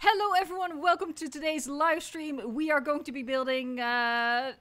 Hello everyone, welcome to today's live stream. We are going to be building uh,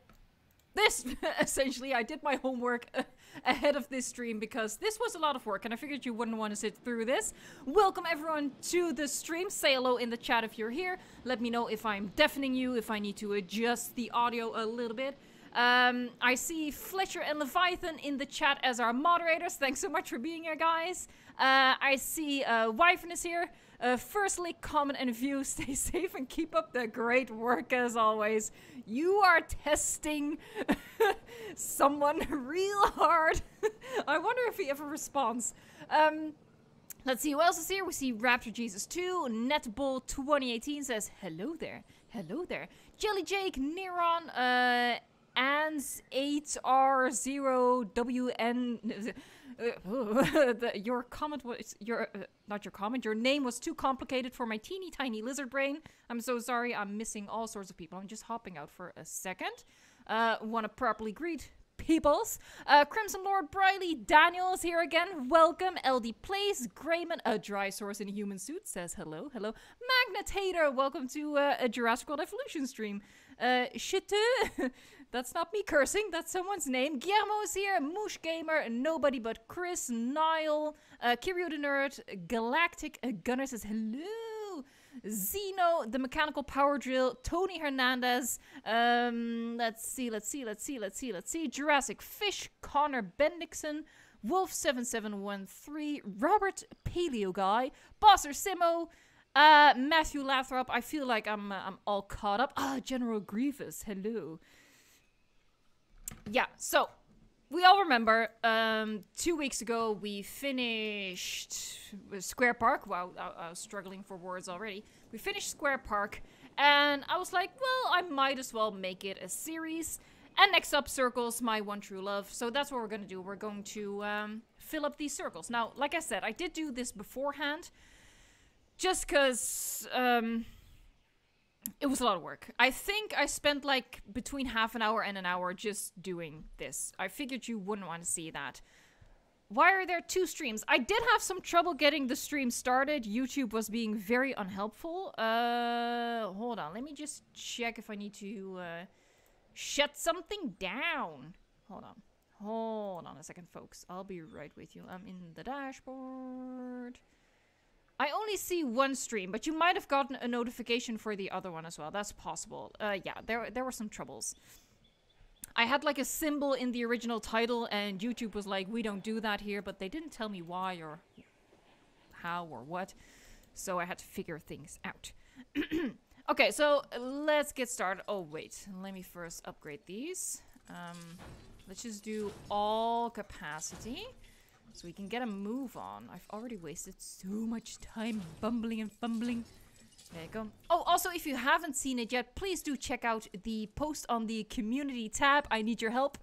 this. Essentially, I did my homework ahead of this stream because this was a lot of work and I figured you wouldn't want to sit through this. Welcome everyone to the stream. Say hello in the chat if you're here. Let me know if I'm deafening you, if I need to adjust the audio a little bit. Um, I see Fletcher and Leviathan in the chat as our moderators. Thanks so much for being here, guys. Uh, I see uh, Wyvern is here. Uh, firstly, comment and view. Stay safe and keep up the great work as always. You are testing someone real hard. I wonder if he ever responds. Um, let's see who else is here. We see Raptor Jesus 2. Netball 2018 says, Hello there. Hello there. Jelly Jake, Neron, uh, ANS 8R0WN. the, your comment was your uh, not your comment. Your name was too complicated for my teeny tiny lizard brain. I'm so sorry. I'm missing all sorts of people. I'm just hopping out for a second. Uh, Want to properly greet peoples. Uh, Crimson Lord Briley Daniels here again. Welcome. LD Place. Grayman, a dry source in a human suit, says hello. Hello. Magnetator, welcome to uh, a Jurassic World Evolution stream. Uh, shit. That's not me cursing, that's someone's name. Guillermo's here, Moosh Gamer, nobody but Chris, Niall, uh, Kirio the Nerd, Galactic uh, Gunner says hello. Zeno, the mechanical power drill, Tony Hernandez, um, let's see, let's see, let's see, let's see, let's see, Jurassic Fish, Connor Bendixson, Wolf7713, Robert Paleo Guy, Bosser Simo, uh, Matthew Lathrop, I feel like I'm, uh, I'm all caught up. Ah, General Grievous, hello yeah, so we all remember um, two weeks ago we finished Square Park. Wow, I, I, was struggling for words already. We finished Square Park, and I was like, well, I might as well make it a series. And next up, circles, my one true love. So that's what we're gonna do. We're going to um, fill up these circles. Now, like I said, I did do this beforehand, just because. Um, it was a lot of work. I think I spent like between half an hour and an hour just doing this. I figured you wouldn't want to see that. Why are there two streams? I did have some trouble getting the stream started. YouTube was being very unhelpful. Uh, hold on. Let me just check if I need to uh, shut something down. Hold on. Hold on a second, folks. I'll be right with you. I'm in the dashboard. I only see one stream, but you might have gotten a notification for the other one as well. That's possible. Uh, yeah, there, there were some troubles. I had like a symbol in the original title and YouTube was like, we don't do that here, but they didn't tell me why or how or what. So I had to figure things out. okay, so let's get started. Oh, wait. Let me first upgrade these. Um, let's just do all capacity. So we can get a move on. I've already wasted so much time bumbling and fumbling. There you go. Oh, also, if you haven't seen it yet, please do check out the post on the community tab. I need your help.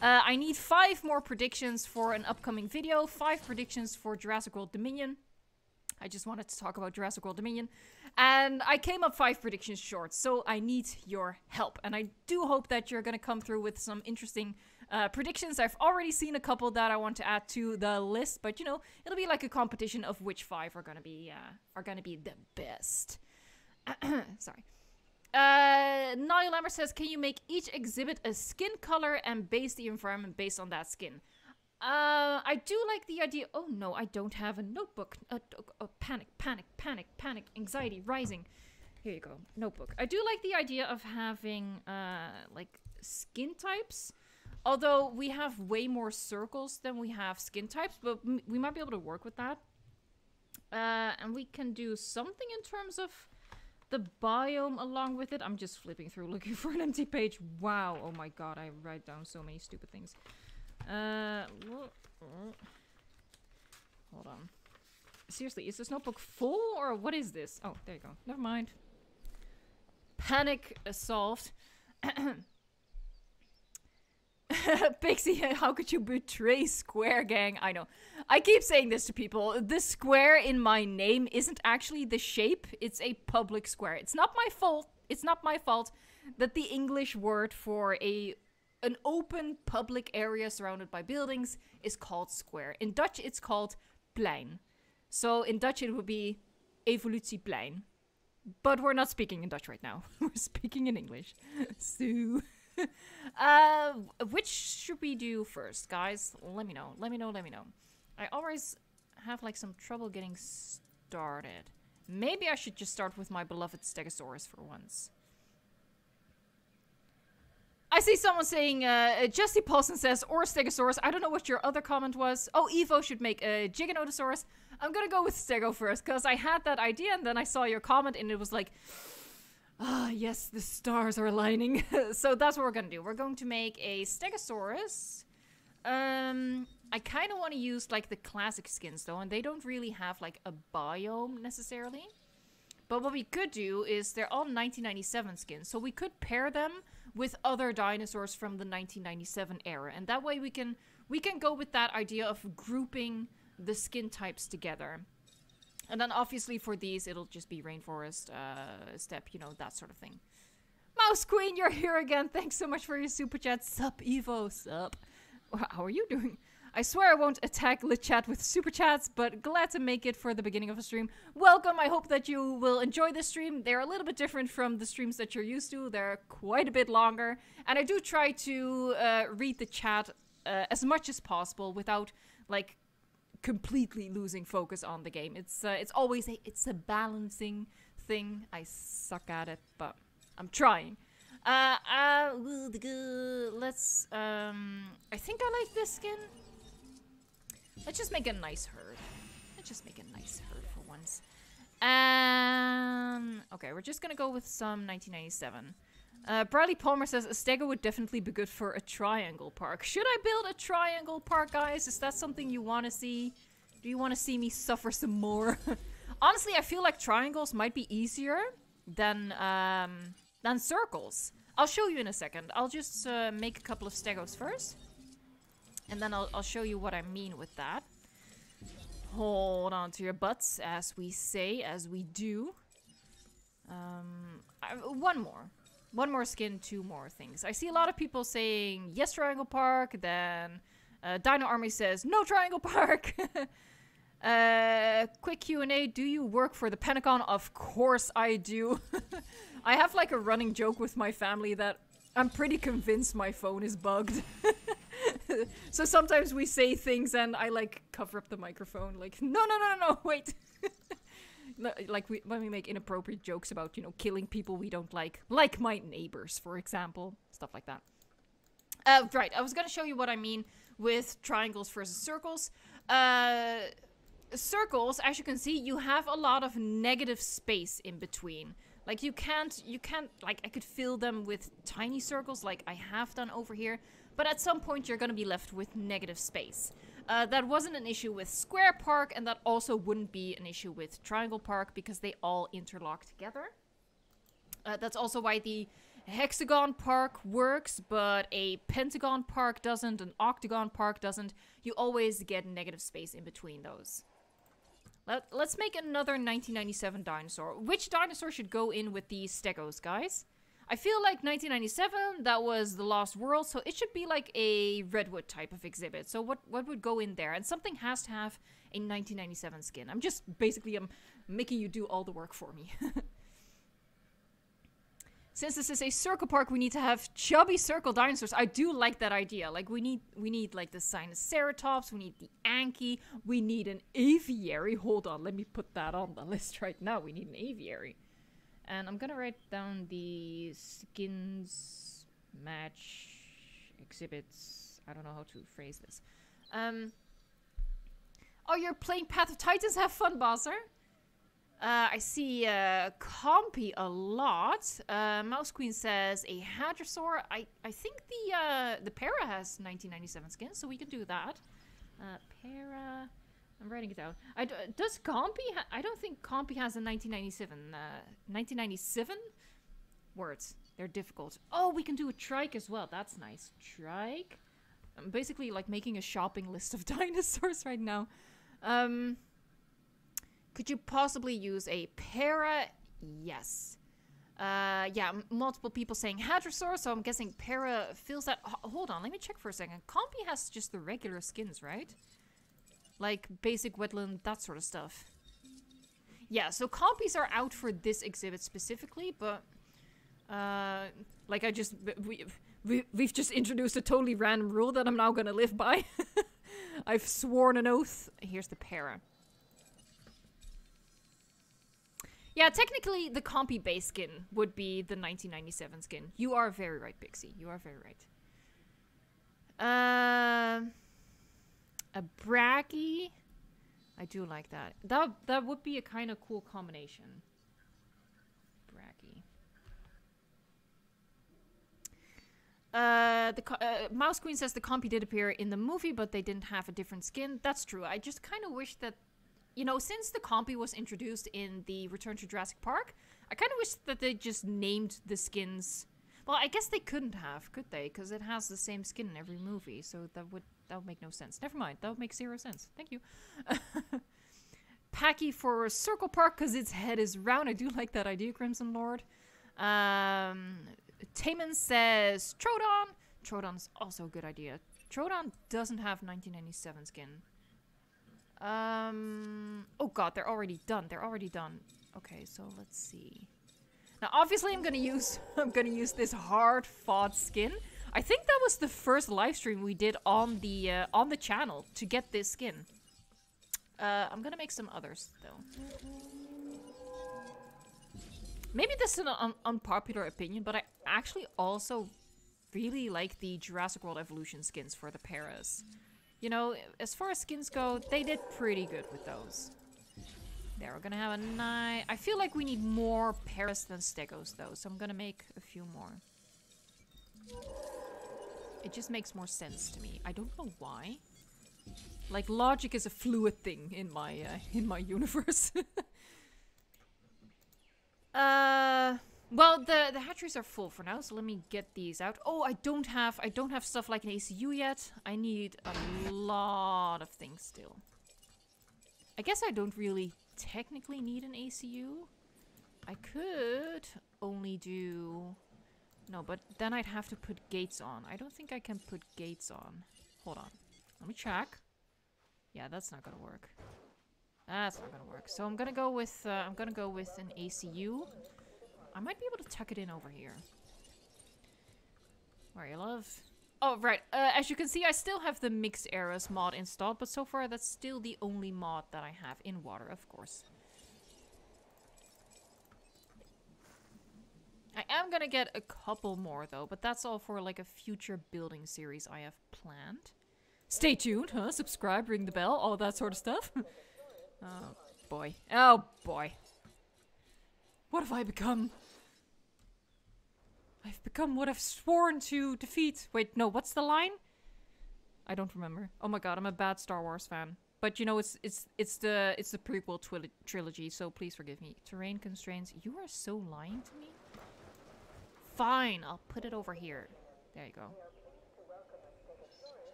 Uh, I need five more predictions for an upcoming video. Five predictions for Jurassic World Dominion. I just wanted to talk about Jurassic World Dominion. And I came up five predictions short, so I need your help. And I do hope that you're going to come through with some interesting uh, predictions, I've already seen a couple that I want to add to the list, but you know, it'll be like a competition of which five are gonna be uh, are gonna be the best. Sorry. Uh, Niall Lambert says, can you make each exhibit a skin color and base the environment based on that skin? Uh, I do like the idea. Oh no, I don't have a notebook. Uh, uh, panic, panic, panic, panic, anxiety rising. Here you go, notebook. I do like the idea of having uh like skin types. Although we have way more circles than we have skin types, but we might be able to work with that. Uh, and we can do something in terms of the biome along with it. I'm just flipping through looking for an empty page. Wow. Oh my god, I write down so many stupid things. Uh, hold on. Seriously, is this notebook full or what is this? Oh, there you go. Never mind. Panic solved. Pixie, how could you betray Square Gang? I know. I keep saying this to people. The square in my name isn't actually the shape, it's a public square. It's not my fault. It's not my fault that the English word for a an open public area surrounded by buildings is called square. In Dutch it's called plein. So in Dutch it would be evolutieplein. but we're not speaking in Dutch right now. we're speaking in English. so, uh, which should we do first, guys? Let me know. Let me know. Let me know. I always have like some trouble getting started. Maybe I should just start with my beloved Stegosaurus for once. I see someone saying, uh, Jesse Paulson says, or Stegosaurus. I don't know what your other comment was. Oh, Evo should make a Giganotosaurus. I'm gonna go with Stego first, because I had that idea, and then I saw your comment, and it was like, ah, yes, the stars are aligning. so that's what we're gonna do. We're going to make a Stegosaurus. Um, I kind of want to use, like, the classic skins, though, and they don't really have, like, a biome, necessarily. But what we could do is, they're all 1997 skins, so we could pair them with other dinosaurs from the 1997 era, and that way we can we can go with that idea of grouping the skin types together. And then obviously for these, it'll just be rainforest, uh, steppe, you know, that sort of thing. Mouse Queen, you're here again. Thanks so much for your super chat. Sup, Evo, sup. How are you doing? I swear I won't attack the chat with super chats, but glad to make it for the beginning of a stream. Welcome, I hope that you will enjoy this stream. They're a little bit different from the streams that you're used to. They're quite a bit longer. And I do try to uh, read the chat uh, as much as possible without, like, completely losing focus on the game. It's uh, it's always a, it's a balancing thing. I suck at it, but I'm trying. Uh, uh, let's, um, I think I like this skin. Let's just make a nice herd. Let's just make a nice herd for once. Um, okay, we're just gonna go with some 1997. Uh, Bradley Palmer says a stego would definitely be good for a triangle park. Should I build a triangle park, guys? Is that something you want to see? Do you want to see me suffer some more? Honestly, I feel like triangles might be easier than um, than circles. I'll show you in a second. I'll just uh, make a couple of stegos first. And then I'll, I'll show you what I mean with that. Hold on to your butts, as we say, as we do. Um, I, one more. One more skin, two more things. I see a lot of people saying, yes, Triangle Park, then uh, Dino Army says, no Triangle Park. uh, quick Q&A, do you work for the Pentagon? Of course I do. I have like a running joke with my family that I'm pretty convinced my phone is bugged. so sometimes we say things and I like cover up the microphone like no no no no wait like we, when we make inappropriate jokes about you know killing people we don't like like my neighbors for example stuff like that. Uh, right I was gonna show you what I mean with triangles versus circles. Uh, circles as you can see you have a lot of negative space in between. Like you can't you can't like I could fill them with tiny circles like I have done over here but at some point you're going to be left with negative space. Uh, that wasn't an issue with Square Park, and that also wouldn't be an issue with Triangle Park because they all interlock together. Uh, that's also why the Hexagon Park works, but a Pentagon Park doesn't, an Octagon Park doesn't. You always get negative space in between those. Let, let's make another 1997 dinosaur. Which dinosaur should go in with these stegos, guys? I feel like 1997, that was The Lost World, so it should be like a Redwood type of exhibit. So what, what would go in there? And something has to have a 1997 skin. I'm just basically I'm making you do all the work for me. Since this is a circle park, we need to have chubby circle dinosaurs. I do like that idea. Like we need we need like the Sinoceratops, we need the Anky, we need an aviary. Hold on, let me put that on the list right now. We need an aviary. And I'm gonna write down the skins match exhibits. I don't know how to phrase this. Um, oh, you're playing Path of Titans? Have fun, Bosser. Uh, I see uh, Compy a lot. Uh, Mouse Queen says a Hadrosaur. I, I think the uh, the Para has 1997 skin, so we can do that. Uh, Para. I'm writing it down. I d does Compy? I don't think Compy has a 1997. Uh, 1997 words. They're difficult. Oh, we can do a trike as well. That's nice. Trike. I'm basically like making a shopping list of dinosaurs right now. Um, could you possibly use a para? Yes. Uh, yeah, multiple people saying Hadrosaur, so I'm guessing para fills that. H hold on, let me check for a second. Compy has just the regular skins, right? Like basic wetland, that sort of stuff. Yeah, so compies are out for this exhibit specifically, but uh, like I just we, we we've just introduced a totally random rule that I'm now gonna live by. I've sworn an oath. Here's the para. Yeah, technically the compy base skin would be the 1997 skin. You are very right, Pixie. You are very right. Um, uh, a Braggy. I do like that. That that would be a kind of cool combination. Braggy. Uh, the uh, Mouse Queen says the compy did appear in the movie, but they didn't have a different skin. That's true. I just kind of wish that, you know, since the compy was introduced in the Return to Jurassic Park, I kind of wish that they just named the skins. Well, I guess they couldn't have, could they? Because it has the same skin in every movie, so that would that would make no sense. Never mind. That would make zero sense. Thank you. Packy for Circle Park because its head is round. I do like that idea, Crimson Lord. Um, Taman says Troodon. Troodon's also a good idea. Troodon doesn't have 1997 skin. Um. Oh god, they're already done. They're already done. Okay, so let's see. Now, obviously, I'm gonna use I'm gonna use this hard fought skin. I think that was the first live stream we did on the uh, on the channel to get this skin. Uh, I'm gonna make some others though. Maybe this is an un unpopular opinion, but I actually also really like the Jurassic World Evolution skins for the paras. You know, as far as skins go, they did pretty good with those. There, we're gonna have a nice... I feel like we need more paras than stegos, though, so I'm gonna make a few more. It just makes more sense to me. I don't know why. Like, logic is a fluid thing in my, uh, in my universe. uh... Well, the the hatcheries are full for now, so let me get these out. Oh, I don't have I don't have stuff like an ACU yet. I need a lot of things still. I guess I don't really technically need an ACU. I could only do no, but then I'd have to put gates on. I don't think I can put gates on. Hold on. Let me check. Yeah, that's not gonna work. That's not gonna work. So I'm gonna go with uh, I'm gonna go with an ACU. I might be able to tuck it in over here. Where you love. Oh, right. Uh, as you can see, I still have the Mixed Eras mod installed, but so far that's still the only mod that I have in water, of course. I am gonna get a couple more, though, but that's all for, like, a future building series I have planned. Stay tuned, huh? Subscribe, ring the bell, all that sort of stuff. oh, boy. Oh, boy. What have I become? I've become what I've sworn to defeat. Wait, no, what's the line? I don't remember. Oh my god, I'm a bad Star Wars fan. But you know, it's it's it's the it's the prequel trilogy, so please forgive me. Terrain constraints. You are so lying to me. Fine, I'll put it over here. There you go.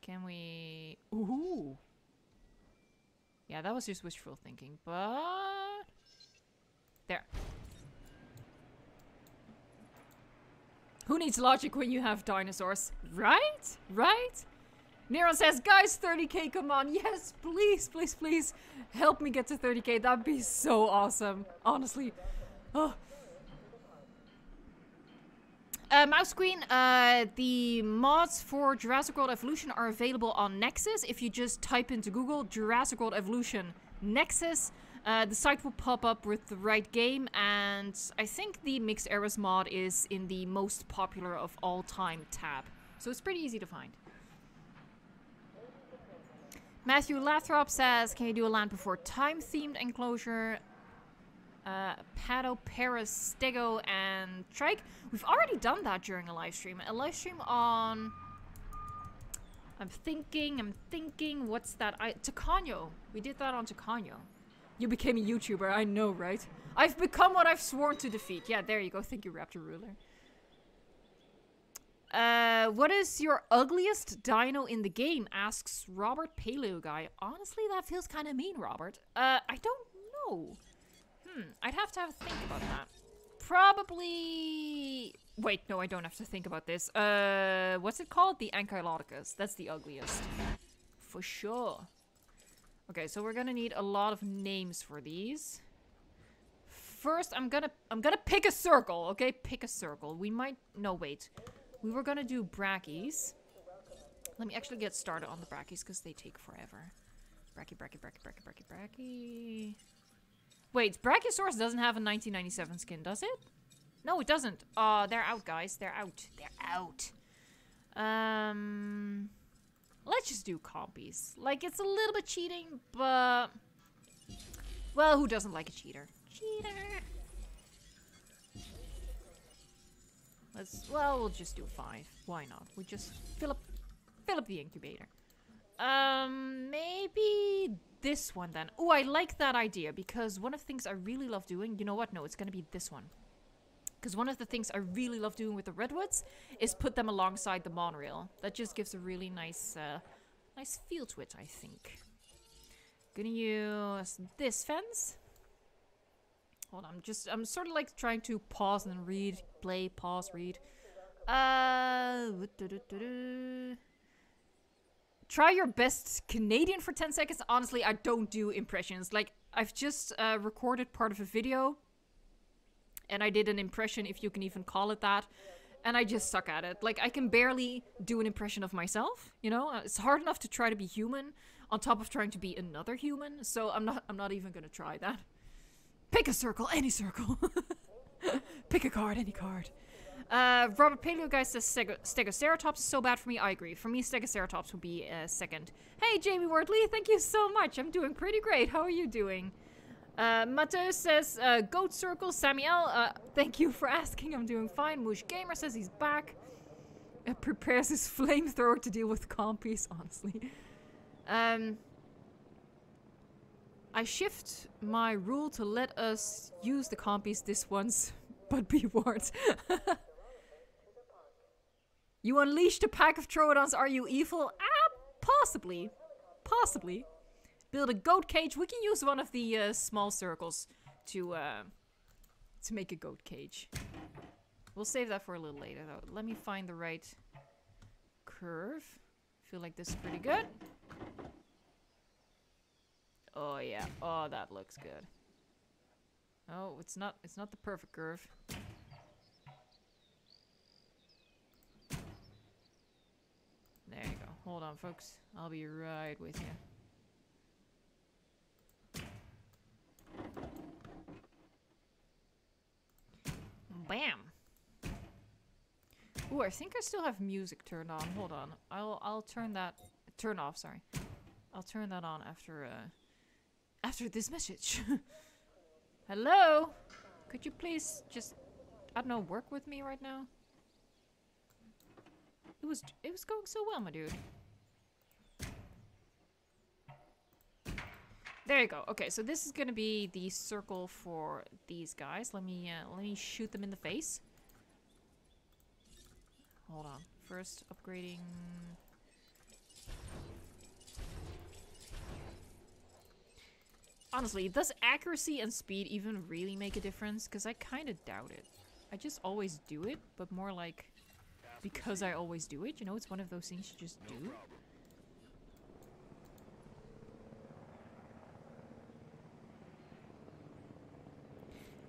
Can we? Ooh. Yeah, that was just wishful thinking, but there. Who needs logic when you have dinosaurs? Right? Right? Nero says, guys, 30k, come on. Yes, please, please, please. Help me get to 30k. That'd be so awesome. Honestly. Oh. Uh, Mouse Queen, uh, the mods for Jurassic World Evolution are available on Nexus. If you just type into Google Jurassic World Evolution Nexus, uh, the site will pop up with the right game, and I think the Mixed Eras mod is in the most popular of all time tab. So it's pretty easy to find. Matthew Lathrop says, can you do a Land Before Time themed enclosure? Uh, Pato, Paras, Stego, and Trike. We've already done that during a live stream. A live stream on... I'm thinking, I'm thinking, what's that? I Tacaño. We did that on Tacaño. You became a YouTuber, I know, right? I've become what I've sworn to defeat. Yeah, there you go. Thank you, Raptor Ruler. Uh, what is your ugliest dino in the game? Asks Robert Paleo Guy. Honestly, that feels kind of mean, Robert. Uh, I don't know. Hmm, I'd have to have a think about that. Probably... Wait, no, I don't have to think about this. Uh, what's it called? The Ankylodocus. That's the ugliest. For sure. Okay, so we're gonna need a lot of names for these. First, I'm gonna I'm gonna pick a circle. Okay, pick a circle. We might no wait. We were gonna do brackies. Let me actually get started on the brackies because they take forever. Bracky, bracky, bracky, bracky, bracky, bracky. Wait, Brachiosaurus doesn't have a 1997 skin, does it? No, it doesn't. Oh, they're out, guys. They're out. They're out. Um, let's just do compies. Like, it's a little bit cheating, but... Well, who doesn't like a cheater? Cheater! Let's, well, we'll just do five. Why not? We just fill up, fill up the incubator. Um, maybe this one then. Oh, I like that idea because one of the things I really love doing, you know what? No, it's gonna be this one. Because one of the things I really love doing with the redwoods is put them alongside the monorail. That just gives a really nice, uh, nice feel to it, I think. Gonna use this fence. Hold on, I'm just, I'm sort of like trying to pause and read, play, pause, read. Uh, try your best Canadian for 10 seconds. Honestly, I don't do impressions. Like, I've just uh, recorded part of a video and I did an impression, if you can even call it that. And I just suck at it. Like, I can barely do an impression of myself, you know? It's hard enough to try to be human on top of trying to be another human, so I'm not I'm not even gonna try that. Pick a circle, any circle. Pick a card, any card. Uh, Robert Paleo guy says Stegoceratops is so bad for me. I agree. For me, Stegoceratops would be uh, second. Hey, Jamie Wardley, thank you so much. I'm doing pretty great. How are you doing? Uh, Mateus says, uh, Goat Circle, Samuel, uh, thank you for asking. I'm doing fine. Moosh Gamer says he's back. Uh, prepares his flamethrower to deal with compies, honestly. Um, I shift my rule to let us use the compies this once, but be warned. You unleashed a pack of Troodons, are you evil? Ah, possibly. Possibly. Build a goat cage. We can use one of the uh, small circles to, uh, to make a goat cage. We'll save that for a little later, though. Let me find the right curve. feel like this is pretty good. Oh, yeah. Oh, that looks good. Oh, it's not, it's not the perfect curve. There you go. Hold on, folks. I'll be right with you. Bam! Ooh, I think I still have music turned on. Hold on. I'll I'll turn that turn off, sorry. I'll turn that on after uh after this message. Hello? Could you please just I don't know, work with me right now? It was it was going so well, my dude. There you go. Okay, so this is gonna be the circle for these guys. Let me uh, let me shoot them in the face. Hold on. First, upgrading. Honestly, does accuracy and speed even really make a difference? Because I kind of doubt it. I just always do it, but more like because I always do it. You know, it's one of those things you just do.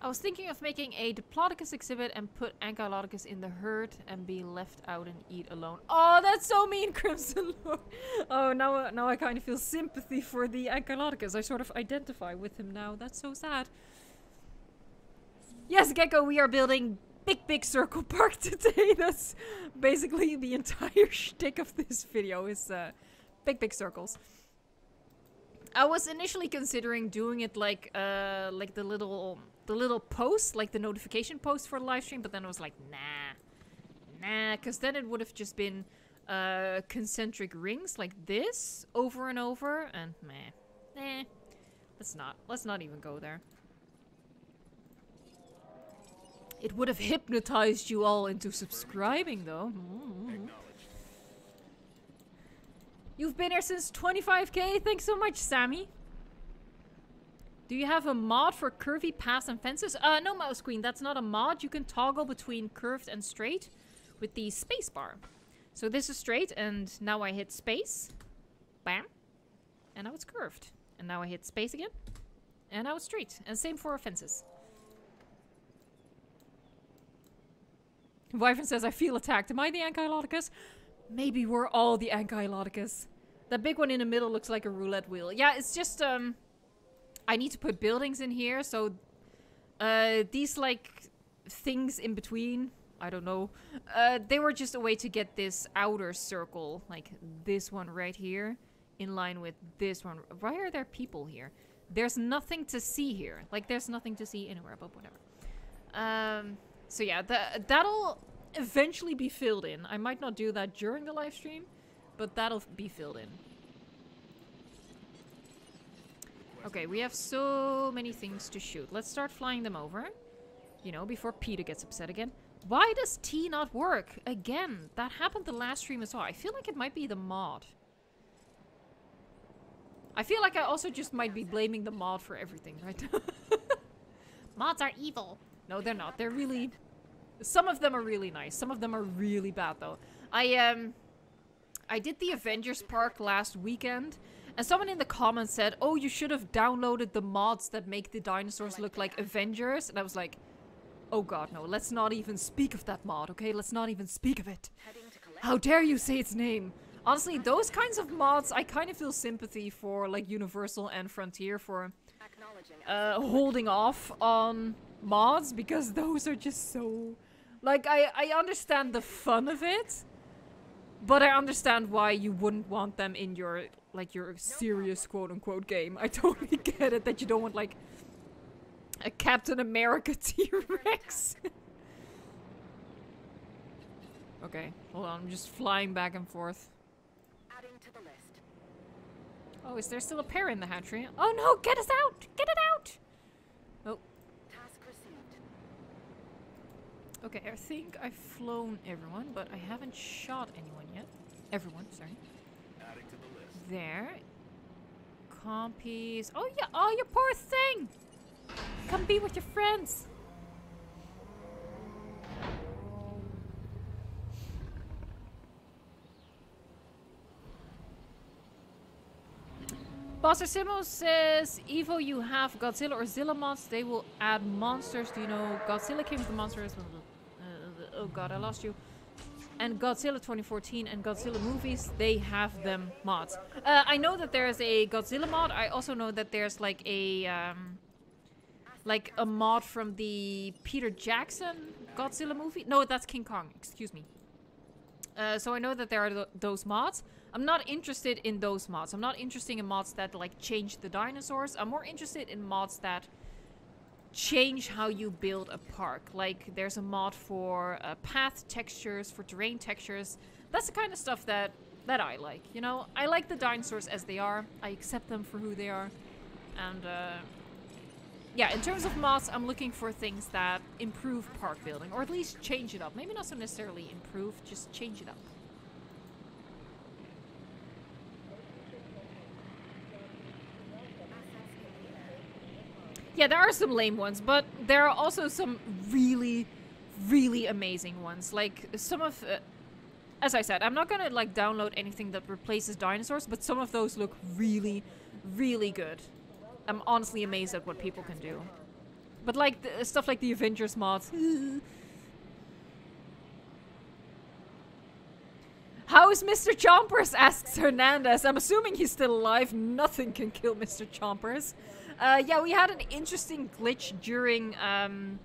I was thinking of making a Diplodocus exhibit and put Ankylodocus in the herd and be left out and eat alone. Oh, that's so mean, Crimson Lord. Oh, now, now I kind of feel sympathy for the Ankylodocus. I sort of identify with him now. That's so sad. Yes, Gecko, we are building big, big circle park today. That's basically the entire shtick of this video is uh, big, big circles. I was initially considering doing it like uh, like the little the little post, like the notification post for the live stream, but then I was like, nah, nah, because then it would have just been uh, concentric rings like this over and over, and meh, eh, let's not, let's not even go there. It would have hypnotized you all into subscribing, though. Mm. You've been here since 25k? Thanks so much, Sammy. Do you have a mod for curvy paths and fences? Uh, no, Mouse Queen, that's not a mod. You can toggle between curved and straight with the space bar. So this is straight, and now I hit space. Bam. And now it's curved. And now I hit space again. And now it's straight. And same for fences. Wyvern says, I feel attacked. Am I the Ankylodocus? Maybe we're all the Ankylodocus. That big one in the middle looks like a roulette wheel. Yeah, it's just, um... I need to put buildings in here, so... Uh, these, like, things in between, I don't know. Uh, they were just a way to get this outer circle, like this one right here, in line with this one. Why are there people here? There's nothing to see here. Like, there's nothing to see anywhere, but whatever. Um, so yeah, that that'll eventually be filled in. I might not do that during the live stream, but that'll be filled in. Okay, we have so many things to shoot. Let's start flying them over. You know, before Peter gets upset again. Why does T not work? Again, that happened the last stream as well. I feel like it might be the mod. I feel like I also just might be blaming the mod for everything, right? now. Mods are evil. No, they're not. They're really... Some of them are really nice. Some of them are really bad, though. I, um... I did the Avengers Park last weekend, and someone in the comments said, oh, you should have downloaded the mods that make the dinosaurs look like Avengers. And I was like, oh god, no, let's not even speak of that mod, okay? Let's not even speak of it. How dare you say its name? Honestly, those kinds of mods, I kind of feel sympathy for, like, Universal and Frontier for uh, holding off on mods, because those are just so... Like, I, I understand the fun of it, but I understand why you wouldn't want them in your, like, your serious quote-unquote game. I totally get it that you don't want, like, a Captain America T-Rex. okay, hold on, I'm just flying back and forth. Oh, is there still a pair in the hatchery? Oh no, get us out! Get it out! Oh. Okay, I think I've flown everyone, but I haven't shot anyone yet. Everyone, sorry. Adding to the list. There. Compies. Oh yeah, oh you poor thing! Come be with your friends! Bossa Simo says, Evo, you have Godzilla or Zilla mods. They will add monsters. Do you know Godzilla came with the monsters? Oh god, I lost you. And Godzilla 2014 and Godzilla movies, they have them mods. Uh, I know that there's a Godzilla mod. I also know that there's like a um, like a mod from the Peter Jackson Godzilla movie. No, that's King Kong. Excuse me. Uh, so I know that there are th those mods. I'm not interested in those mods. I'm not interested in mods that like change the dinosaurs. I'm more interested in mods that change how you build a park. Like there's a mod for uh, path textures, for terrain textures. That's the kind of stuff that that I like. You know, I like the dinosaurs as they are. I accept them for who they are, and. Uh, yeah, in terms of mods, I'm looking for things that improve park building, or at least change it up. Maybe not so necessarily improve, just change it up. Yeah, there are some lame ones, but there are also some really, really amazing ones. Like, some of... Uh, as I said, I'm not gonna, like, download anything that replaces dinosaurs, but some of those look really, really good. I'm honestly amazed at what people can do. But, like, the, stuff like the Avengers mods... How is Mr. Chompers? asks Hernandez. I'm assuming he's still alive. Nothing can kill Mr. Chompers. Uh, yeah, we had an interesting glitch during, um,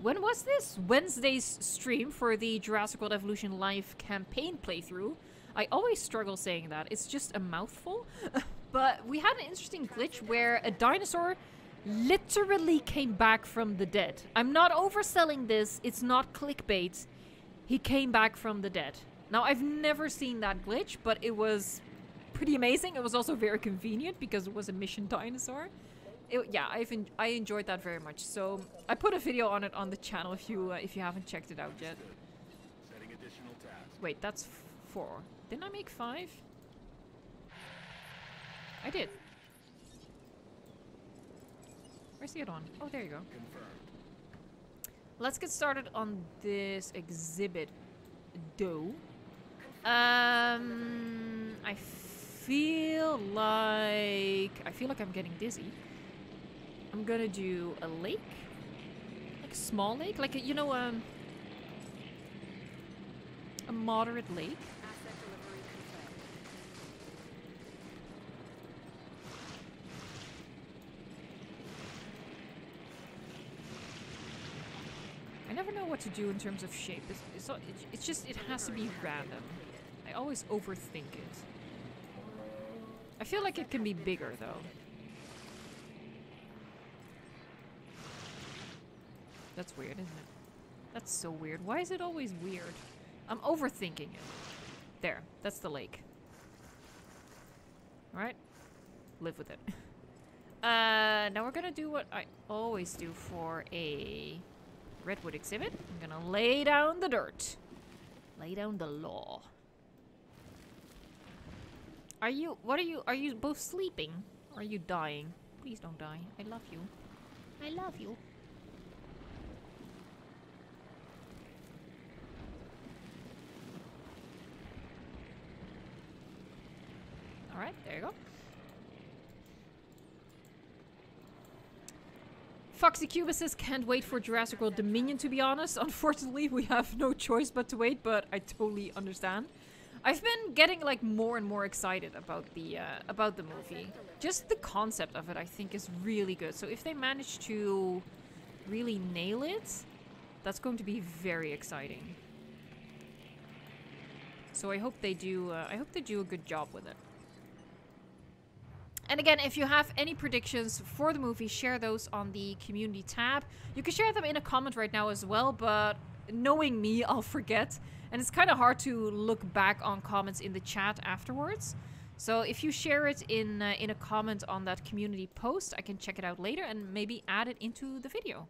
when was this? Wednesday's stream for the Jurassic World Evolution Live campaign playthrough. I always struggle saying that. It's just a mouthful. but we had an interesting glitch where a dinosaur literally came back from the dead. I'm not overselling this. It's not clickbait. He came back from the dead. Now, I've never seen that glitch, but it was pretty amazing. It was also very convenient because it was a mission dinosaur it, yeah, I've en I enjoyed that very much. So I put a video on it on the channel if you uh, if you haven't checked it out yet. Wait, that's four. Didn't I make five? I did. Where's the other one? Oh, there you go. Let's get started on this exhibit, though. Um, I feel like. I feel like I'm getting dizzy. I'm gonna do a lake. Like a small lake. Like, a, you know, um, a moderate lake. I never know what to do in terms of shape. It's, it's- it's just, it has to be random. I always overthink it. I feel like it can be bigger though. That's weird, isn't it? That's so weird. Why is it always weird? I'm overthinking it. There, that's the lake. Alright? Live with it. Uh, now we're gonna do what I always do for a redwood exhibit. I'm gonna lay down the dirt. Lay down the law. Are you, what are you, are you both sleeping? Or are you dying? Please don't die. I love you. I love you. Alright, there you go. Foxy Cubus says, can't wait for Jurassic World Dominion to be honest. Unfortunately, we have no choice but to wait, but I totally understand. I've been getting like more and more excited about the uh, about the movie. Just the concept of it, I think, is really good. So if they manage to really nail it, that's going to be very exciting. So I hope they do. Uh, I hope they do a good job with it. And again, if you have any predictions for the movie, share those on the community tab. You can share them in a comment right now as well, but knowing me, I'll forget. And it's kind of hard to look back on comments in the chat afterwards. So if you share it in uh, in a comment on that community post, I can check it out later and maybe add it into the video.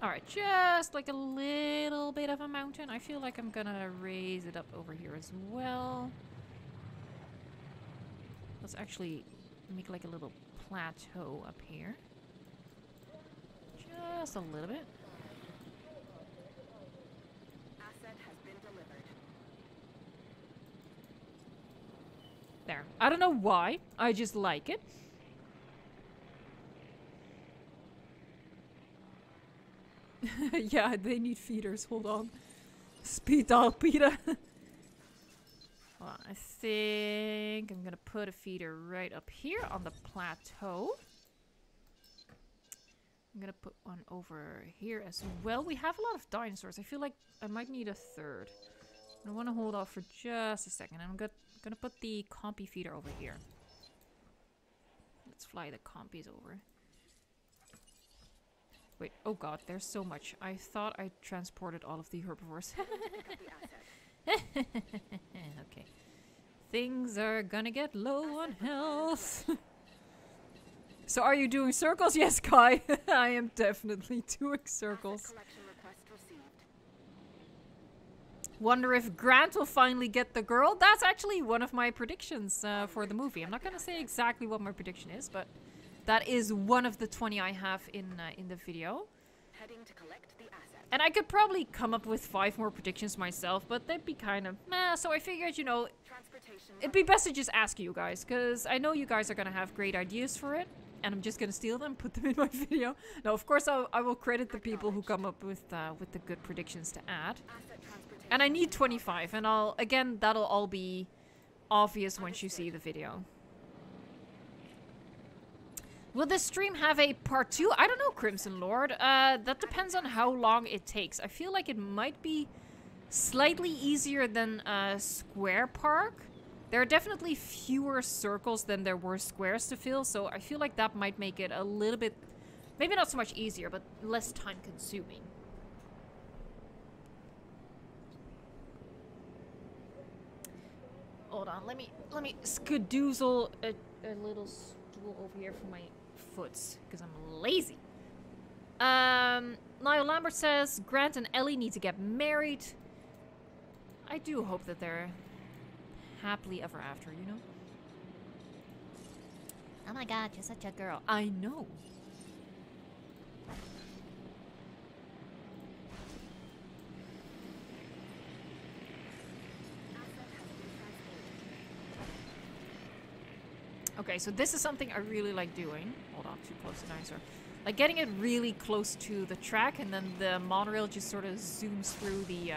Alright, just like a little bit of a mountain. I feel like I'm gonna raise it up over here as well. Let's actually make like a little plateau up here. Just a little bit. Asset has been delivered. There. I don't know why. I just like it. yeah, they need feeders. Hold on. Speed dial, Peter. well, I think I'm gonna put a feeder right up here on the plateau. I'm gonna put one over here as well. We have a lot of dinosaurs. I feel like I might need a third. I want to hold off for just a second. I'm go gonna put the compy feeder over here. Let's fly the compies over. Wait, oh god, there's so much. I thought I transported all of the herbivores. Pick up the asset. okay. Things are gonna get low on health. so are you doing circles? Yes, Kai. I am definitely doing circles. Asset collection request received. Wonder if Grant will finally get the girl. That's actually one of my predictions uh, for the movie. I'm not gonna say exactly what my prediction is, but that is one of the 20 I have in uh, in the video. Heading to collect the. And I could probably come up with five more predictions myself, but they'd be kind of meh. So I figured, you know, it'd be best to just ask you guys, because I know you guys are gonna have great ideas for it, and I'm just gonna steal them, put them in my video. No, of course I'll, I will credit the people who come up with uh, with the good predictions to add. And I need 25, and I'll again that'll all be obvious once you see the video. Will this stream have a part two? I don't know, Crimson Lord. Uh, that depends on how long it takes. I feel like it might be slightly easier than uh, Square Park. There are definitely fewer circles than there were squares to fill, so I feel like that might make it a little bit, maybe not so much easier, but less time consuming. Hold on, let me let me skadoozle a, a little stool over here for my because I'm lazy. Um, Niall Lambert says Grant and Ellie need to get married. I do hope that they're happily ever after, you know. Oh my god, you're such a girl. I know. Okay, so this is something I really like doing. Hold on, too close to dinosaur. Like getting it really close to the track, and then the monorail just sort of zooms through the uh,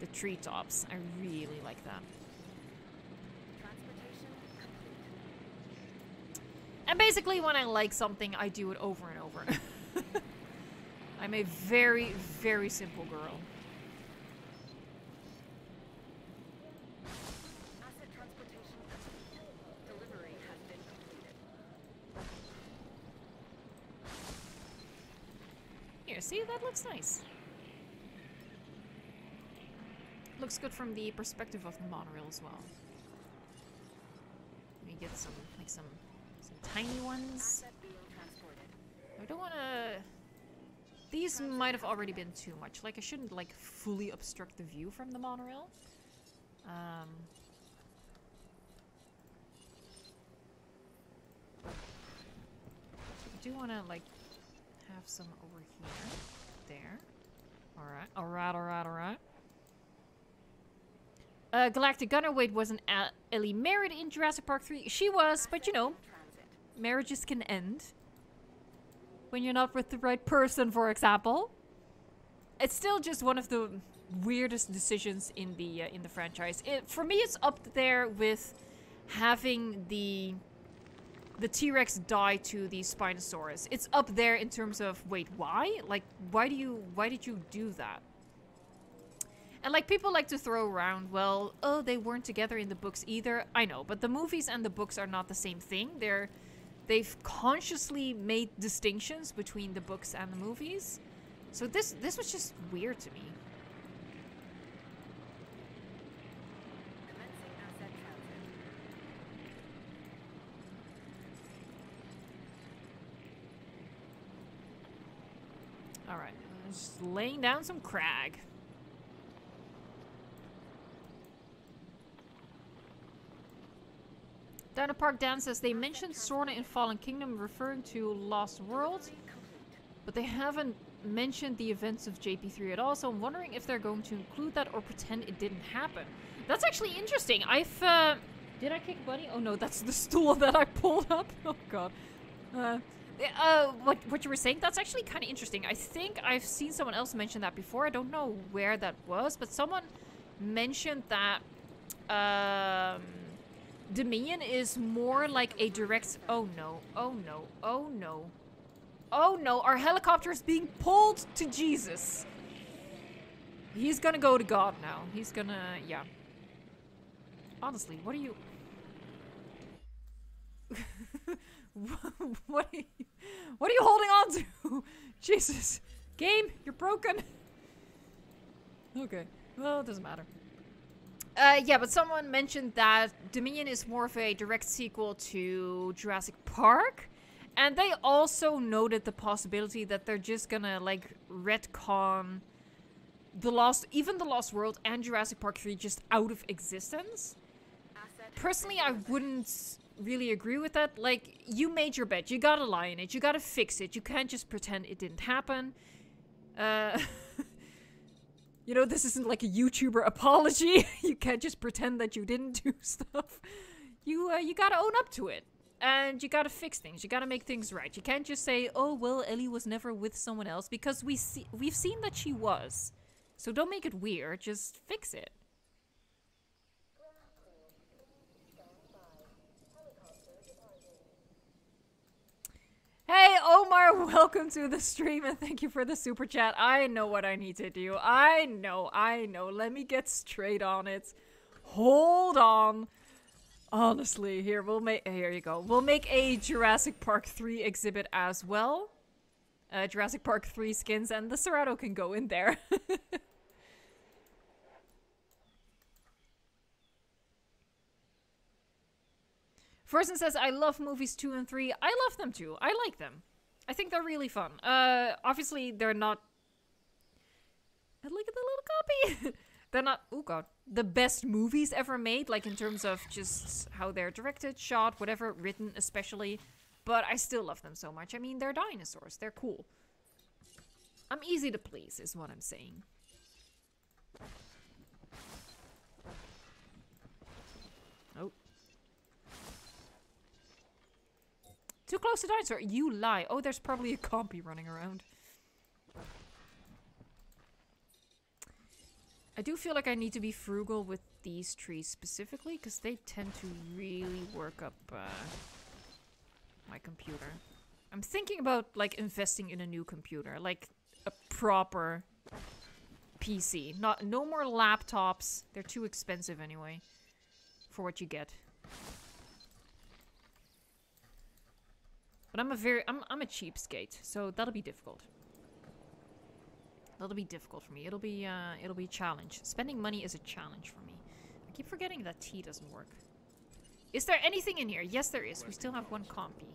the treetops. I really like that. And basically, when I like something, I do it over and over. I'm a very, very simple girl. Asset transportation complete. Delivery has been completed. Here, see, that looks nice. Looks good from the perspective of the monorail as well. Let me get some, like some, some tiny ones. I don't want to. These might have already been too much. Like I shouldn't like fully obstruct the view from the monorail. Um. I do want to like have some over here, there. All right, all right, all right, all right. Uh, Galactic Gunner Wade wasn't Ellie married in Jurassic Park 3. She was, but you know, marriages can end when you're not with the right person, for example. It's still just one of the weirdest decisions in the uh, in the franchise. It, for me, it's up there with having the the T-Rex die to the Spinosaurus. It's up there in terms of wait, why? Like, why do you why did you do that? And like people like to throw around, well, oh, they weren't together in the books either. I know, but the movies and the books are not the same thing. They're they've consciously made distinctions between the books and the movies. So this this was just weird to me. All right, just laying down some crag. Dino Park Dan says they mentioned Sorna in Fallen Kingdom referring to Lost World, but they haven't mentioned the events of JP3 at all, so I'm wondering if they're going to include that or pretend it didn't happen. That's actually interesting. I've, uh, Did I kick Bunny? Oh no, that's the stool that I pulled up. Oh god. Uh, uh, what, what you were saying, that's actually kind of interesting. I think I've seen someone else mention that before. I don't know where that was, but someone mentioned that um, Dominion is more like a direct. Oh no! Oh no! Oh no! Oh no! Our helicopter is being pulled to Jesus. He's gonna go to God now. He's gonna, yeah. Honestly, what are you? what are you, what are you holding on to? Jesus, game, you're broken. Okay, well, it doesn't matter. Uh, yeah, but someone mentioned that Dominion is more of a direct sequel to Jurassic Park. And they also noted the possibility that they're just gonna, like, retcon the Lost, even the Lost World and Jurassic Park 3 just out of existence. Personally, I wouldn't really agree with that. Like, you made your bed, you gotta lie in it, you gotta fix it, you can't just pretend it didn't happen. Uh. You know, this isn't like a YouTuber apology. you can't just pretend that you didn't do stuff. You uh, you gotta own up to it, and you gotta fix things. You gotta make things right. You can't just say, "Oh well, Ellie was never with someone else," because we see we've seen that she was. So don't make it weird. Just fix it. Hey Omar, welcome to the stream and thank you for the super chat. I know what I need to do. I know, I know. Let me get straight on it. Hold on. Honestly, here we'll make here you go. We'll make a Jurassic Park 3 exhibit as well. Uh, Jurassic Park 3 skins and the Cerato can go in there. Fersen says, I love movies two and three. I love them too. I like them. I think they're really fun. Uh, obviously, they're not. And look at the little copy! they're not, oh god, the best movies ever made, like in terms of just how they're directed, shot, whatever, written especially. But I still love them so much. I mean, they're dinosaurs, they're cool. I'm easy to please, is what I'm saying. Oh. Too close to dinosaur. You lie. Oh, there's probably a compy running around. I do feel like I need to be frugal with these trees specifically because they tend to really work up uh, my computer. I'm thinking about like investing in a new computer, like a proper PC. Not no more laptops. They're too expensive anyway for what you get. But I'm a very I'm I'm a cheapskate, so that'll be difficult. That'll be difficult for me. It'll be uh it'll be a challenge. Spending money is a challenge for me. I keep forgetting that tea doesn't work. Is there anything in here? Yes, there is. We still have one compy.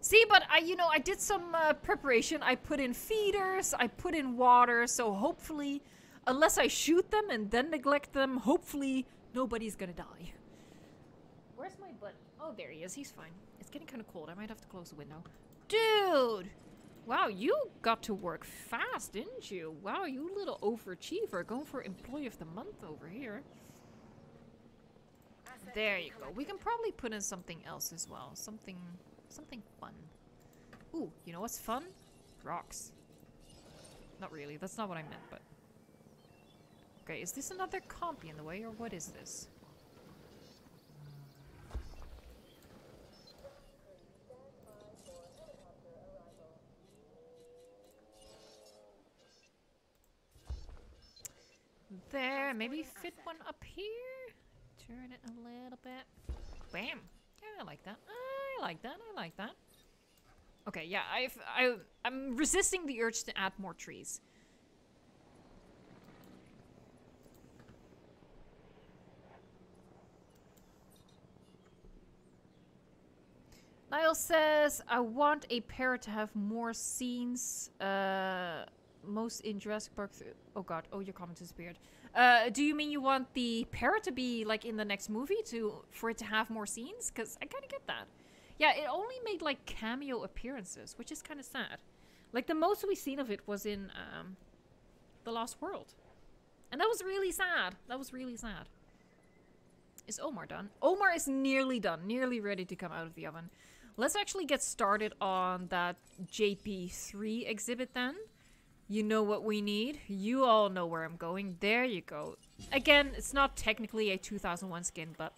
See, but I, you know, I did some uh, preparation. I put in feeders. I put in water. So hopefully, unless I shoot them and then neglect them, hopefully nobody's gonna die. Where's my butt? Oh, there he is. He's fine. Getting kind of cold. I might have to close the window. Dude! Wow, you got to work fast, didn't you? Wow, you little overachiever. Going for Employee of the Month over here. There you go. We can probably put in something else as well. Something something fun. Ooh, you know what's fun? Rocks. Not really. That's not what I meant, but... Okay, is this another compy in the way, or what is this? There, maybe fit one up here? Turn it a little bit. Bam! Yeah, I like that. I like that. I like that. Okay, yeah, I've, I, I'm resisting the urge to add more trees. Niall says, I want a parrot to have more scenes. Uh, most in Jurassic Park. oh god, oh your comment disappeared. Uh, do you mean you want the parrot to be like in the next movie to for it to have more scenes? Because I kind of get that. Yeah, it only made like cameo appearances, which is kind of sad. Like the most we've seen of it was in um, the Lost World, and that was really sad. That was really sad. Is Omar done? Omar is nearly done, nearly ready to come out of the oven. Let's actually get started on that JP3 exhibit then. You know what we need. You all know where I'm going. There you go. Again, it's not technically a 2001 skin, but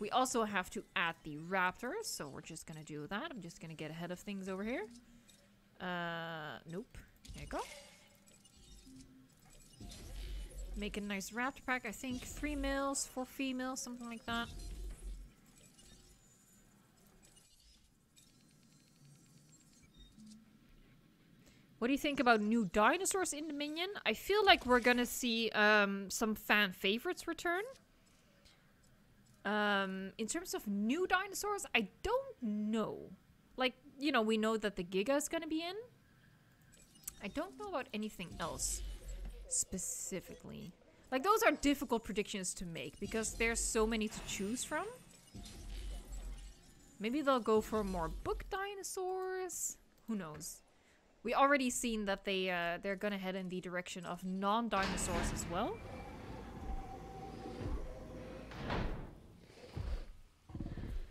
we also have to add the raptors, so we're just gonna do that. I'm just gonna get ahead of things over here. Uh, nope. There you go. Make a nice raptor pack. I think three males, four females, something like that. What do you think about new dinosaurs in Dominion? I feel like we're gonna see um, some fan favorites return. Um, in terms of new dinosaurs, I don't know. Like, you know, we know that the Giga is gonna be in. I don't know about anything else specifically. Like, those are difficult predictions to make because there's so many to choose from. Maybe they'll go for more book dinosaurs. Who knows? We already seen that they uh, they're gonna head in the direction of non-dinosaurs as well.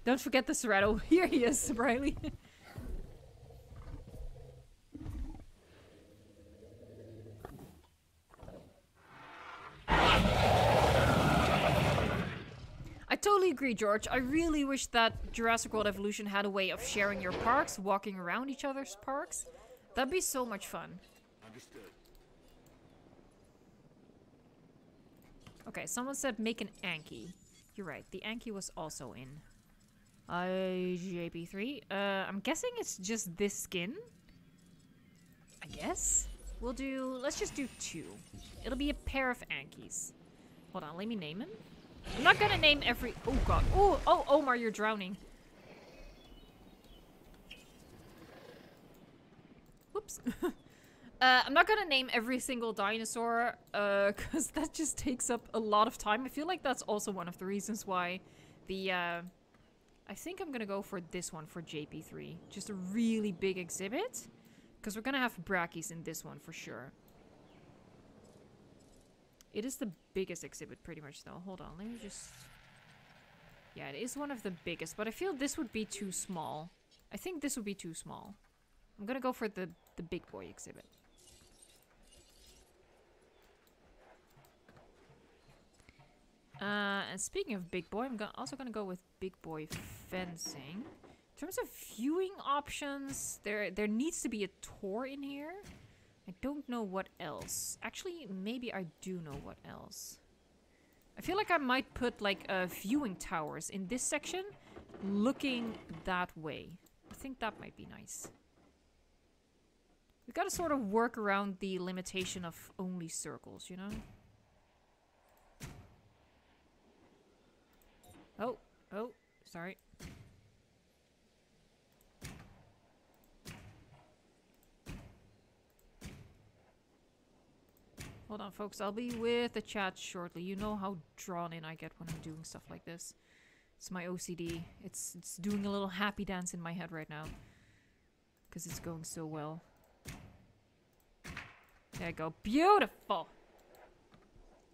Don't forget the Cerato. Here he is, Riley. I totally agree, George. I really wish that Jurassic World Evolution had a way of sharing your parks, walking around each other's parks. That'd be so much fun. Understood. Okay, someone said make an Anki. You're right, the Anki was also in IJP3. Uh, I'm guessing it's just this skin. I guess. We'll do, let's just do two. It'll be a pair of Ankis. Hold on, let me name him. I'm not gonna name every, oh god. Oh, oh, Omar, you're drowning. Whoops. uh, I'm not gonna name every single dinosaur, uh, cause that just takes up a lot of time. I feel like that's also one of the reasons why the, uh, I think I'm gonna go for this one for JP3. Just a really big exhibit. Cause we're gonna have brackies in this one for sure. It is the biggest exhibit pretty much though. Hold on, let me just... Yeah, it is one of the biggest, but I feel this would be too small. I think this would be too small. I'm gonna go for the, the big boy exhibit. Uh, and speaking of big boy, I'm go also gonna go with big boy fencing. In terms of viewing options, there there needs to be a tour in here. I don't know what else. Actually, maybe I do know what else. I feel like I might put like uh, viewing towers in this section, looking that way. I think that might be nice. We gotta sort of work around the limitation of only circles, you know? Oh, oh, sorry. Hold on, folks. I'll be with the chat shortly. You know how drawn in I get when I'm doing stuff like this. It's my OCD. It's it's doing a little happy dance in my head right now. Because it's going so well. There you go. Beautiful!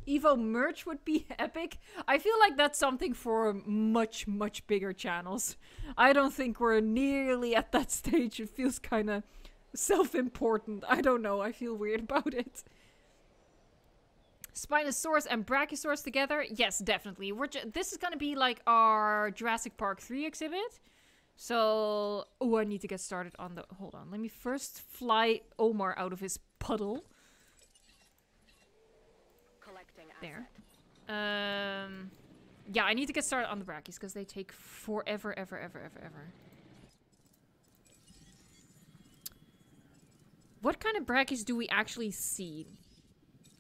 Evo merch would be epic. I feel like that's something for much, much bigger channels. I don't think we're nearly at that stage. It feels kind of self-important. I don't know. I feel weird about it. Spinosaurus and Brachiosaurus together? Yes, definitely. We're this is gonna be like our Jurassic Park 3 exhibit. So, oh, I need to get started on the. Hold on. Let me first fly Omar out of his puddle. Collecting There. Um, yeah, I need to get started on the brackies because they take forever, ever, ever, ever, ever. What kind of brackies do we actually see?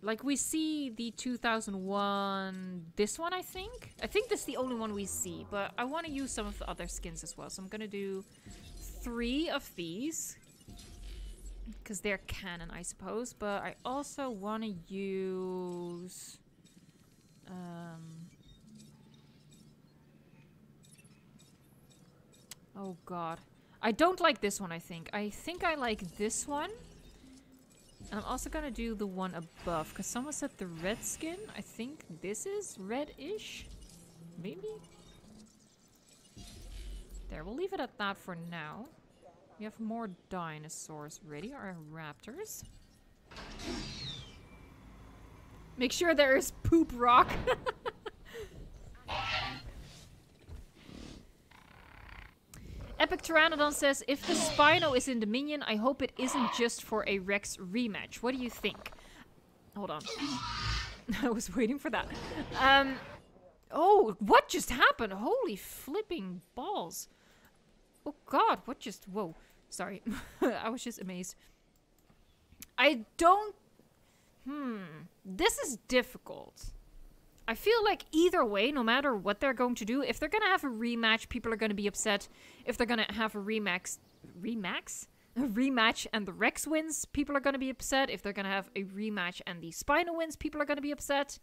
Like we see the 2001, this one I think? I think that's the only one we see, but I want to use some of the other skins as well. So I'm gonna do three of these. Because they're canon, I suppose. But I also want to use... Um, oh god. I don't like this one, I think. I think I like this one. I'm also gonna do the one above, because someone said the red skin. I think this is red-ish? Maybe? There, we'll leave it at that for now. We have more dinosaurs ready, our raptors. Make sure there is poop rock. Epic Pteranodon says, if the Spino is in Dominion, I hope it isn't just for a Rex rematch. What do you think? Hold on. I was waiting for that. Um, oh, what just happened? Holy flipping balls. Oh god, what just... Whoa. Sorry. I was just amazed. I don't... Hmm. This is difficult. I feel like either way, no matter what they're going to do, if they're going to have a rematch, people are going to be upset. If they're going to have a remax... Remax? A rematch and the Rex wins, people are going to be upset. If they're going to have a rematch and the Spino wins, people are going to be upset.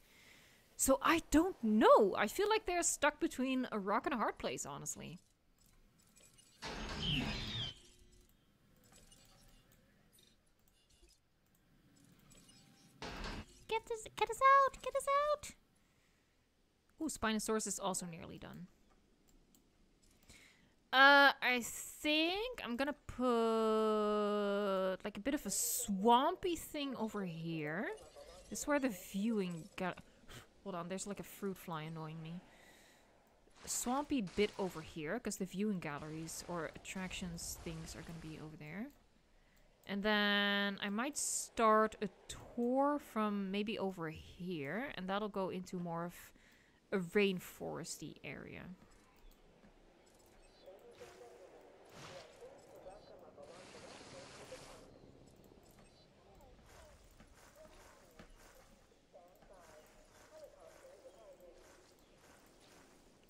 So I don't know. I feel like they're stuck between a rock and a hard place, honestly. Get us, get us out! Get us out! Ooh, Spinosaurus is also nearly done. Uh, I think I'm gonna put like a bit of a swampy thing over here. This is where the viewing got. Hold on, there's like a fruit fly annoying me. Swampy bit over here, because the viewing galleries or attractions things are gonna be over there. And then I might start a tour from maybe over here, and that'll go into more of a rainforesty area.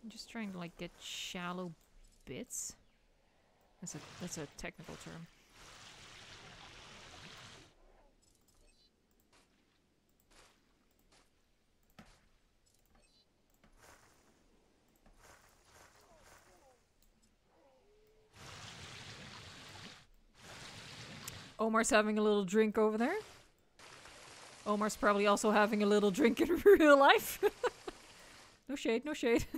I'm just trying to like get shallow bits. That's a that's a technical term. Omar's having a little drink over there. Omar's probably also having a little drink in real life. no shade, no shade.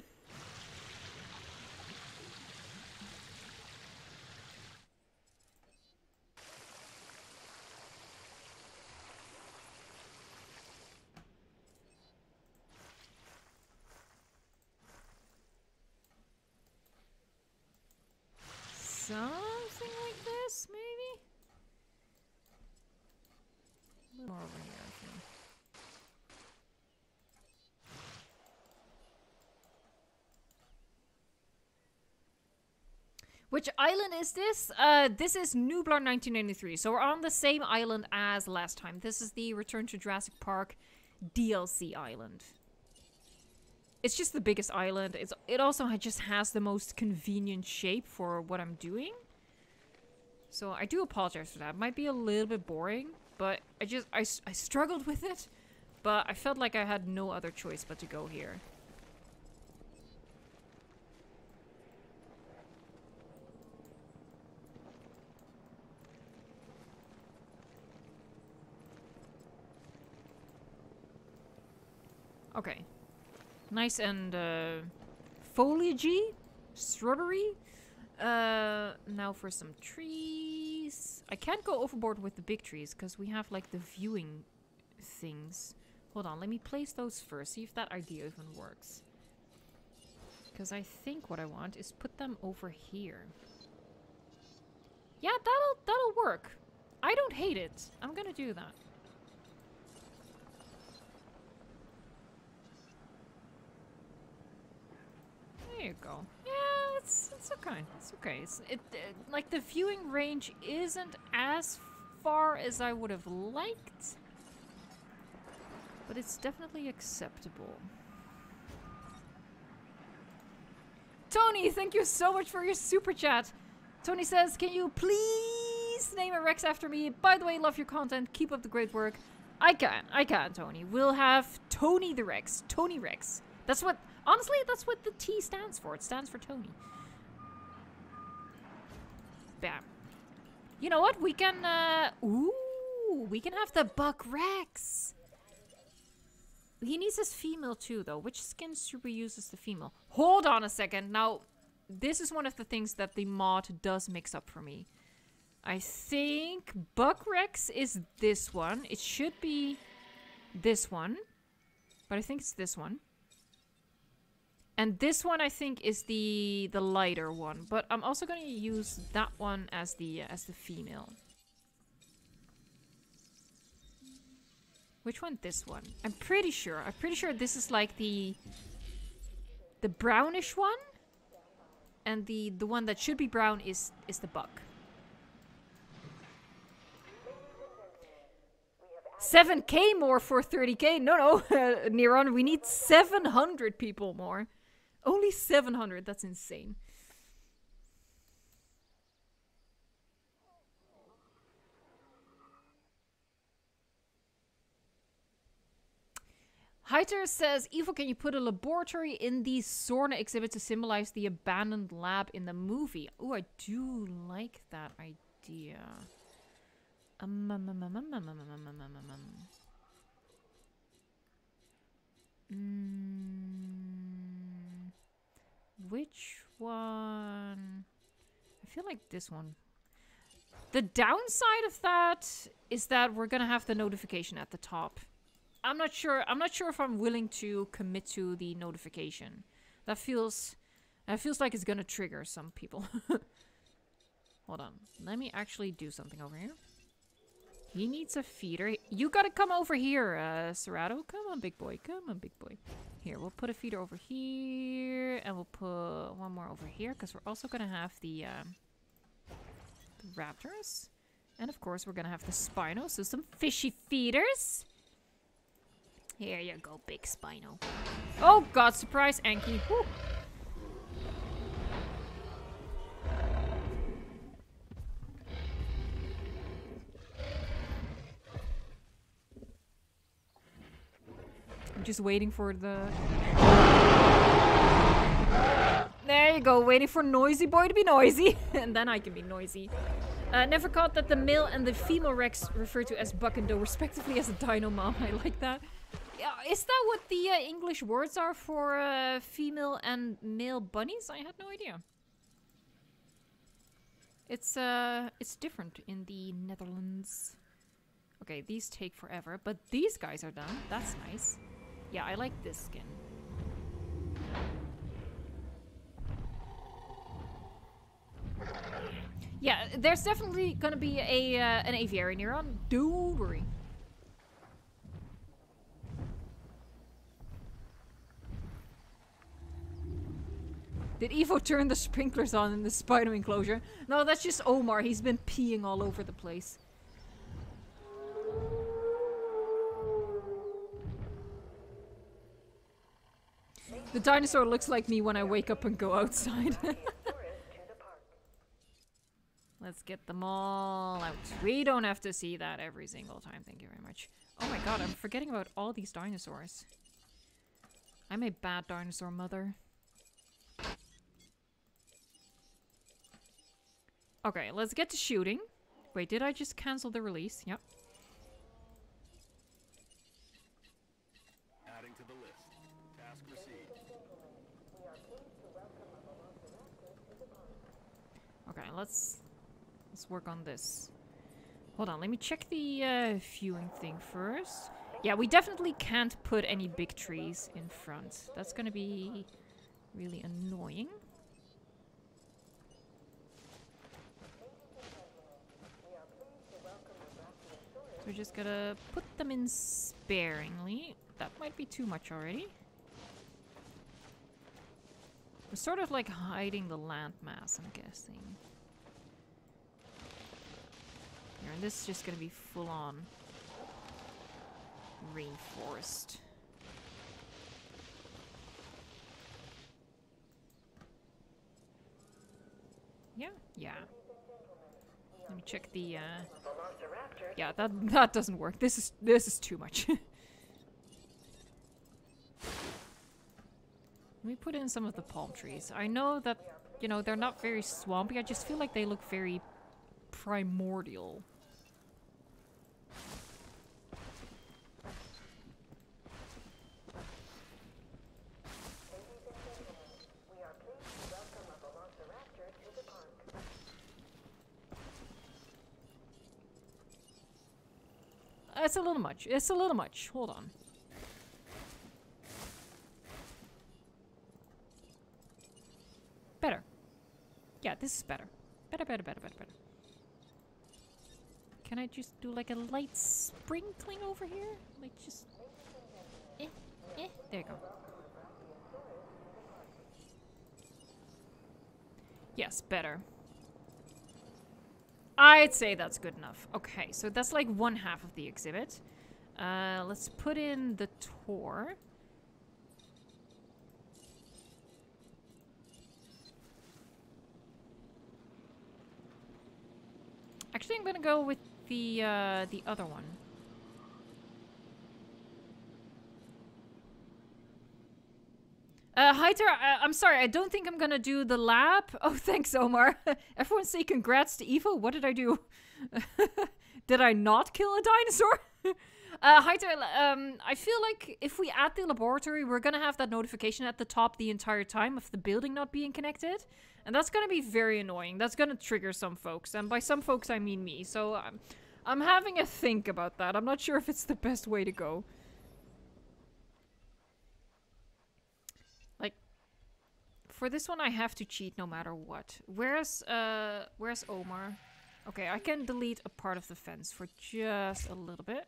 something like this, maybe? A little more over here, I think. Which island is this? Uh, this is Nublar 1993. So we're on the same island as last time. This is the Return to Jurassic Park DLC island. It's just the biggest island. It's it also just has the most convenient shape for what I'm doing. So I do apologize for that. It might be a little bit boring, but I just I struggled with it, but I felt like I had no other choice but to go here. Okay. Nice and uh, foliagey, shrubbery. Uh, now for some trees. I can't go overboard with the big trees because we have like the viewing things. Hold on, let me place those first. See if that idea even works. Because I think what I want is put them over here. Yeah, that'll that'll work. I don't hate it. I'm gonna do that. You go. Yeah, it's it's okay. It's okay. It's it uh, like the viewing range isn't as far as I would have liked, but it's definitely acceptable. Tony, thank you so much for your super chat. Tony says, "Can you please name a Rex after me?" By the way, love your content. Keep up the great work. I can, I can, Tony. We'll have Tony the Rex. Tony Rex. That's what, honestly, that's what the T stands for. It stands for Tony. Bam. You know what? We can, uh, ooh, we can have the Buck Rex. He needs his female too, though. Which skin should we use as the female? Hold on a second. Now, this is one of the things that the mod does mix up for me. I think Buck Rex is this one. It should be this one. But I think it's this one. And this one I think is the the lighter one, but I'm also going to use that one as the as the female. Which one? This one. I'm pretty sure. I'm pretty sure this is like the the brownish one, and the the one that should be brown is is the buck. 7k more for 30k? No, no, uh, Neron, we need 700 people more. Only 700, that's insane. Heiter says, Evo, can you put a laboratory in the Sorna exhibit to symbolize the abandoned lab in the movie? Oh, I do like that idea. Um, um, um which one? I feel like this one. The downside of that is that we're gonna have the notification at the top. I'm not sure. I'm not sure if I'm willing to commit to the notification. That feels, that feels like it's gonna trigger some people. Hold on. Let me actually do something over here. He needs a feeder. You gotta come over here, uh, Cerato. Come on, big boy. Come on, big boy. Here, we'll put a feeder over here, and we'll put one more over here, because we're also gonna have the, um, the raptors. And of course, we're gonna have the Spino, so some fishy feeders. Here you go, big Spino. Oh god, surprise, Anki. Whew. Just waiting for the. There you go, waiting for noisy boy to be noisy, and then I can be noisy. Uh, never caught that the male and the female Rex referred to as Buck and Doe respectively as a dino mom. I like that. Yeah, is that what the uh, English words are for uh, female and male bunnies? I had no idea. It's uh, it's different in the Netherlands. Okay, these take forever, but these guys are done. That's nice. Yeah, I like this skin. Yeah, there's definitely gonna be a uh, an aviary Neron. Don't worry. Did Evo turn the sprinklers on in the spider enclosure? No, that's just Omar. He's been peeing all over the place. The dinosaur looks like me when I wake up and go outside. Let's get them all out. We don't have to see that every single time. Thank you very much. Oh my god, I'm forgetting about all these dinosaurs. I'm a bad dinosaur mother. Okay, let's get to shooting. Wait, did I just cancel the release? Yep. Adding to the list. Task received. Okay, let's let's work on this. Hold on, let me check the uh, viewing thing first. Yeah, we definitely can't put any big trees in front. That's gonna be really annoying. So we're just gonna put them in sparingly. That might be too much already. We're sort of like hiding the landmass, I'm guessing. And this is just gonna be full on rainforest. Yeah, yeah. Let me check the uh Yeah, that that doesn't work. This is this is too much. Let me put in some of the palm trees. I know that, you know, they're not very swampy. I just feel like they look very primordial. It's a little much. It's a little much. Hold on. Better. Yeah, this is better. Better, better, better, better, better. Can I just do like a light sprinkling over here? Like just... Eh, eh, there you go. Yes, better. I'd say that's good enough. Okay, so that's like one half of the exhibit. Uh, let's put in the tour. Actually, I'm gonna go with the uh, the other one. Uh, Heiter, I- I'm sorry, I don't think I'm gonna do the lab. Oh, thanks, Omar. Everyone say congrats to Evo. What did I do? did I not kill a dinosaur? uh, Heiter, um, I feel like if we add the laboratory, we're gonna have that notification at the top the entire time of the building not being connected. And that's gonna be very annoying. That's gonna trigger some folks. And by some folks, I mean me. So I'm, I'm having a think about that. I'm not sure if it's the best way to go. For this one, I have to cheat no matter what. Where's, uh, where's Omar? Okay, I can delete a part of the fence for just a little bit.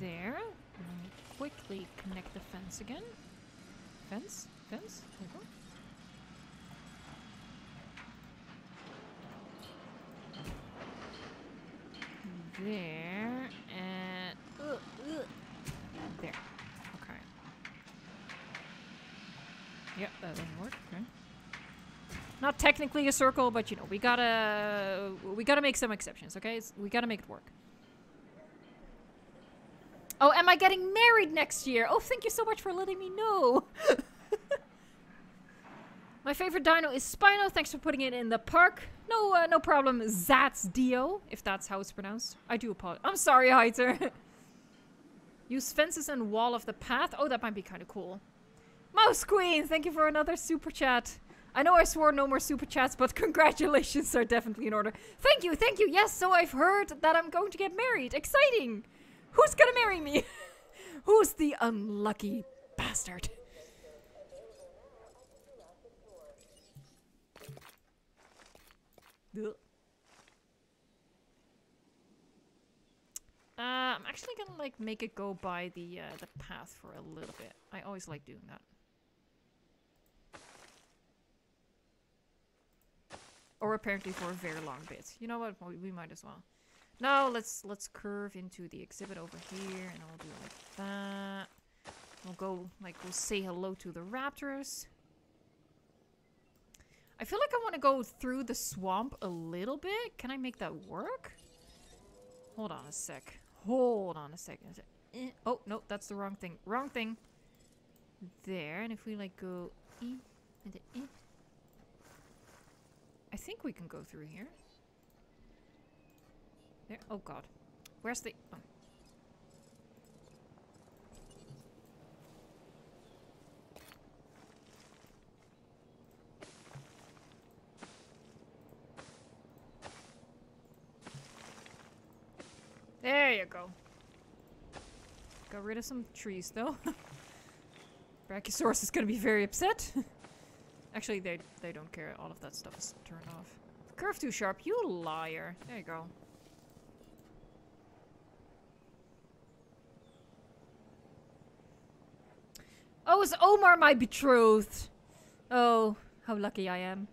There. Quickly connect the fence again. Fence? Fence? There There. And... Uh, uh, there. Okay. Yep, that didn't work. Okay. Not technically a circle, but you know, we gotta... We gotta make some exceptions, okay? It's- we gotta make it work. Oh, am I getting married next year? Oh, thank you so much for letting me know. My favorite dino is Spino. Thanks for putting it in the park. No, uh, no problem. Zats Dio, if that's how it's pronounced. I do apologize. I'm sorry, Heiter. Use fences and wall of the path. Oh, that might be kind of cool. Mouse Queen, thank you for another super chat. I know I swore no more super chats, but congratulations are definitely in order. Thank you, thank you. Yes, so I've heard that I'm going to get married. Exciting. Who's gonna marry me? Who's the unlucky bastard? Uh, I'm actually gonna like make it go by the uh, the path for a little bit. I always like doing that. Or apparently for a very long bit. You know what? We, we might as well. No, let's let's curve into the exhibit over here, and I'll do like that. We'll go like we'll say hello to the raptors. I feel like I want to go through the swamp a little bit. Can I make that work? Hold on a sec. Hold on a second. Eh, Oh, no, that's the wrong thing. Wrong thing. There, and if we like go. I think we can go through here. There. Oh god. Where's the oh. There you go. Got rid of some trees though. Brachiosaurus is gonna be very upset. Actually, they they don't care. All of that stuff is turned off. Curve too sharp, you liar. There you go. Oh, is Omar my betrothed? Oh, how lucky I am.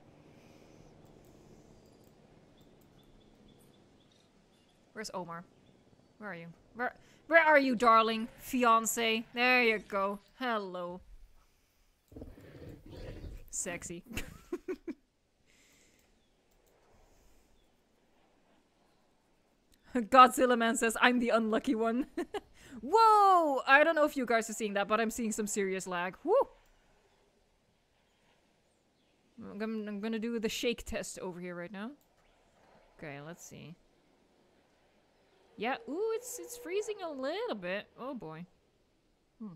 Where's Omar? Where are you? Where where are you, darling? Fiance. There you go. Hello. Sexy. Godzilla man says I'm the unlucky one. Whoa! I don't know if you guys are seeing that, but I'm seeing some serious lag. Woo! I'm I'm gonna do the shake test over here right now. Okay, let's see. Yeah, ooh, it's it's freezing a little bit. Oh boy. Hmm.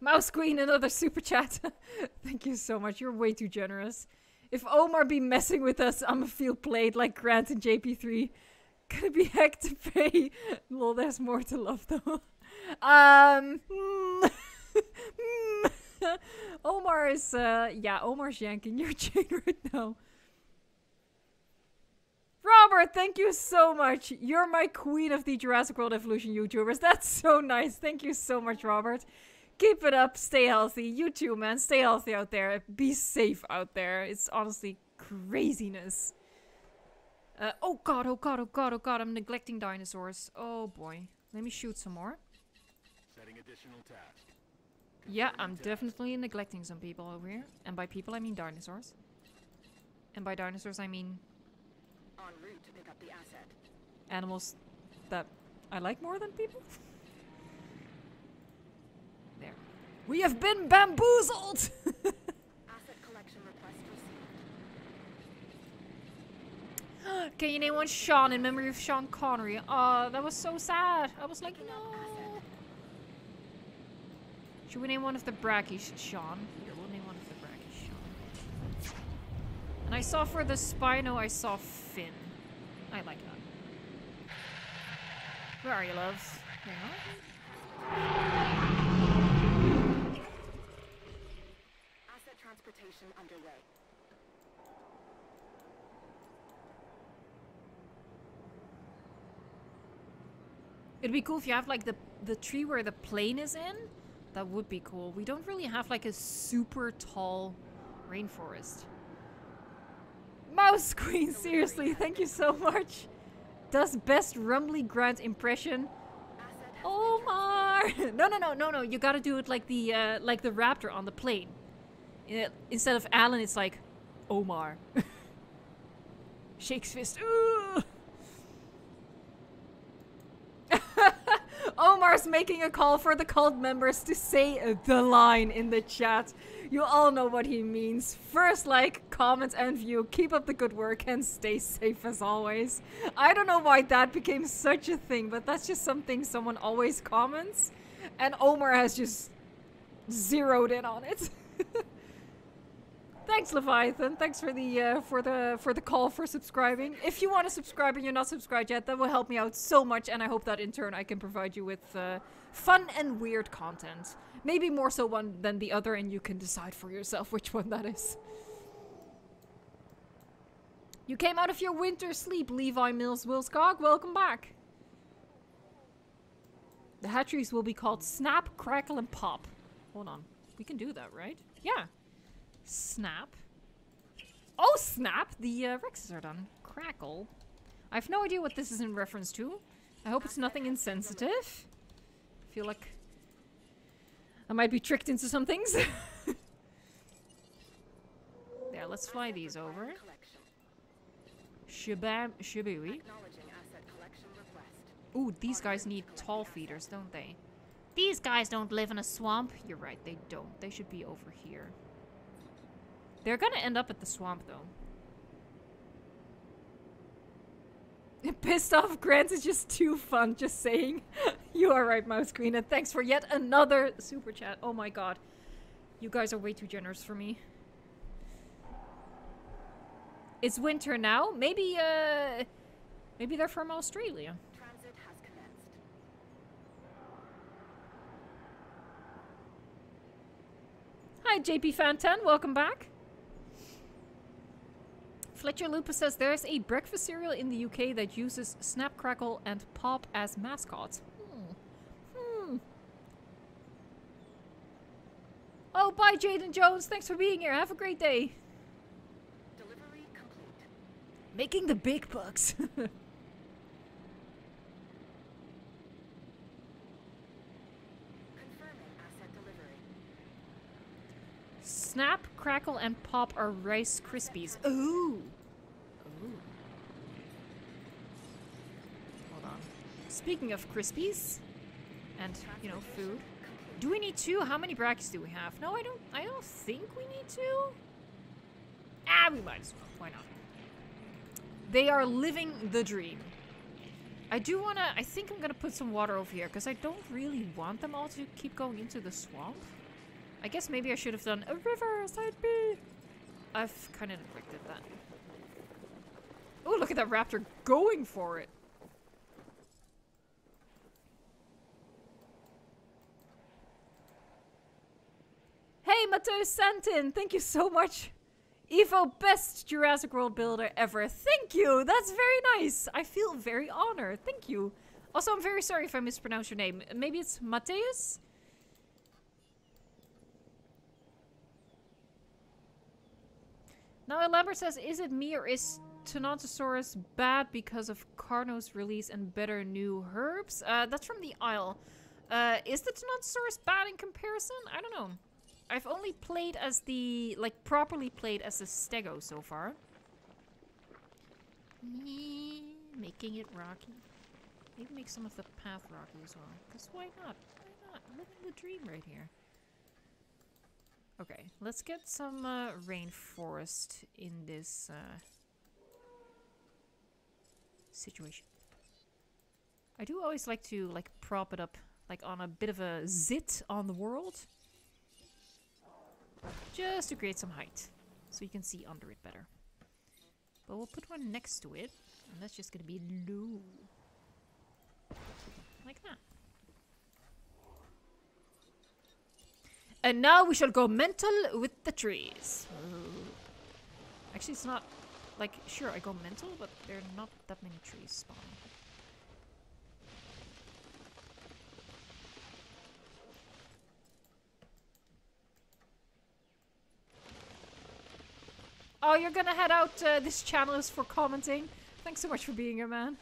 Mouse Queen, another super chat. Thank you so much. You're way too generous. If Omar be messing with us, I'ma feel played like Grant and JP3. Gonna be heck to pay. Lol, there's more to love though. Um. hmm. Hmm. Omar is, uh, yeah, Omar's yanking your chain right now. Robert, thank you so much. You're my queen of the Jurassic World Evolution YouTubers. That's so nice. Thank you so much, Robert. Keep it up. Stay healthy. You too, man. Stay healthy out there. Be safe out there. It's honestly craziness. Uh, oh god, oh god, oh god, oh god. I'm neglecting dinosaurs. Oh boy. Let me shoot some more. Setting additional task. Yeah, I'm definitely neglecting some people over here. And by people, I mean dinosaurs. And by dinosaurs, I mean En route to pick up the asset. animals that I like more than people. there. We have been bamboozled! Asset collection request received. Can you name one Sean in memory of Sean Connery? Oh, that was so sad. I was like, no. Should we name one of the brackies Sean? Here, we'll name one of the brackies Sean. And I saw for the Spino, I saw Finn. I like that. Where are you, loves? Asset transportation underway. It'd be cool if you have like the the tree where the plane is in. That would be cool. We don't really have like a super tall rainforest. Mouse Queen, seriously, thank you so much. Does best Rumbly Grant impression. Omar! No, no, no, no, no. You gotta do it like the uh, like the raptor on the plane. Instead of Alan, it's like Omar. Shakes fist. Omar's making a call for the cult members to say the line in the chat. You all know what he means. First like, comment and view, keep up the good work and stay safe as always. I don't know why that became such a thing, but that's just something someone always comments. And Omar has just zeroed in on it. Thanks, Leviathan. Thanks for the uh, for the for the call for subscribing. If you want to subscribe and you're not subscribed yet, that will help me out so much, and I hope that in turn I can provide you with uh, fun and weird content. Maybe more so one than the other, and you can decide for yourself which one that is. You came out of your winter sleep, Levi Mills Wilscog. Welcome back. The hatcheries will be called Snap, Crackle, and Pop. Hold on. We can do that, right? Yeah. Snap. Oh, snap! The uh, Rexes are done. Crackle. I have no idea what this is in reference to. I hope it's nothing insensitive. I feel like I might be tricked into some things. there, let's fly these over. Shabam, request. Ooh, these guys need tall feeders, don't they? These guys don't live in a swamp. You're right, they don't. They should be over here. They're gonna end up at the swamp, though. Pissed off Grant is just too fun, just saying. you are right, Mouse Queen, and thanks for yet another super chat. Oh my god. You guys are way too generous for me. It's winter now. Maybe, uh... Maybe they're from Australia. Transit has commenced. Hi, JP Fantan. Welcome back. Fletcher Lupus says there's a breakfast cereal in the UK that uses Snap, Crackle, and Pop as mascots. Hmm. Hmm. Oh, bye, Jaden Jones. Thanks for being here. Have a great day. Delivery complete. Making the big bucks. Confirming asset delivery. Snap, Crackle, and Pop are Rice Krispies. Ooh. Ooh. Hold on. Speaking of Krispies, and you know, food. Do we need two? How many brackets do we have? No, I don't. I don't think we need two. Ah, we might as well. Why not? They are living the dream. I do want to. I think I'm gonna put some water over here because I don't really want them all to keep going into the swamp. I guess maybe I should have done a river side B. I've kind of neglected that. Oh, look at that raptor going for it. Hey, Mateus Santin, thank you so much. Evo, best Jurassic World builder ever. Thank you. That's very nice. I feel very honored. Thank you. Also, I'm very sorry if I mispronounce your name. Maybe it's Mateus? Now, Lambert says, is it me or is Tyrannosaurus bad because of Carno's release and better new herbs? Uh, that's from the Isle. Uh, is the Tyrannosaurus bad in comparison? I don't know. I've only played as the, like, properly played as the Stego so far. Making it rocky. Maybe make some of the path rocky as well. Because why not? Why not? Living the dream right here. Okay, let's get some uh, rainforest in this uh, situation. I do always like to like prop it up like on a bit of a zit on the world. Just to create some height. So you can see under it better. But we'll put one next to it. And that's just gonna be low. Like that. And now we shall go mental with the trees. Actually, it's not like sure I go mental, but there are not that many trees spawning. Oh, you're gonna head out. Uh, this channel is for commenting. Thanks so much for being here, man.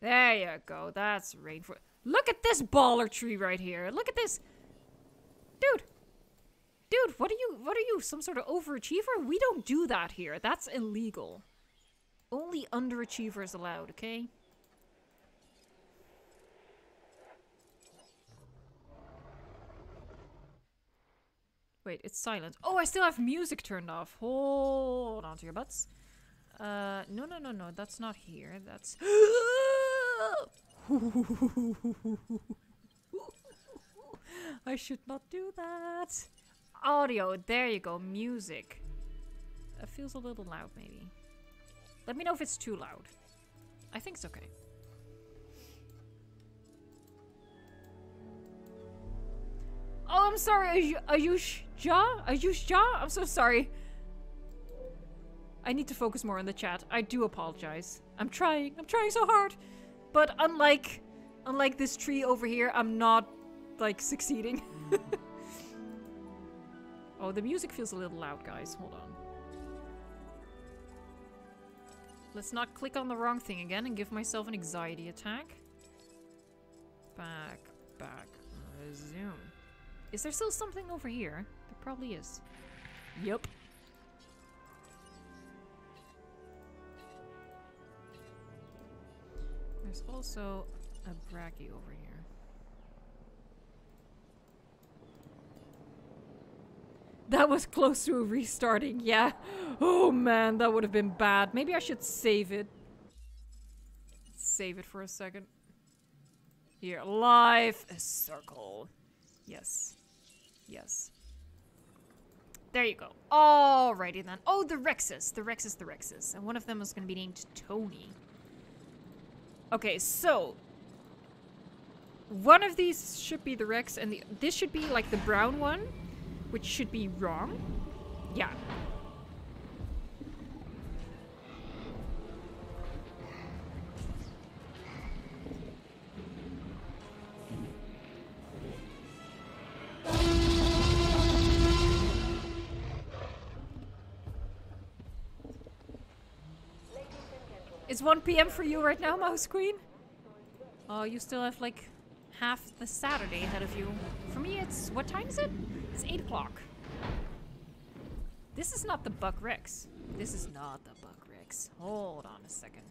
There you go. That's rainforest. Look at this baller tree right here. Look at this. Dude. Dude, what are you? Some sort of overachiever? We don't do that here. That's illegal. Only underachievers allowed, okay? Wait, it's silent. Oh, I still have music turned off. Hold on to your butts. Uh, no, no, no, no. That's not here. That's. I should not do that. Audio. There you go. Music. It feels a little loud, maybe. Let me know if it's too loud. I think it's okay. Oh, I'm sorry. Ayu- Ayush Ja? Ayush Ja? I'm so sorry. I need to focus more on the chat. I do apologize. I'm trying. I'm trying so hard. But unlike unlike this tree over here, I'm not like succeeding. oh, the music feels a little loud, guys. Hold on. Let's not click on the wrong thing again and give myself an anxiety attack. Back, back, resume. Is there still something over here? There probably is. Yep. There's also a brachy over here. That was close to restarting, yeah. Oh man, that would have been bad. Maybe I should save it. Save it for a second. Here, life a circle. Yes. Yes. There you go. Alrighty then. Oh, the Rexes. The Rexes, the Rexes. And one of them is going to be named Tony. Okay, so one of these should be the Rex, and the, this should be like the brown one, which should be wrong. Yeah. It's 1 p.m. for you right now, Mouse Queen? Oh, you still have like half the Saturday ahead of you. For me, it's. What time is it? It's 8 o'clock. This is not the Buck Rex. This is not the Buck Rex. Hold on a second.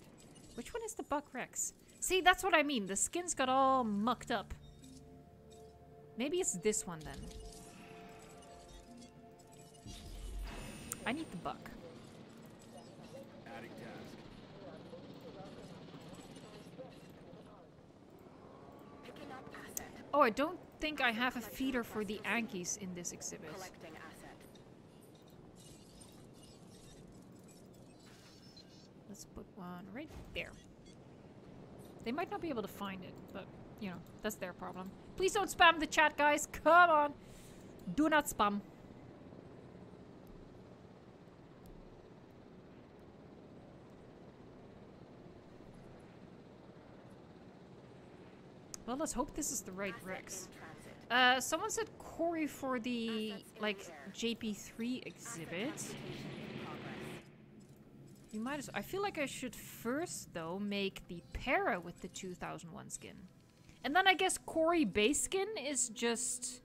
Which one is the Buck Rex? See, that's what I mean. The skins got all mucked up. Maybe it's this one then. I need the Buck. Oh, I don't think I have a feeder for the Ankies in this exhibit. Let's put one right there. They might not be able to find it, but, you know, that's their problem. Please don't spam the chat, guys. Come on. Do not spam. Well, let's hope this is the right Rex. Uh, someone said Corey for the, like. JP3 exhibit. You might as I feel like I should first, though, make the para with the 2001 skin. And then I guess Corey base skin is just,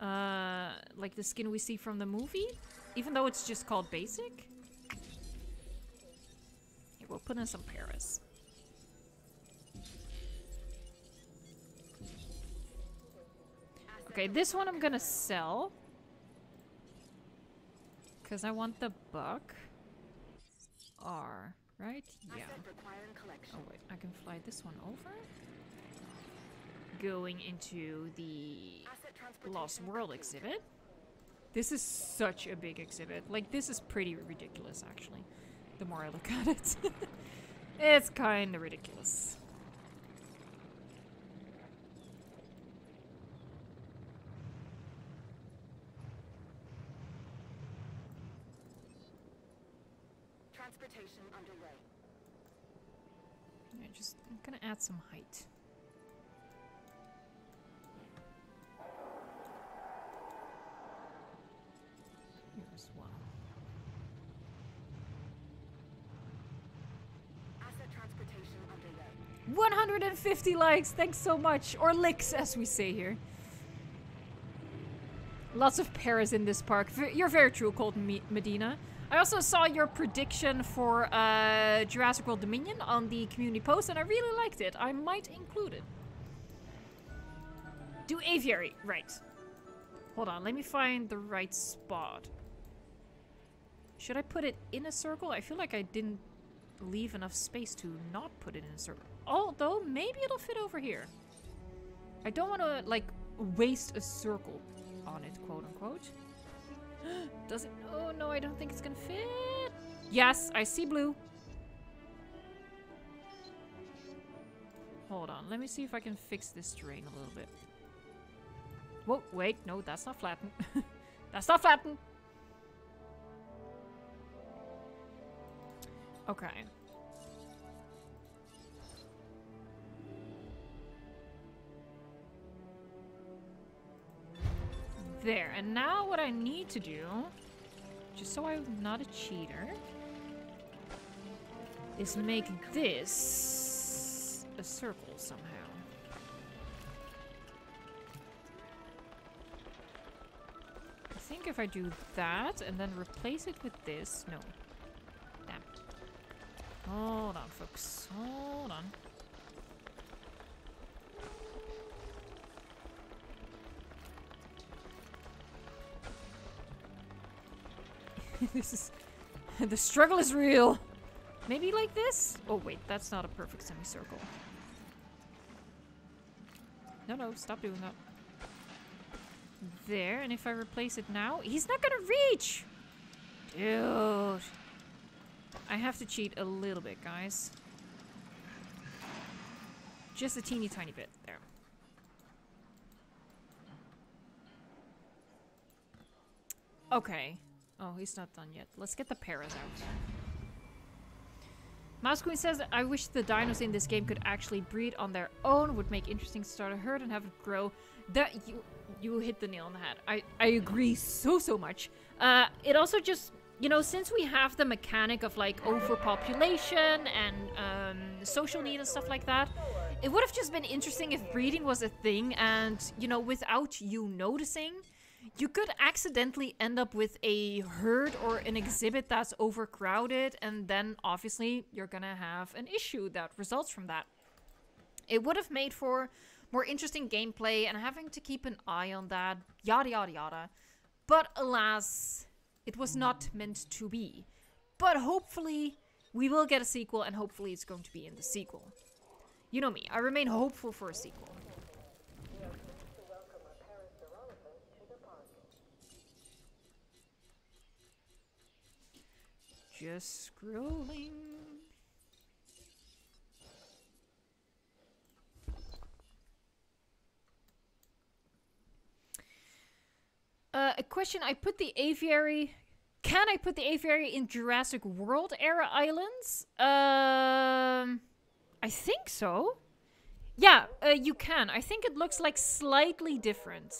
uh, like the skin we see from the movie? Even though it's just called basic? Here, we'll put in some paras. Okay, this one I'm gonna sell. Because I want the buck. R, right? Yeah. Oh wait, I can fly this one over. Going into the Lost World exhibit. This is such a big exhibit. Like, this is pretty ridiculous, actually. The more I look at it. it's kind of ridiculous. Transportation underway. Yeah, just I'm gonna add some height. Here as well. Asset transportation underway. 150 likes, thanks so much. Or licks, as we say here. Lots of paras in this park. You're very true, Cold Me- Medina. I also saw your prediction for uh, Jurassic World Dominion on the community post, and I really liked it. I might include it. Do aviary, right. Hold on, let me find the right spot. Should I put it in a circle? I feel like I didn't leave enough space to not put it in a circle. Although, maybe it'll fit over here. I don't want to, like, waste a circle. on it, quote unquote. Does it? Oh no, I don't think it's gonna fit. Yes, I see blue. Hold on, let me see if I can fix this terrain a little bit. Whoa, wait, no, that's not flattened. that's not flattened. Okay. There, and now what I need to do, just so I'm not a cheater, is make this a circle somehow. I think if I do that and then replace it with this, no. Damn. Hold on, folks. Hold on. this is... the struggle is real. Maybe like this? Oh wait, that's not a perfect semicircle. No, no, stop doing that. There, and if I replace it now, he's not gonna reach! Dude. I have to cheat a little bit, guys. Just a teeny tiny bit. There. Okay. Oh, he's not done yet. Let's get the paras out. Mouse Queen says, I wish the dinos in this game could actually breed on their own, would make interesting to start a herd and have it grow. That you you hit the nail on the head. I, I agree so so much. Uh it also just you know, since we have the mechanic of like overpopulation and um, social need and stuff like that, it would have just been interesting if breeding was a thing and, you know, without you noticing, you could accidentally end up with a herd or an exhibit that's overcrowded, and then obviously you're gonna have an issue that results from that. It would have made for more interesting gameplay and having to keep an eye on that, yada yada yada. But alas, it was not meant to be. But hopefully, we will get a sequel, and hopefully, it's going to be in the sequel. You know me, I remain hopeful for a sequel. Just scrolling. Uh, a question. I put the aviary. Can I put the aviary in Jurassic World era islands? Um, I think so. Yeah, uh, you can. I think it looks like slightly different.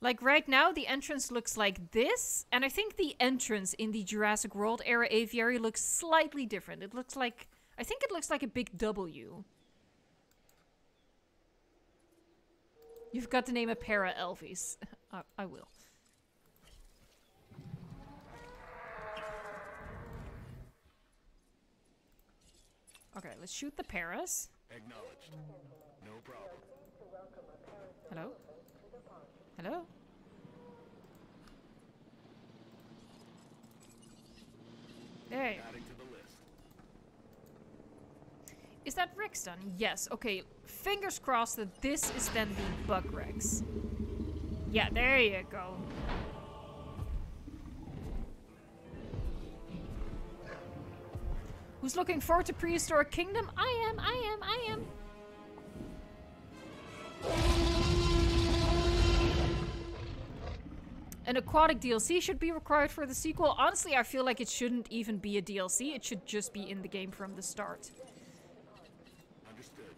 Like right now, the entrance looks like this, and I think the entrance in the Jurassic World era aviary looks slightly different. It looks like, I think it looks like a big W. You've got to name a para Elvis. I, I will. Okay, let's shoot the paras. Acknowledged. No problem. Hello? Hello? Hey, Adding to the list. is that Rex done? Yes. Okay, fingers crossed that this is then the Buck Rex. Yeah, there you go. Who's looking forward to Prehistoric Kingdom? I am, I am, I am. An aquatic DLC should be required for the sequel. Honestly, I feel like it shouldn't even be a DLC. It should just be in the game from the start. Understood.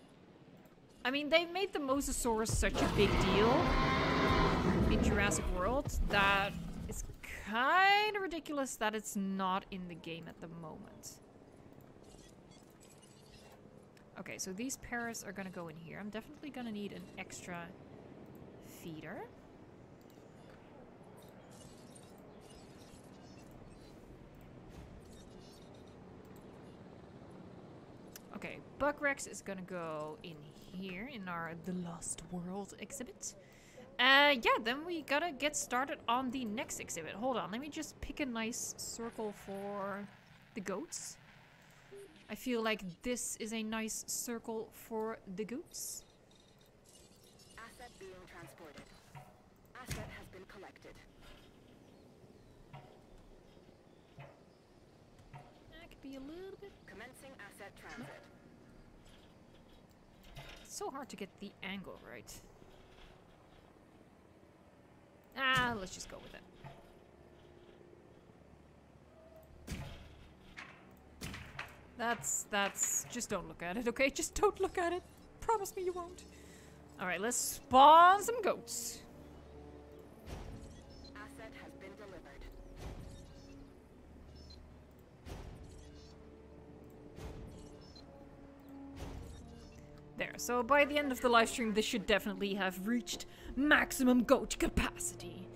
I mean, they made the Mosasaurus such a big deal in Jurassic World that it's kind of ridiculous that it's not in the game at the moment. Okay, so these paras are gonna go in here. I'm definitely gonna need an extra feeder. Okay, Buckrex is gonna go in here in our The Lost World exhibit. Uh, yeah, then we gotta get started on the next exhibit. Hold on, let me just pick a nice circle for the goats. I feel like this is a nice circle for the goats. Asset being transported. Asset has been collected. That could be a little bit. Commencing asset transit. So hard to get the angle right. Ah, let's just go with it. That's, that's, just don't look at it, okay? Just don't look at it. Promise me you won't. Alright, let's spawn some goats. So by the end of the live stream, this should definitely have reached maximum goat capacity.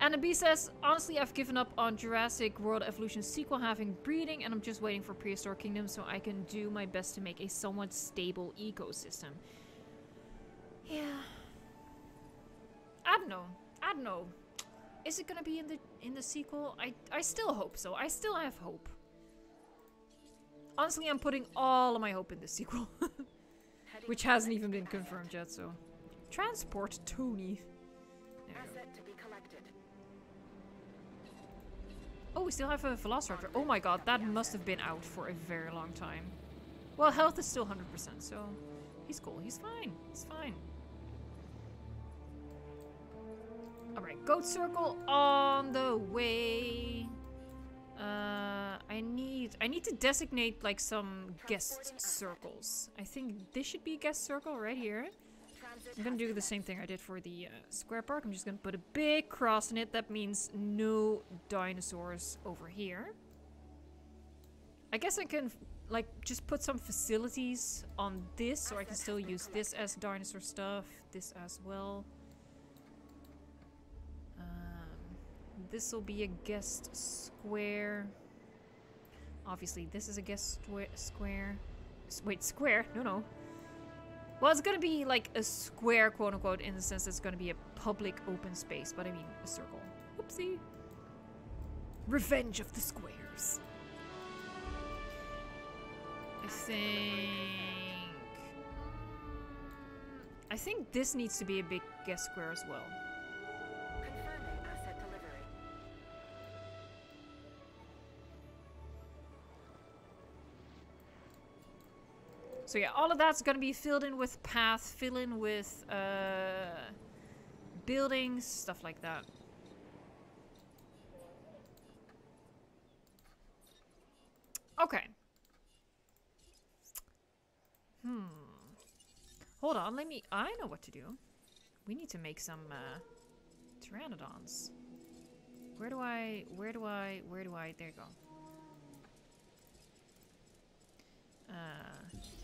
Anna B says, honestly, I've given up on Jurassic World Evolution sequel having breeding, and I'm just waiting for Prehistoric Kingdom so I can do my best to make a somewhat stable ecosystem. Yeah. I don't know. I don't know. Is it gonna be in the in the sequel? I I still hope so. I still have hope. Honestly, I'm putting all of my hope in the sequel, which hasn't even been confirmed yet. So, transport Tony. There you go. Asset to be collected. Oh, we still have a Velociraptor. Oh my god, that must have been out for a very long time. Well, health is still 100%, so he's cool. He's fine. He's fine. Alright, goat circle on the way. Uh, I need I need to designate like some guest circles. I think this should be a guest circle right here. I'm gonna do the same thing I did for the uh, square park. I'm just gonna put a big cross in it. That means no dinosaurs over here. I guess I can, like, just put some facilities on this, so I can still use this as dinosaur stuff, this as well. Um, this will be a guest square. Obviously, this is a guest square. Wait, square? No, no. Well, it's gonna be like a square, quote unquote, in the sense it's gonna be a public open space, but I mean a circle. Oopsie. Revenge of the Squares. I think. I think this needs to be a big guest square as well. So yeah, all of that's gonna be filled in with path, fill in with uh, buildings, stuff like that. Okay. Hmm. Hold on, let me. I know what to do. We need to make some uh, pteranodons. Where do I? Where do I? Where do I? There you go. Uh.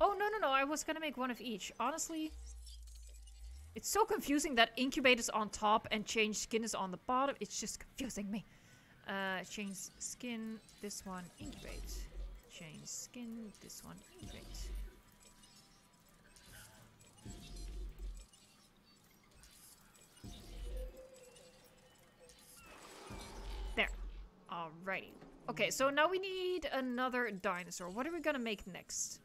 Oh, no, no, no. I was gonna make one of each. Honestly, it's so confusing that incubate is on top and change skin is on the bottom. It's just confusing me. Uh, change skin, this one, incubate. Change skin, this one, incubate. There. Alrighty. Okay, so now we need another dinosaur. What are we gonna make next?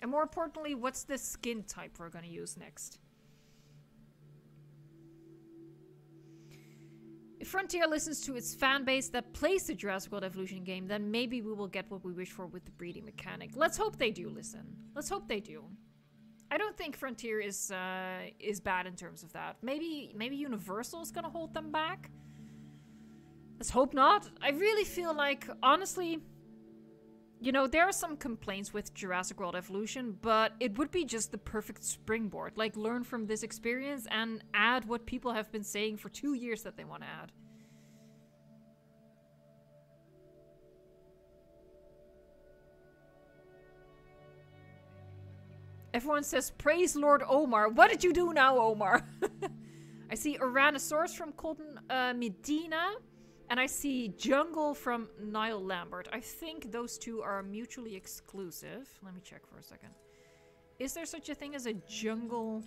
And more importantly, what's the skin type we're gonna use next? If Frontier listens to its fan base that plays the Jurassic World Evolution game, then maybe we will get what we wish for with the breeding mechanic. Let's hope they do listen. Let's hope they do. I don't think Frontier is uh, is bad in terms of that. Maybe maybe Universal is gonna hold them back. Let's hope not. I really feel like, honestly, you know, there are some complaints with Jurassic World Evolution, but it would be just the perfect springboard. Like, learn from this experience and add what people have been saying for two years that they want to add. Everyone says, Praise Lord Omar. What did you do now, Omar? I see Ouranosaurus from Colton uh, Medina. And I see Jungle from Niall Lambert. I think those two are mutually exclusive. Let me check for a second. Is there such a thing as a jungle?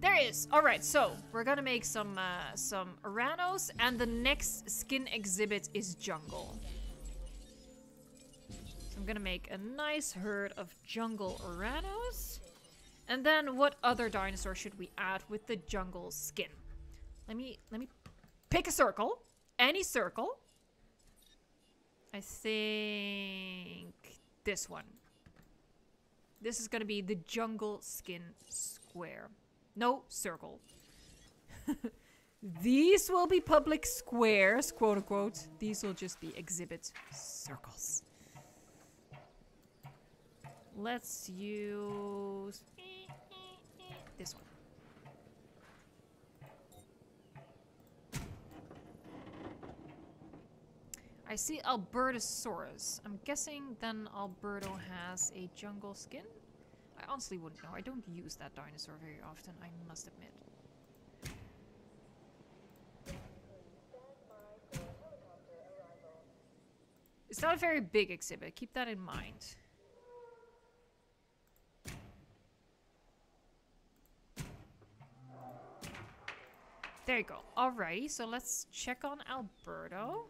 There is. All right, so we're gonna make some uh, some Ouranos, and the next skin exhibit is jungle. So I'm gonna make a nice herd of jungle Ouranos. And then what other dinosaur should we add with the jungle skin? Let me let me pick a circle. Any circle. I think this one. This is gonna be the jungle skin square. No, circle. These will be public squares, quote unquote. These will just be exhibit circles. Let's use this one. I see Albertosaurus. I'm guessing then Alberto has a jungle skin? I honestly wouldn't know. I don't use that dinosaur very often, I must admit. It's not a very big exhibit, keep that in mind. There you go. Alrighty, so let's check on Alberto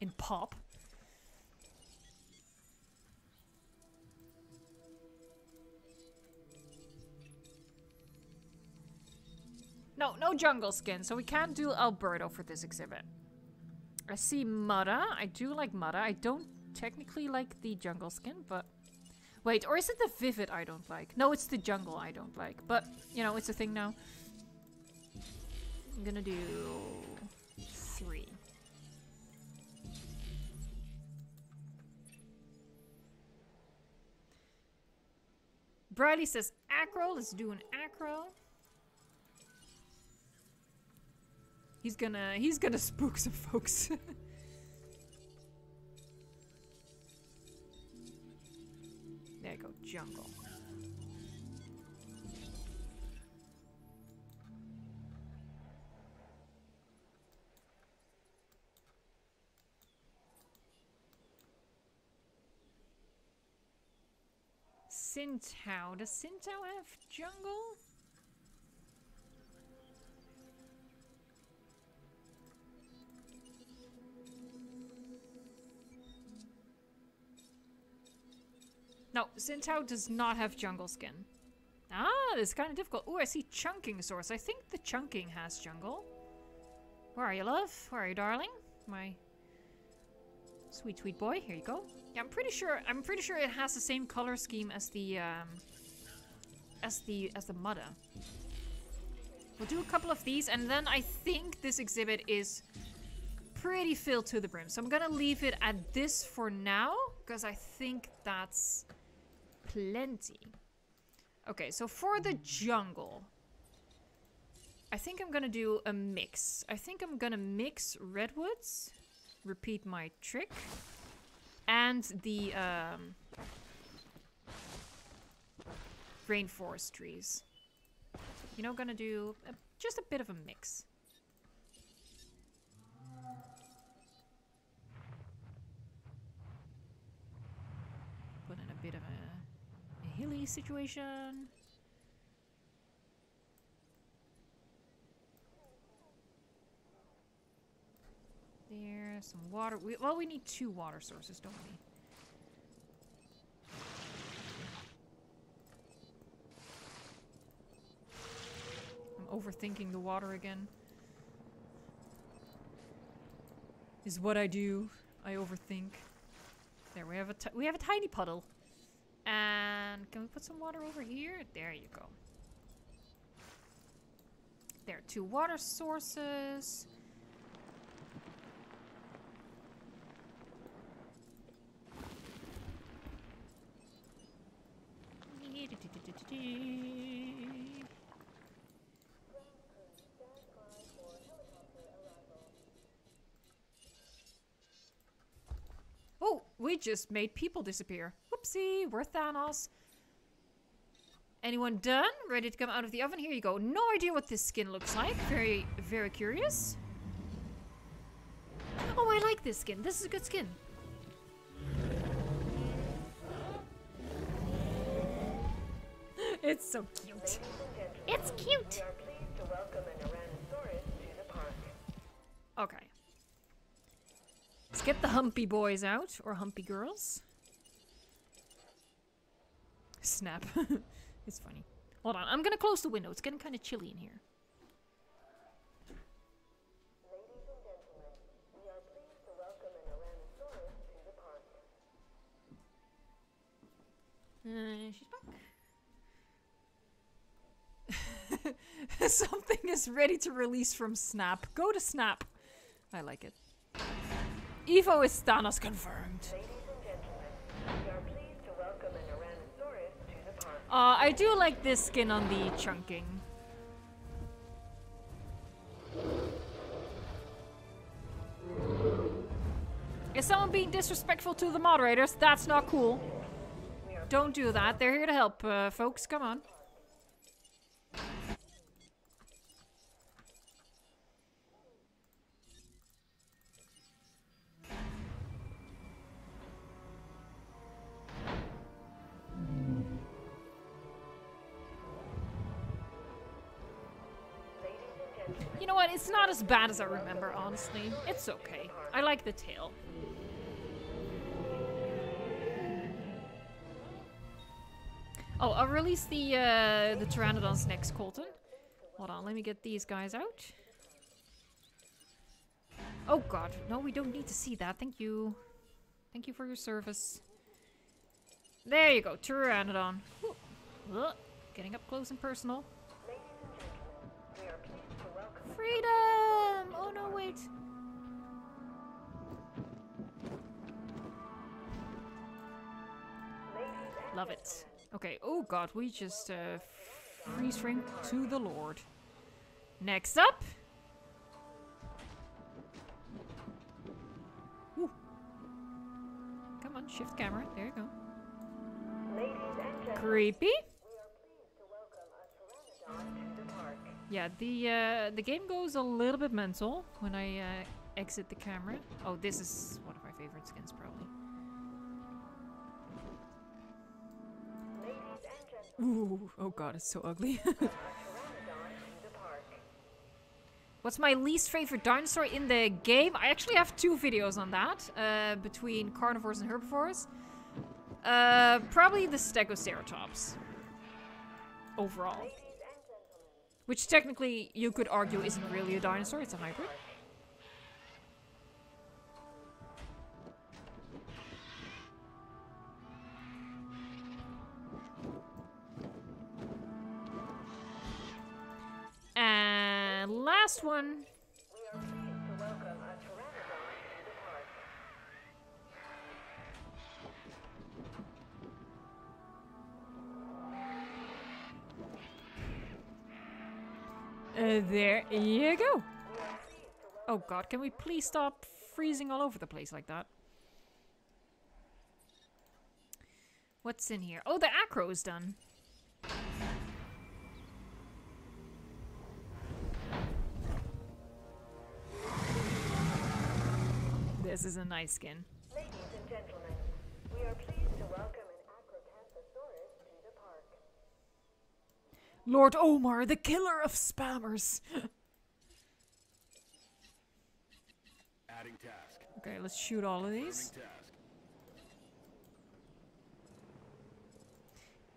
in pop. No, no jungle skin, so we can't do Alberto for this exhibit. I see Mutta. I do like Mutta. I don't technically like the jungle skin, but... Wait, or is it the Vivid I don't like? No, it's the jungle I don't like. But, you know, it's a thing now. I'm gonna do... Briley says acro. Let's do an acro. He's gonna he's gonna spook some folks. there you go, jungle. Sintao. Does Sintao have jungle? No, Sintao does not have jungle skin. Ah, this is kind of difficult. Oh, I see Chungkingosaurus. I think the Chungking has jungle. Where are you, love? Where are you, darling? My sweet, sweet boy. Here you go. Yeah, I'm pretty sure. I'm pretty sure it has the same color scheme as the um, as the as the Mutta. We'll do a couple of these, and then I think this exhibit is pretty filled to the brim. So I'm gonna leave it at this for now, because I think that's plenty. Okay, so for the jungle, I think I'm gonna do a mix. I think I'm gonna mix redwoods, repeat my trick, and the um, rainforest trees. You know, gonna do a, just a bit of a mix. Put in a bit of a, a hilly situation. There, some water. We, well, we need two water sources, don't we? I'm overthinking the water again. Is what I do. I overthink. There, we have a we have a tiny puddle. And can we put some water over here? There you go. There, are two water sources. Oh, we just made people disappear. Whoopsie, we're Thanos. Anyone done? Ready to come out of the oven? Here you go. No idea what this skin looks like. Very, very curious. Oh, I like this skin. This is a good skin. It's so cute. It's cute. are pleased to welcome an Tyrannosaurus to the park. Okay. Let's get the humpy boys out, or humpy girls. Snap. it's funny. Hold on, I'm gonna close the window. It's getting kind of chilly in here. Ladies and gentlemen, we are pleased to welcome an Tyrannosaurus to the park. Uh, she's back. Something is ready to release from Snap. Go to Snap. I like it. Evo is Thanos confirmed. Uh, I do like this skin on the Chungking. Is someone being disrespectful to the moderators? That's not cool. Don't do that. They're here to help, uh, folks. Come on. You know what? It's not as bad as I remember, honestly. It's okay. I like the tail. Oh, I'll release the uh, the pteranodons next, Colton. Hold on, let me get these guys out. Oh god, no, we don't need to see that. Thank you. Thank you for your service. There you go, pteranodon. Ugh, Getting up close and personal. Freedom! Oh no, wait. Love it. Okay, oh god, we just uh, freeze frame to the Lord. Next up. Ooh. Come on, shift camera. There you go. Creepy. Yeah, the uh, the game goes a little bit mental when I uh, exit the camera. Oh, this is one of my favorite skins, probably. Ooh, oh god, it's so ugly. What's my least favorite dinosaur in the game? I actually have two videos on that, uh, between carnivores and herbivores. Uh, probably the Stegoceratops. Overall. Which technically you could argue isn't really a dinosaur, it's a hybrid. And last one. Uh, there you go. Oh god, can we please stop freezing all over the place like that? What's in here? Oh, the acro is done. This is a nice skin. Lord Omar, the killer of spammers. Adding task. okay, let's shoot all of these.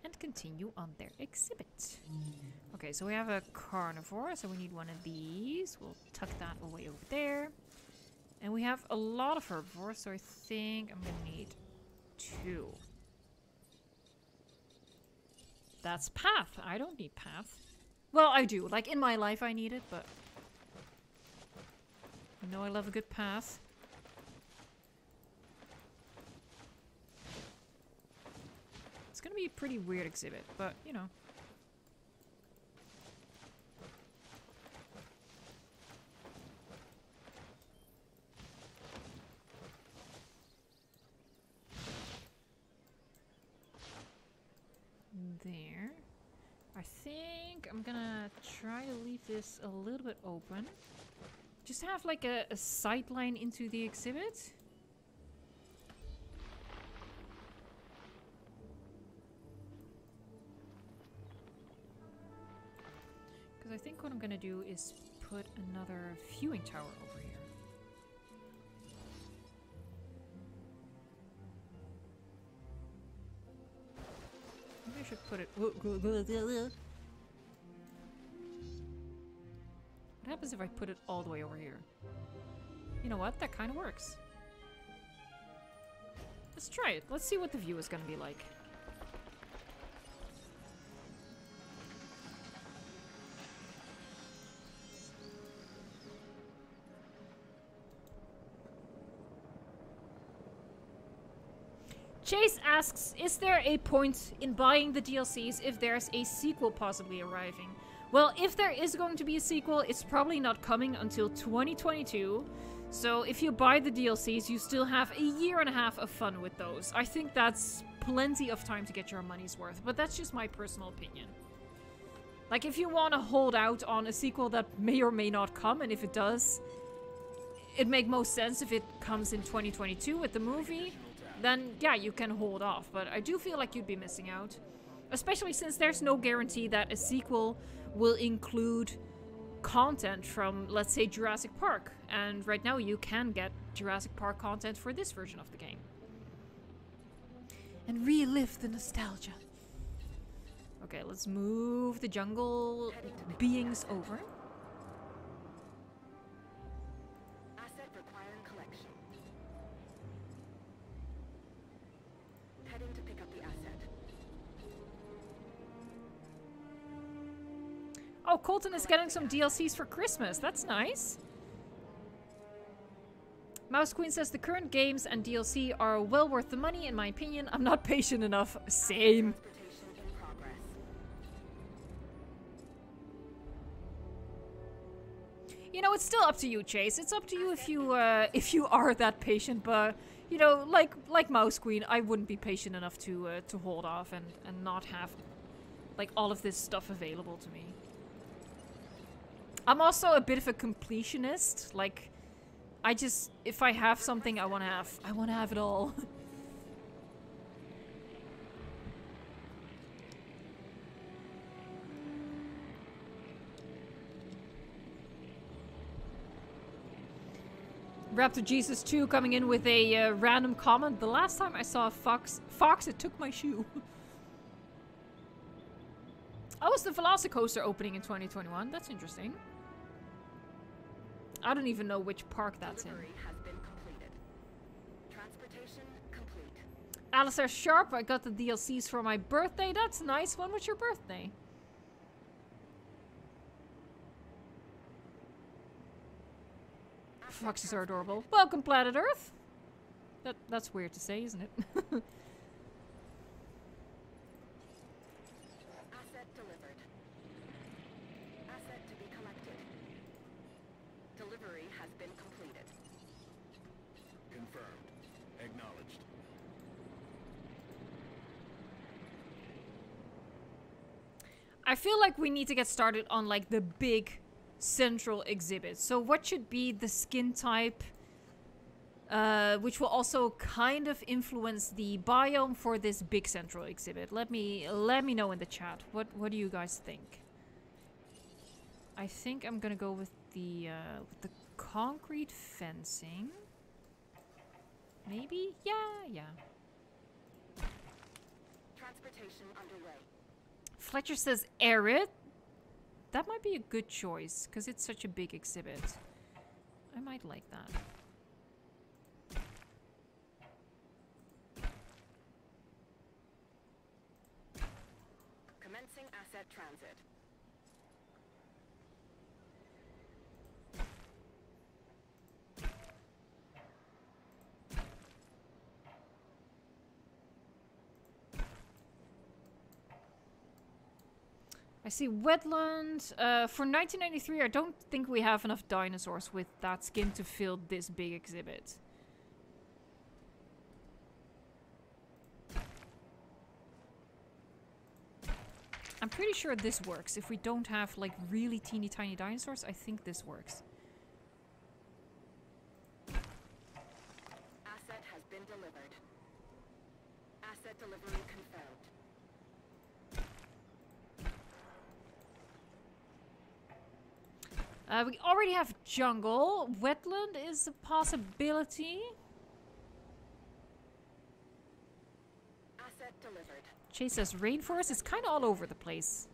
And continue on their exhibit. Okay, so we have a carnivore, so we need one of these. We'll tuck that away over there. And we have a lot of herbivores, so I think I'm gonna need two. That's path. I don't need path. Well, I do. Like in my life, I need it, but you know I love a good path. It's gonna be a pretty weird exhibit, but you know. There. I think I'm gonna try to leave this a little bit open. Just have like a, a line into the exhibit. Because I think what I'm gonna do is put another viewing tower Maybe I should put it. What happens if I put it all the way over here? You know what? That kind of works. Let's try it. Let's see what the view is going to be like. Chase asks, is there a point in buying the DLCs if there's a sequel possibly arriving? Well, if there is going to be a sequel, it's probably not coming until 2022. So if you buy the DLCs, you still have a year and a half of fun with those. I think that's plenty of time to get your money's worth, but that's just my personal opinion. Like, if you want to hold out on a sequel that may or may not come, and if it does, it make most sense if it comes in 2022 with the movie, then yeah, you can hold off. But I do feel like you'd be missing out. Especially since there's no guarantee that a sequel will include content from, let's say, Jurassic Park. And right now you can get Jurassic Park content for this version of the game. And relive the nostalgia. Okay, let's move the jungle beings over. Oh, Colton is getting some DLCs for Christmas. That's nice. Mouse Queen says the current games and DLC are well worth the money, in my opinion. I'm not patient enough. Same. You know, it's still up to you, Chase. It's up to you if you uh, if you are that patient. But you know, like like Mouse Queen, I wouldn't be patient enough to uh, to hold off and and not have like all of this stuff available to me. I'm also a bit of a completionist. Like, I just if I have something, I want to have I want to have it all. Raptor Jesus 2 coming in with a uh, random comment. The last time I saw a fox, fox, it took my shoe. oh, it's the Velocicoaster opening in 2021. That's interesting. I don't even know which park that's in. Delivery has been completed. Transportation complete. Alistair Sharp, I got the DLCs for my birthday. That's nice. When was your birthday? Foxes are adorable. Welcome, planet Earth. That that's weird to say, isn't it? Asset delivered. Asset to be collected. Delivery has been completed. Confirmed. Acknowledged. I feel like we need to get started on like the big central exhibit. So what should be the skin type uh, which will also kind of influence the biome for this big central exhibit. Let me let me know in the chat. What what do you guys think? I think I'm gonna go with the uh, with the concrete fencing. Maybe? Yeah, yeah. Transportation underway. Fletcher says arid. That might be a good choice because it's such a big exhibit. I might like that. Commencing asset transit. I see wetland. Uh, for 1993, I don't think we have enough dinosaurs with that skin to fill this big exhibit. I'm pretty sure this works. If we don't have like really teeny tiny dinosaurs, I think this works. Asset has been delivered. Asset delivery confirmed. Uh, we already have jungle. Wetland is a possibility. Asset delivered. Chase says rainforest is kind of all over the place.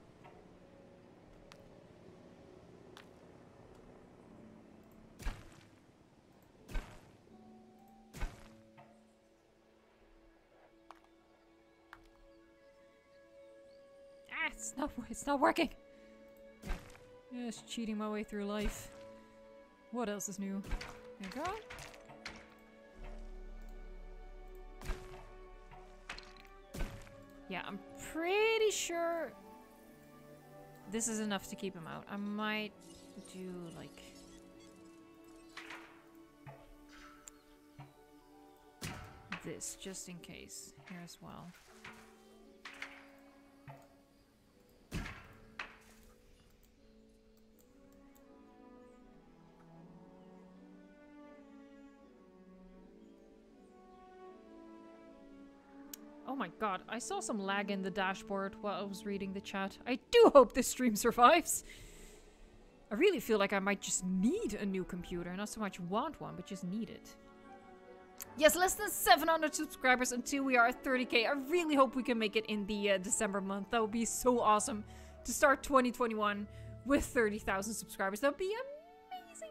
Ah, it's not. It's not working. Just cheating my way through life. What else is new? There you go. Yeah, I'm pretty sure this is enough to keep him out. I might do like this just in case here as well. God, I saw some lag in the dashboard while I was reading the chat. I do hope this stream survives. I really feel like I might just need a new computer. Not so much want one, but just need it. Yes, less than 700 subscribers until we are at 30k. I really hope we can make it in the uh, December month. That would be so awesome to start 2021 with 30,000 subscribers. That would be amazing.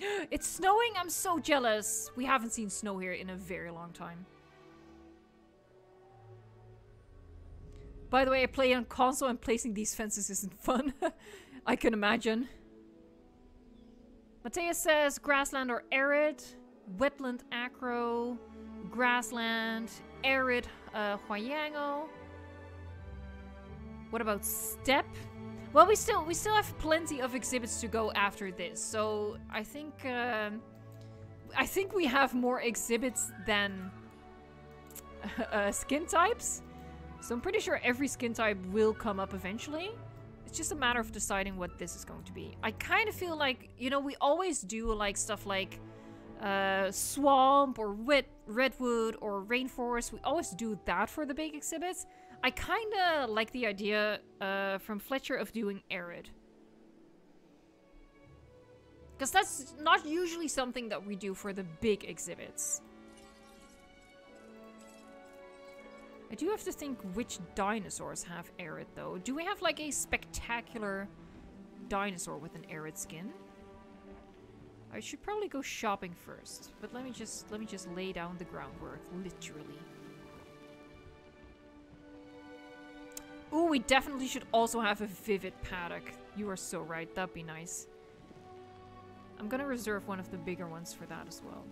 It's snowing. I'm so jealous. We haven't seen snow here in a very long time. By the way, I play on console and placing these fences isn't fun. I can imagine. Mateus says grassland or arid, wetland acro, grassland, arid uh, Huayango. What about steppe? Well, we still we still have plenty of exhibits to go after this, so I think um, I think we have more exhibits than uh, skin types. So I'm pretty sure every skin type will come up eventually. It's just a matter of deciding what this is going to be. I kind of feel like you know we always do like stuff like uh, swamp or wet redwood or rainforest. We always do that for the big exhibits. I kind of like the idea uh, from Fletcher of doing arid. Because that's not usually something that we do for the big exhibits. I do have to think which dinosaurs have arid though. Do we have like a spectacular dinosaur with an arid skin? I should probably go shopping first, but let me just let me just lay down the groundwork, literally. Ooh, we definitely should also have a vivid paddock. You are so right, that'd be nice. I'm gonna reserve one of the bigger ones for that as well.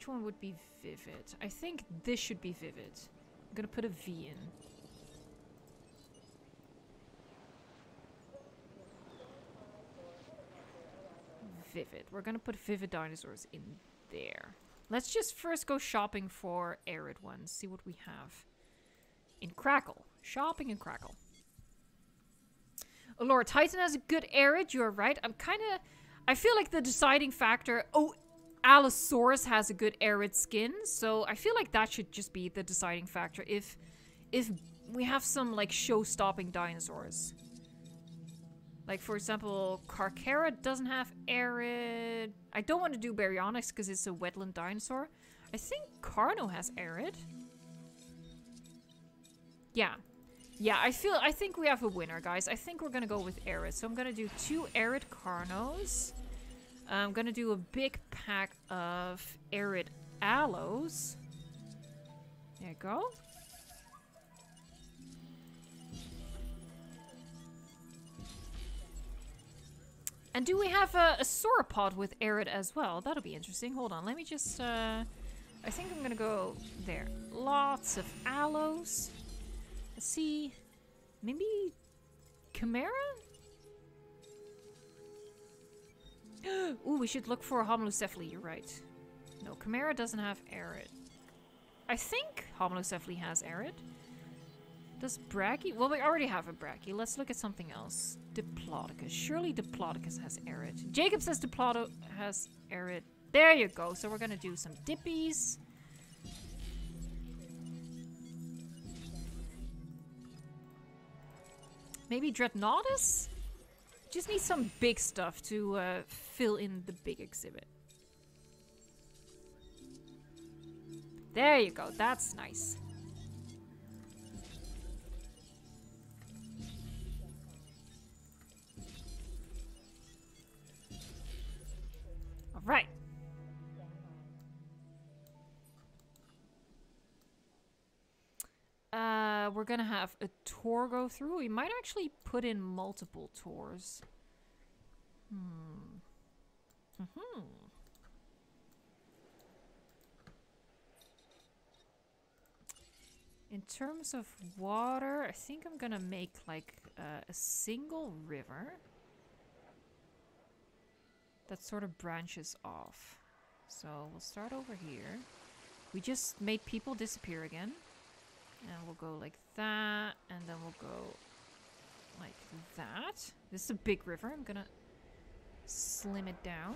Which one would be vivid? I think this should be vivid. I'm gonna put a V in. Vivid. We're gonna put vivid dinosaurs in there. Let's just first go shopping for arid ones. See what we have. In Crackle. Shopping in Crackle. Lord, Titan has a good arid. You're right. I'm kind of... I feel like the deciding factor... Oh, Allosaurus has a good arid skin. So I feel like that should just be the deciding factor. If, if we have some, like, show-stopping dinosaurs. Like, for example, Carcara doesn't have arid. I don't want to do Baryonyx because it's a wetland dinosaur. I think Carno has arid. Yeah. Yeah, I feel, I think we have a winner, guys. I think we're gonna go with arid. So I'm gonna do two arid Carnos. I'm gonna do a big pack of arid Allos. There you go. And do we have a, a sauropod with arid as well? That'll be interesting. Hold on, let me just, uh... I think I'm gonna go there. Lots of Allos. Let's see. Maybe... Camara? Ooh, we should look for Homalocephale, you're right. No, Camara doesn't have arid. I think Homalocephale has arid. Does Brachy? Well, we already have a Brachy. Let's look at something else. Diplodocus. Surely Diplodocus has arid. Jacob says Diplodocus has arid. There you go. So we're gonna do some dippies. Maybe Dreadnoughtus? Just need some big stuff to uh, fill in the big exhibit. There you go. That's nice. All right. Uh, we're gonna have a tour go through. We might actually put in multiple tours. Hmm. Hmm. In terms of water, I think I'm gonna make like uh, a single river that sort of branches off. So we'll start over here. We just made people disappear again. And we'll go like that, and then we'll go like that. This is a big river. I'm gonna slim it down.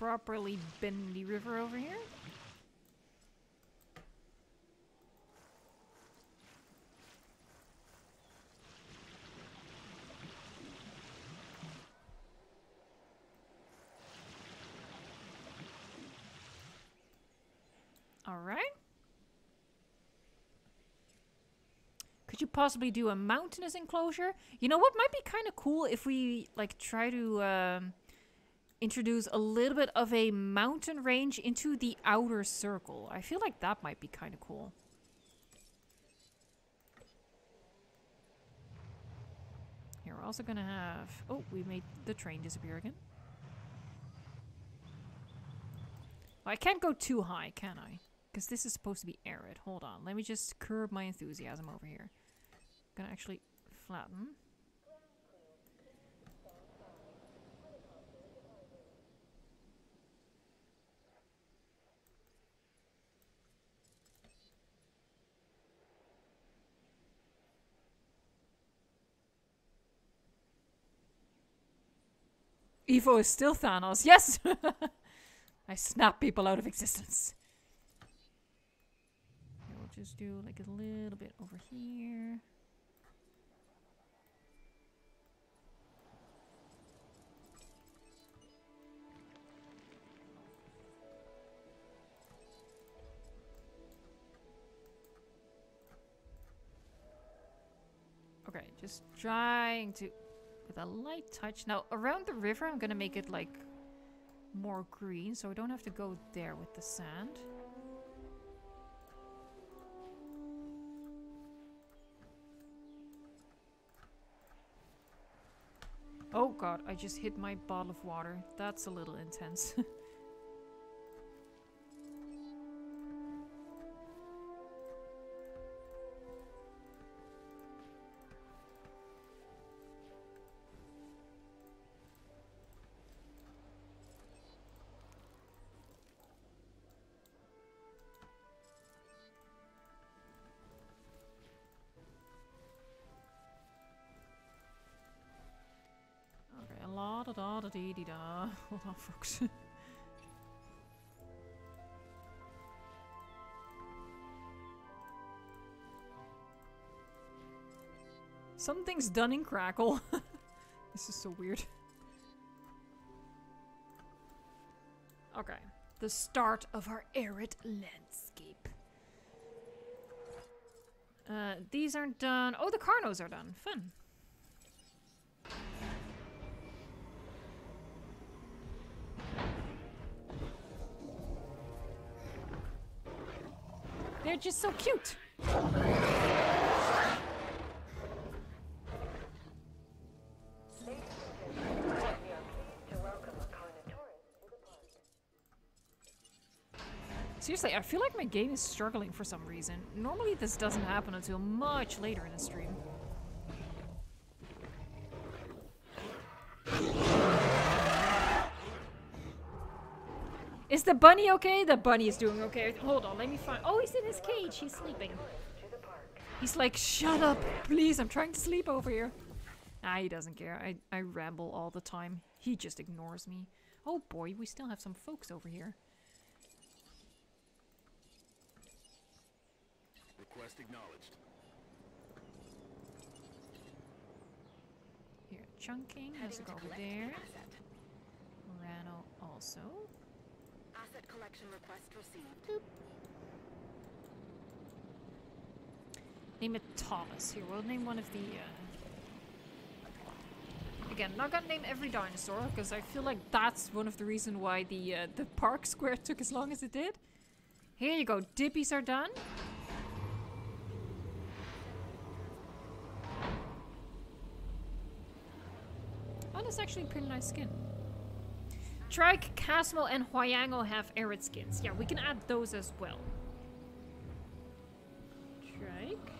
Properly bend the river over here. All right. Could you possibly do a mountainous enclosure? You know what might be kind of cool if we like try to um, introduce a little bit of a mountain range into the outer circle. I feel like that might be kind of cool. Here, we're also gonna have... Oh, we made the train disappear again. Well, I can't go too high, can I? Because this is supposed to be arid. Hold on, let me just curb my enthusiasm over here. Gonna actually flatten. Evo is still Thanos. Yes! I snap people out of existence. Okay, we'll just do like a little bit over here. Okay, just trying to with a light touch. Now, around the river, I'm gonna make it like more green, so I don't have to go there with the sand. Oh god, I just hit my bottle of water. That's a little intense. dee da. Hold on, folks. Something's done in Crackle. this is so weird. Okay, the start of our arid landscape. Uh, these aren't done. Oh, the Carnos are done. Fun. They're just so cute. Seriously, I feel like my game is struggling for some reason. Normally this doesn't happen until much later in the stream. Is the bunny okay? The bunny is doing okay. Hold on, let me find. Oh, he's in his cage. He's sleeping. He's like, shut up, please. I'm trying to sleep over here. Ah, he doesn't care. I, I ramble all the time. He just ignores me. Oh boy, we still have some folks over here. Request acknowledged. Here, Chungking has to Heading go over there. Asset. Rano also. Asset collection request received. Name it Thomas. Here, we'll name one of the. Uh... Again, not gonna name every dinosaur because I feel like that's one of the reason why the uh, the park square took as long as it did. Here you go. Dippies are done. Oh, that's actually pretty nice skin. Trike, Chasmo, and Huayango have arid skins. Yeah, we can add those as well. Trike.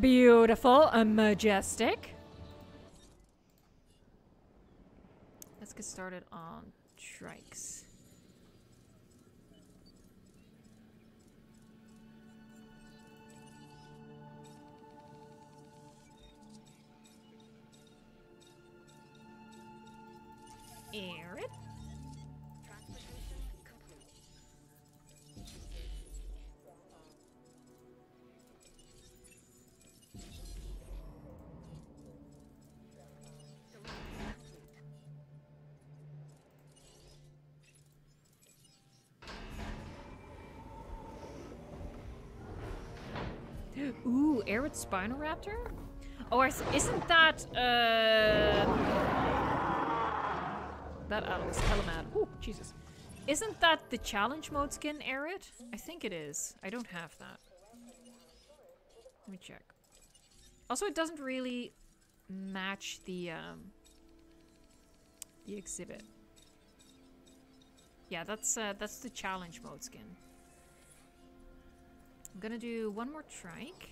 Beautiful, a majestic. Let's get started on trikes. Complete. Ooh, Arid Spinoraptor? Oh, isn't that, uh... That animal's hella mad. Ooh, Jesus. Isn't that the challenge mode skin, Arid? I think it is. I don't have that. Let me check. Also, it doesn't really match the, um... The exhibit. Yeah, that's, uh, that's the challenge mode skin. I'm gonna do one more trike.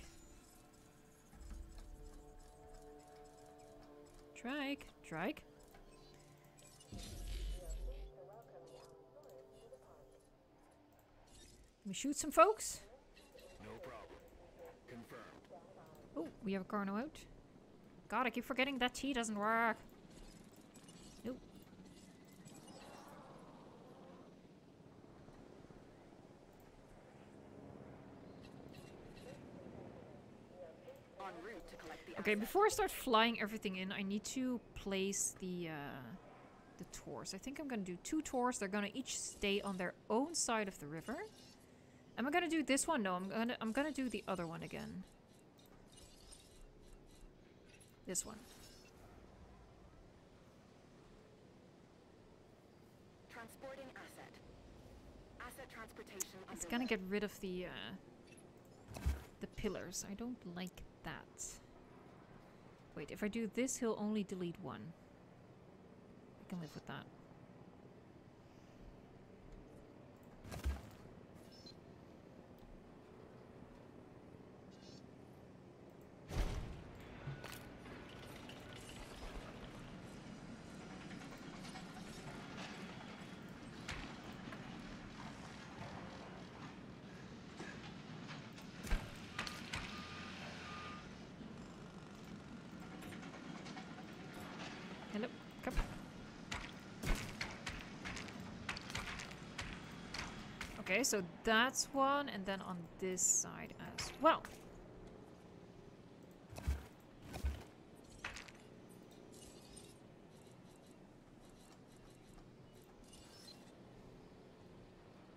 Trike, trike. Let me shoot some folks. No problem. Confirmed. Oh, we have a Carno out. God, I keep forgetting that T doesn't work. Nope. En route to collect the Okay, before I start flying everything in, I need to place the uh, the tours. I think I'm gonna do two tours. They're gonna each stay on their own side of the river. Am I gonna do this one? No, I'm gonna I'm gonna do the other one again. This one. Transporting asset. Asset transportation It's gonna get rid of the uh, the pillars. I don't like that. Wait, if I do this, he'll only delete one. I can live with that. Hello, come. Okay, so that's one, and then on this side as well.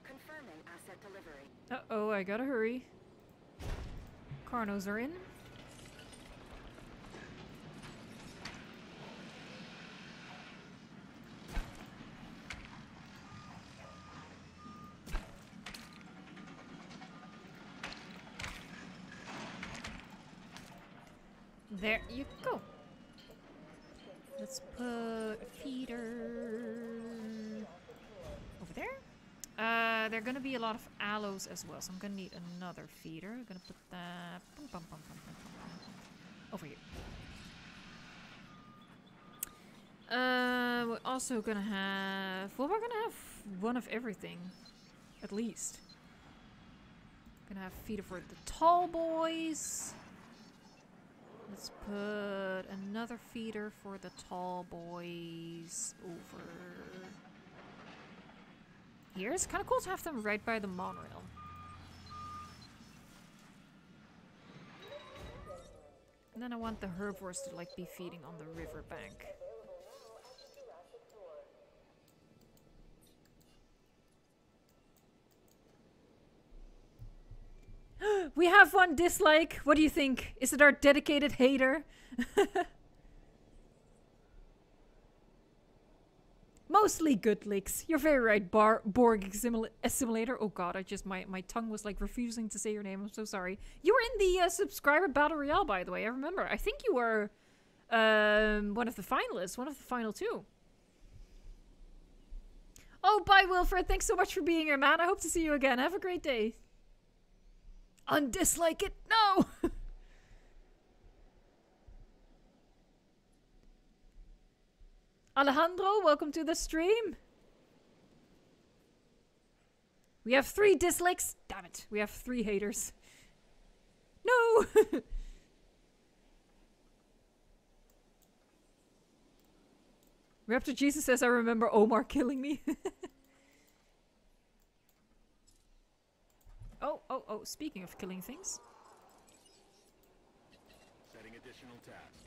Confirming asset delivery. Uh oh, I gotta hurry. Carnos are in. those as well. So I'm gonna need another feeder. I'm gonna put that over here. Uh, we're also gonna have... Well, we're gonna have one of everything. At least. Gonna have feeder for the tall boys. Let's put another feeder for the tall boys over here. It's kind of cool to have them right by the monorail. And then I want the herbivores to like be feeding on the riverbank. we have one dislike. What do you think? Is it our dedicated hater? Mostly good licks. You're very right, Bar Borg assimil Assimilator. Oh god, I just my my tongue was like refusing to say your name. I'm so sorry. You were in the uh, subscriber battle royale, by the way. I remember. I think you were um, one of the finalists, one of the final two. Oh, bye, Wilfred. Thanks so much for being here, man. I hope to see you again. Have a great day. Undislike it? No! Alejandro, welcome to the stream. We have three dislikes. Damn it. We have three haters. No! Raptor Jesus says, I remember Omar killing me. oh, oh, oh, speaking of killing things. Setting additional task.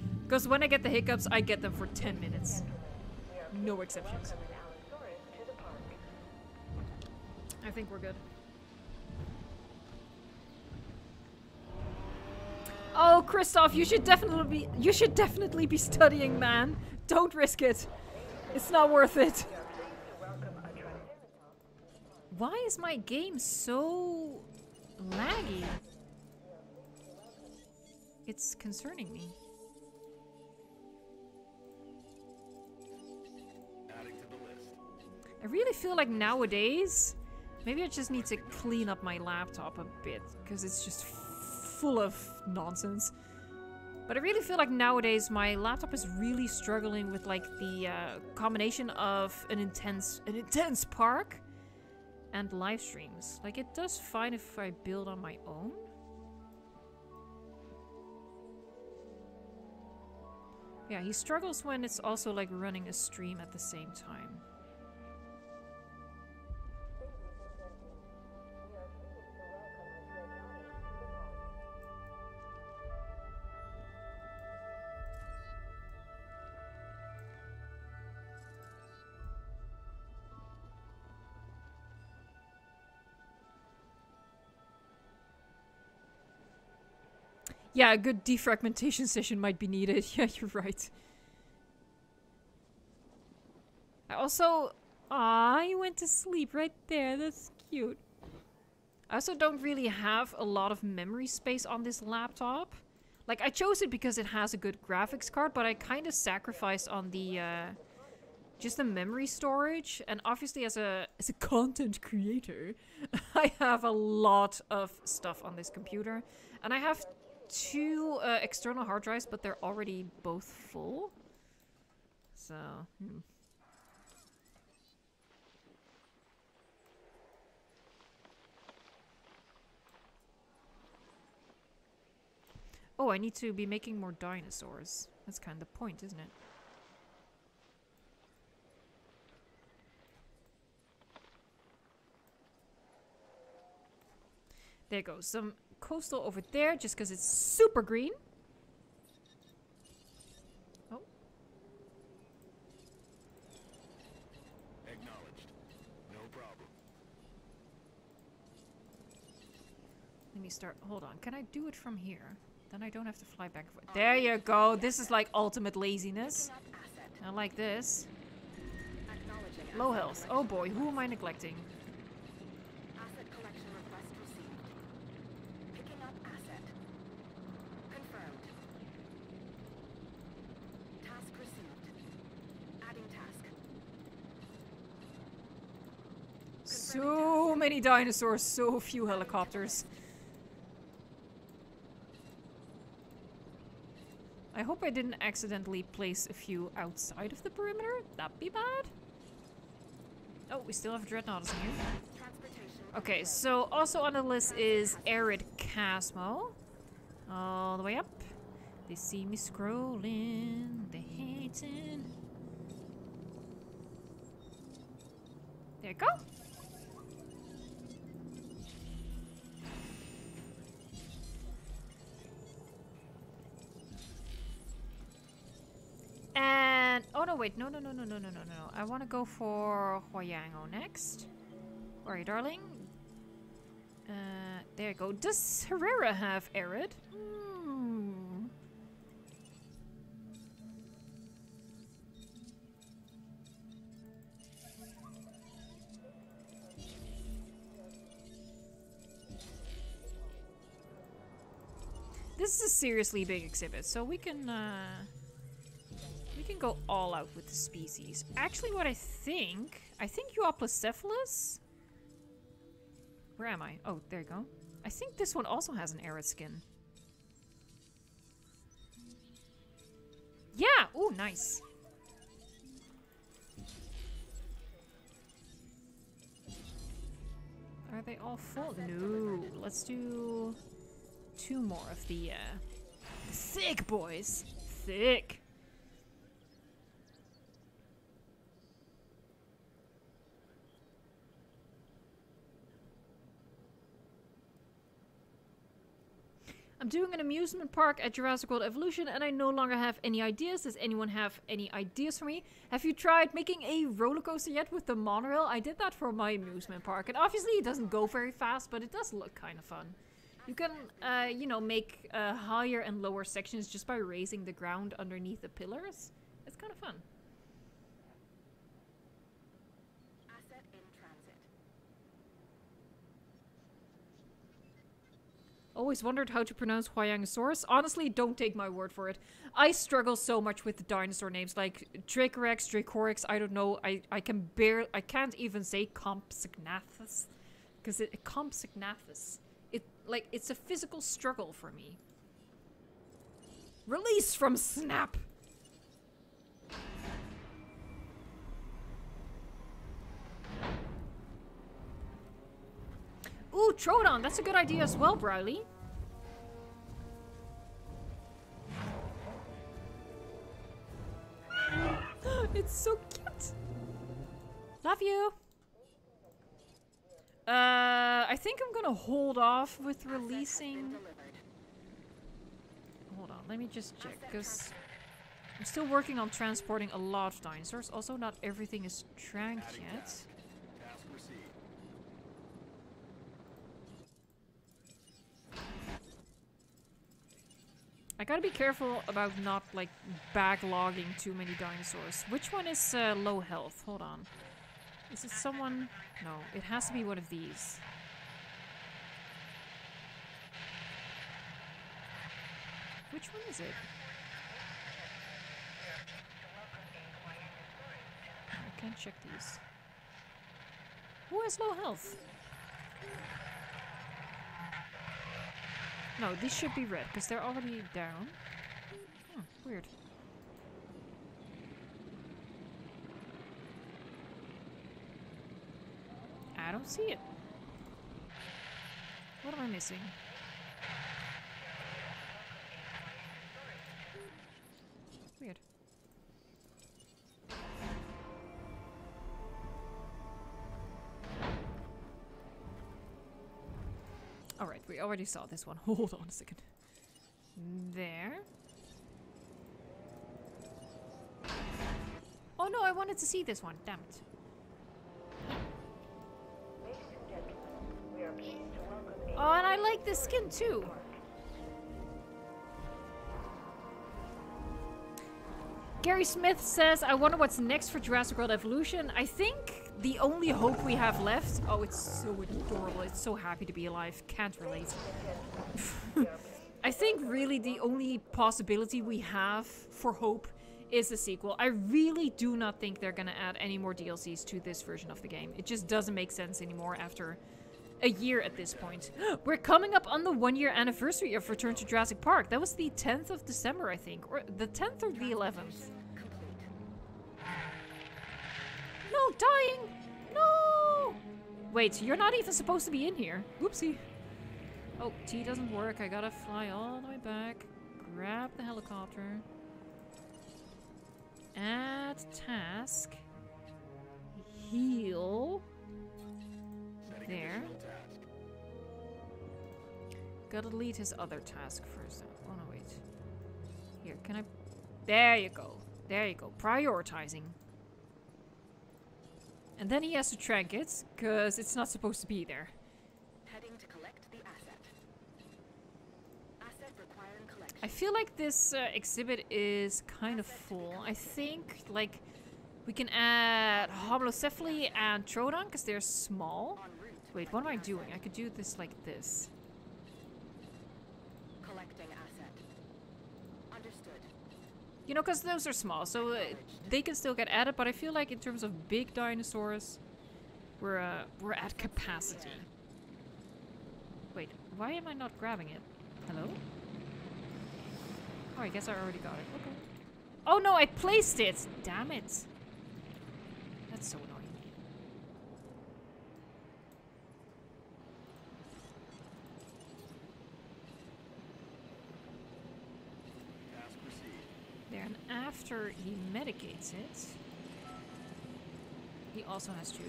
Because when I get the hiccups, I get them for 10 minutes. No exceptions. I think we're good. Oh, Christoph, you should definitely be you should definitely be studying, man. Don't risk it. It's not worth it. Why is my game so laggy? It's concerning me. I really feel like nowadays, maybe I just need to clean up my laptop a bit because it's just full of nonsense. But I really feel like nowadays my laptop is really struggling with like the uh, combination of an intense, an intense park and live streams. Like it does fine if I build on my own. Yeah, he struggles when it's also like running a stream at the same time. Yeah, a good defragmentation session might be needed. Yeah, you're right. I also... Ah, you went to sleep right there. That's cute. I also don't really have a lot of memory space on this laptop. Like, I chose it because it has a good graphics card, but I kind of sacrificed on the, uh, just the memory storage. And obviously, as a as a content creator, I have a lot of stuff on this computer, and I have two uh, external hard drives, but they're already both full. So, hmm. Oh, I need to be making more dinosaurs. That's kind of the point, isn't it? There goes some coastal over there, just because it's super green. Oh, Acknowledged. No problem. let me start. Hold on. Can I do it from here? Then I don't have to fly back. There you go. This is like ultimate laziness. I like this. Low health. Oh boy, who am I neglecting? Asset collection request received. Picking up asset. Confirmed. Task received. Adding task. So many dinosaurs, so few helicopters. I hope I didn't accidentally place a few outside of the perimeter. That'd be bad. Oh, we still have Dreadnoughts here. Transportation. Okay, so also on the list is Arid Chasmo. All the way up. They see me scrolling, they hating. There you go. And oh no, wait, no, no, no, no, no, no, no, no. I want to go for Huayango next. Where are you, darling? Uh, there you go. Does Herrera have Arid? Hmm. This is a seriously big exhibit, so we can uh, can go all out with the species. Actually, what I think, I think Euoplocephalus. Where am I? Oh, there you go. I think this one also has an arid skin. Yeah! Oh, nice. Are they all full? No. Let's do two more of the, uh, the thick boys. Thick. I'm doing an amusement park at Jurassic World Evolution and I no longer have any ideas. Does anyone have any ideas for me? Have you tried making a roller coaster yet with the monorail? I did that for my amusement park and obviously it doesn't go very fast, but it does look kind of fun. You can, uh, you know, make uh, higher and lower sections just by raising the ground underneath the pillars. It's kind of fun. Asset in transit. Always wondered how to pronounce Huayangosaurus. Honestly, don't take my word for it. I struggle so much with the dinosaur names like Dracorex, Dracoryx. I don't know. I I can bear. I can't even say Compsognathus because it Compsognathus. It like it's a physical struggle for me. Release from Snap. Ooh, Troodon. That's a good idea as well, Briley. it's so cute. Love you. Uh, I think I'm gonna hold off with releasing. Hold on, let me just check, because I'm still working on transporting a lot of dinosaurs. Also, not everything is tranked yet. task. Task received. I gotta be careful about not like backlogging too many dinosaurs. Which one is uh, low health? Hold on. Is it someone? No, it has to be one of these. Which one is it? I can't check these. Who has low health? No, these should be red because they're already down. Weird. I don't see it. What am I missing? Already saw this one. Hold on a second. There. Oh no, I wanted to see this one. Damn it. Oh, and I like this skin too. Gary Smith says, I wonder what's next for Jurassic World Evolution. I think the only hope we have left. Oh, it's so adorable. It's so happy to be alive. Can't relate. I think really the only possibility we have for hope is a sequel. I really do not think they're gonna add any more DLCs to this version of the game. It just doesn't make sense anymore after a year at this point. We're coming up on the one year anniversary of Return to Jurassic Park. That was the 10th of December, I think. Or the 10th or the 11th. No, dying! No! Wait, you're not even supposed to be in here. Whoopsie. Oh, T doesn't work. I gotta fly all the way back. Grab the helicopter. Add task. Heal. There. Gotta delete his other task first. Oh no, wait. Here, can I? There you go. There you go. Prioritizing. And then he has to track it, because it's not supposed to be there. Heading to collect the asset. Asset requiring collection. I feel like this uh, exhibit is kind of full. I think, like, we can add Homalocephale and Troodon, because they're small. En route. to Wait, what am I doing? I could do this like this. Collecting asset. Understood. You know, because those are small, so uh, they can still get added. But I feel like in terms of big dinosaurs, we're uh, we're at capacity. Wait, why am I not grabbing it? Hello? Oh, I guess I already got it. Okay. Oh no, I placed it. Damn it. That's so annoying. Task received. There, and after he medicates it, he also has to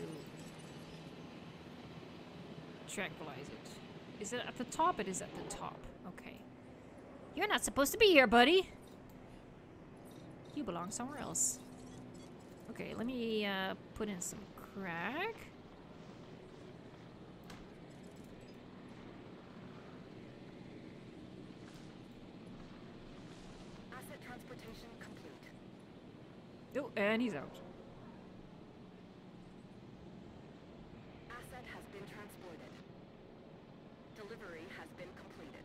tranquilize it. Is it at the top? It is at the top. Okay. You're not supposed to be here, buddy. You belong somewhere else. Okay, let me uh, put in some crag. Asset transportation complete. Oh, and he's out. Asset has been transported. Delivery has been completed.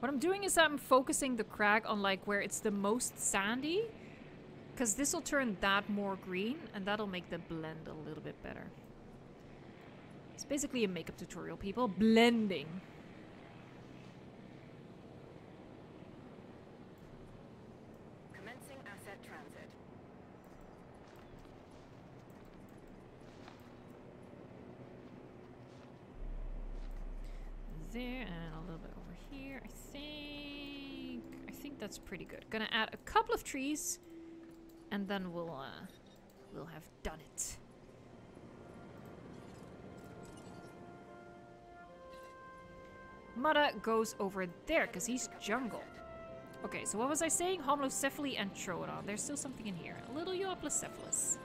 What I'm doing is I'm focusing the crag on like where it's the most sandy. Because this will turn that more green and that'll make the blend a little bit better. It's basically a makeup tutorial, people. Blending. Commencing asset transit. There and a little bit over here. I think I think that's pretty good. Gonna add a couple of trees and then we'll uh we'll have done it. Mutta goes over there because he's jungle. Okay, so what was I saying? Homalocephale and Troodon. There's still something in here. A little Euoplocephalus.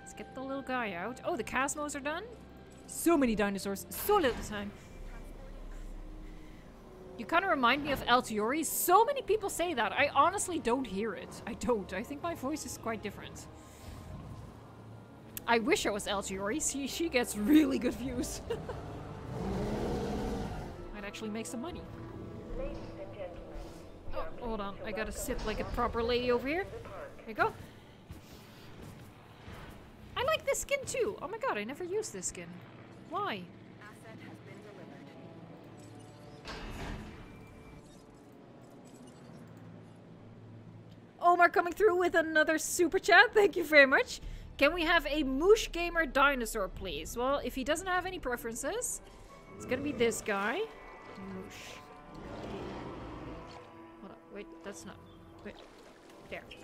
Let's get the little guy out. Oh, the Chasmos are done? So many dinosaurs, so little time. You kind of remind me of Altiori. So many people say that. I honestly don't hear it. I don't. I think my voice is quite different. I wish I was Altiori. She, she gets really good views. Might actually make some money. Oh, hold on. I gotta sit like a proper lady over here. There you go. I like this skin too. Oh my god, I never used this skin. Why? Omar coming through with another super chat. Thank you very much. Can we have a Moosh Gamer dinosaur, please? Well, if he doesn't have any preferences, it's gonna be this guy. Moosh. Hold on. Wait, that's not. Wait. There. Pleased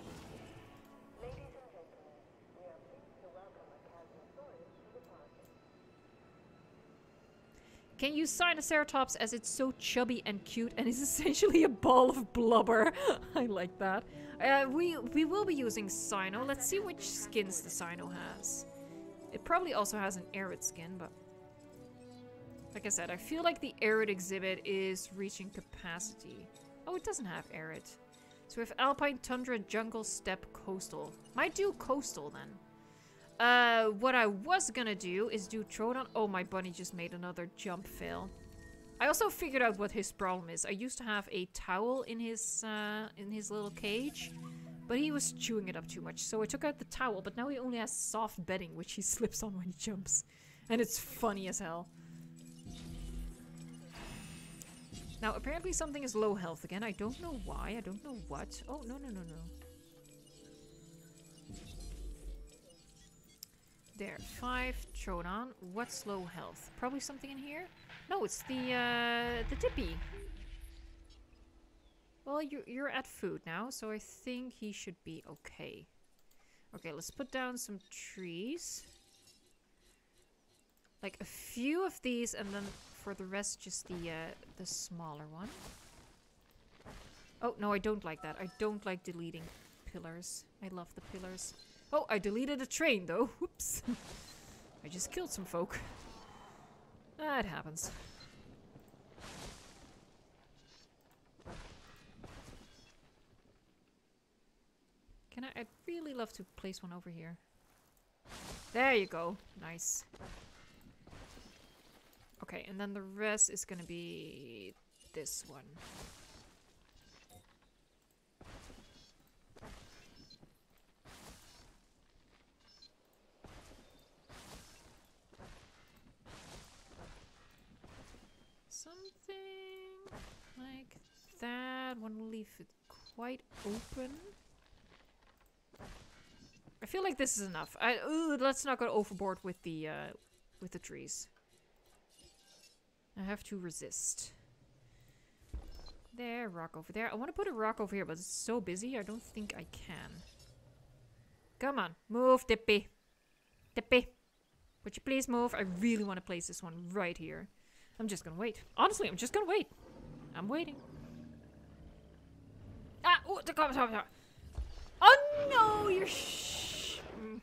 to welcome a. Can Sinoceratops as it's so chubby and cute and is essentially a ball of blubber. I like that. Uh, we we will be using Sino. Let's see which skins the Sino has. It probably also has an arid skin, but like I said, I feel like the arid exhibit is reaching capacity. Oh, it doesn't have arid. So we have alpine, tundra, jungle, steppe, coastal. Might do coastal then. Uh, what I was gonna do is do Troodon. Oh, my bunny just made another jump fail. I also figured out what his problem is. I used to have a towel in his uh, in his little cage, but he was chewing it up too much. So I took out the towel, but now he only has soft bedding, which he slips on when he jumps, and it's funny as hell. Now apparently something is low health again. I don't know why. I don't know what. Oh no no no no. There, five Troodon. What's low health? Probably something in here. No, it's the uh, the Dippy. Well, you you're at food now, so I think he should be okay. Okay, let's put down some trees. Like a few of these, and then for the rest, just the uh, the smaller one. Oh no, I don't like that. I don't like deleting pillars. I love the pillars. Oh, I deleted a train though. Whoops. I just killed some folk. That happens. Can I? I'd really love to place one over here. There you go. Nice. Okay, and then the rest is gonna be this one. Something like that. Want to leave it quite open. I feel like this is enough. I, ooh, let's not go overboard with the uh, with the trees. I have to resist. There, rock over there. I want to put a rock over here, but it's so busy, I don't think I can. Come on, move, Dippy. Dippy. Would you please move? I really want to place this one right here. I'm just gonna wait. Honestly, I'm just gonna wait. I'm waiting. Ah! Oh, the. Oh no! You're sh. Mm.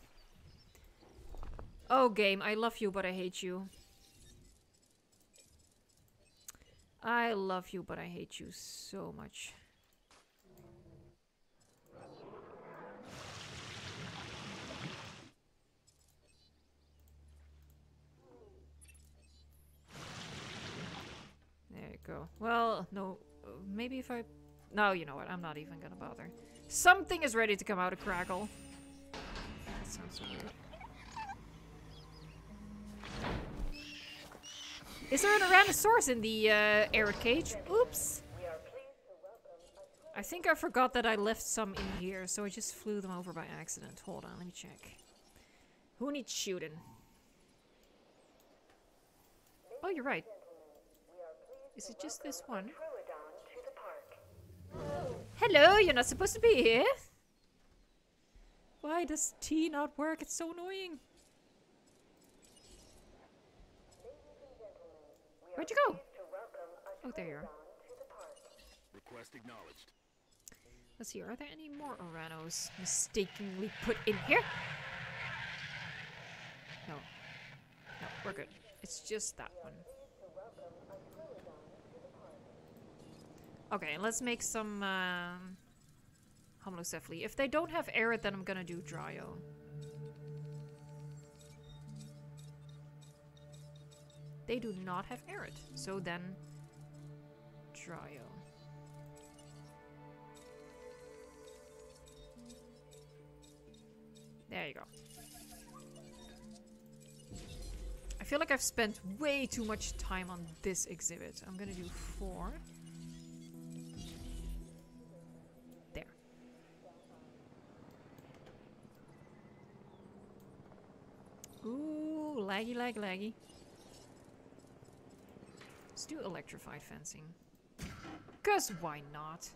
Oh, game. I love you, but I hate you. I love you, but I hate you so much. There you go. Well, no, maybe if I... No, you know what, I'm not even gonna bother. Something is ready to come out of Crackle. That sounds weird. Is there an Tyrannosaurus in the uh, arid cage? Oops. I think I forgot that I left some in here, so I just flew them over by accident. Hold on, let me check. Who needs shooting? Oh, you're right. Is it just this one? Hello, you're not supposed to be here. Why does T not work? It's so annoying. Where'd you go? Oh, there you are. Request acknowledged. Let's see, are there any more Ouranos mistakenly put in here? No. No, we're good. It's just that one. Okay, let's make some um. If they don't have Arid, then I'm gonna do Dryo. They do not have Arid, so then Dryo. There you go. I feel like I've spent way too much time on this exhibit. I'm gonna do four. Laggy, lag, laggy. Let's do electrified fencing. Cause why not?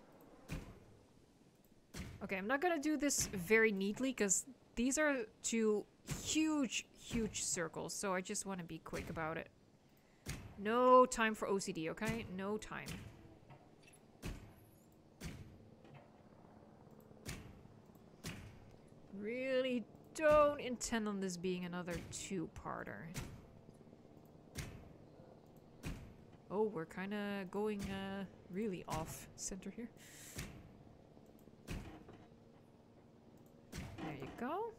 Okay, I'm not gonna do this very neatly because these are two huge, huge circles, so I just want to be quick about it. No time for OCD, okay? No time. Really don't intend on this being another two-parter. Oh, we're kind of going uh, really off center here. There you go.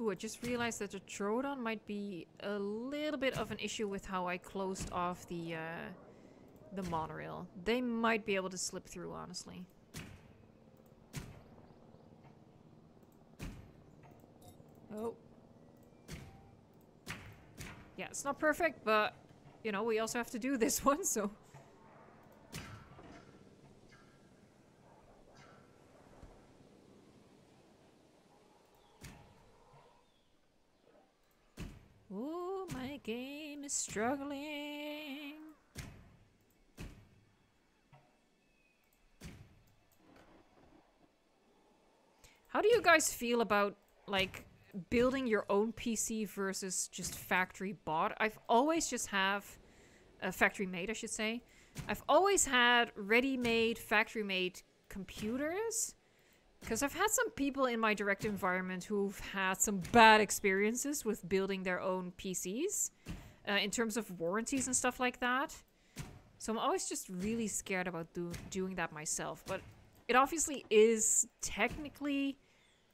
Ooh, I just realized that the Troodon might be a little bit of an issue with how I closed off the uh, the monorail. They might be able to slip through, honestly. Oh. Yeah, it's not perfect, but, you know, we also have to do this one, so... Oh, my game is struggling. How do you guys feel about, like, building your own PC versus just factory bought? I've always just have a factory made, I should say. I've always had ready-made, factory-made computers. Because I've had some people in my direct environment who've had some bad experiences with building their own PCs uh, in terms of warranties and stuff like that. So I'm always just really scared about do doing that myself. But it obviously is technically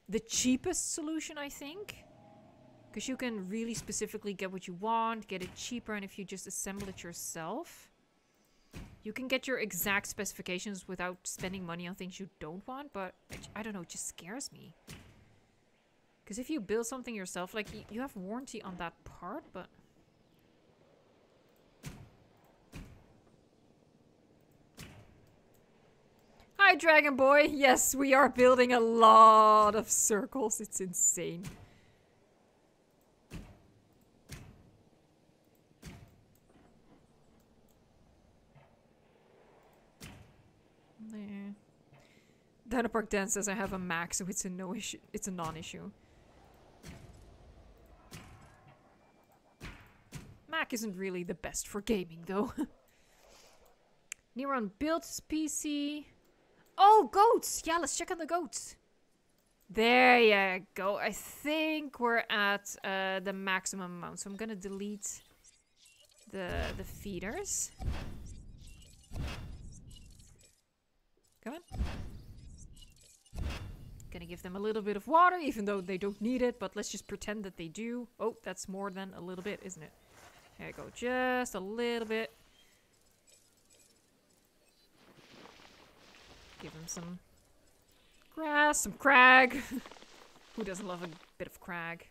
the cheapest solution, I think. Because you can really specifically get what you want, get it cheaper, and if you just assemble it yourself, you can get your exact specifications without spending money on things you don't want, but I, don't know, it just scares me. Because if you build something yourself, like, you have warranty on that part, but... Hi, Dragon Boy! Yes, we are building a lot of circles. It's insane. There. Dino Park Dan says I have a Mac, so it's a no issue. It's a non-issue. Mac isn't really the best for gaming, though. Neron built his PC. Oh, goats! Yeah, let's check on the goats. There you go. I think we're at uh, the maximum amount, so I'm gonna delete the the feeders. Come on. Gonna give them a little bit of water, even though they don't need it, but let's just pretend that they do. Oh, that's more than a little bit, isn't it? There you go, just a little bit. Give him some grass, some crag. Who doesn't love a bit of crag?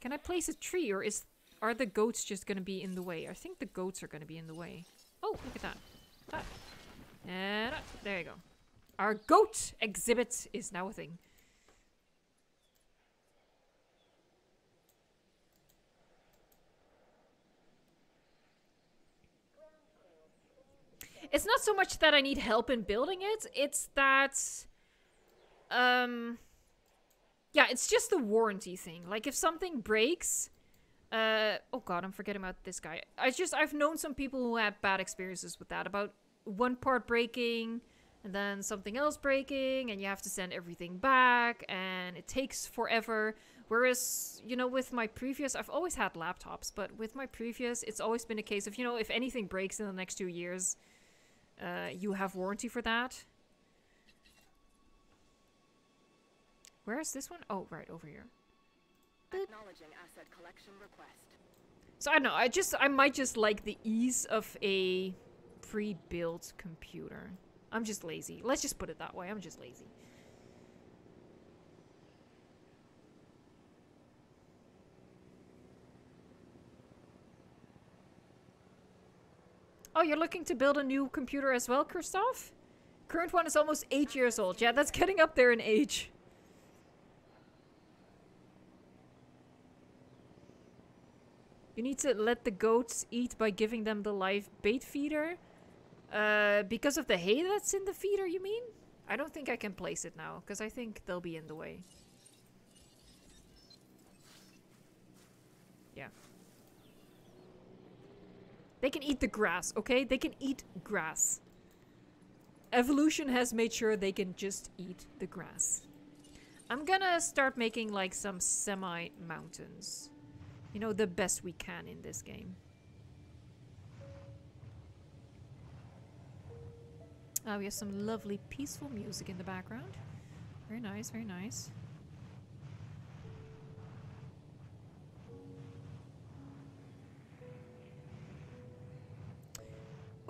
Can I place a tree, or is are the goats just gonna be in the way? I think the goats are gonna be in the way. Oh, look at that. And there you go. Our goat exhibit is now a thing. It's not so much that I need help in building it, it's that um yeah, it's just the warranty thing. Like if something breaks, uh oh god, I'm forgetting about this guy. I just I've known some people who had bad experiences with that about one part breaking and then something else breaking and you have to send everything back and it takes forever whereas you know with my previous i've always had laptops but with my previous it's always been a case of you know if anything breaks in the next two years uh, you have warranty for that. Where is this one? Oh, right over here. Acknowledging asset collection request. so i don't know i just i might just like the ease of a pre-built computer. I'm just lazy. Let's just put it that way. I'm just lazy Oh, you're looking to build a new computer as well, Christoph? Current one is almost eight years old. Yeah, that's getting up there in age. You need to let the goats eat by giving them the live bait feeder. Uh, because of the hay that's in the feeder, you mean? I don't think I can place it now, because I think they'll be in the way. Yeah. They can eat the grass, okay? They can eat grass. Evolution has made sure they can just eat the grass. I'm gonna start making like some semi mountains. You know, the best we can in this game. Oh, we have some lovely peaceful music in the background. Very nice, very nice.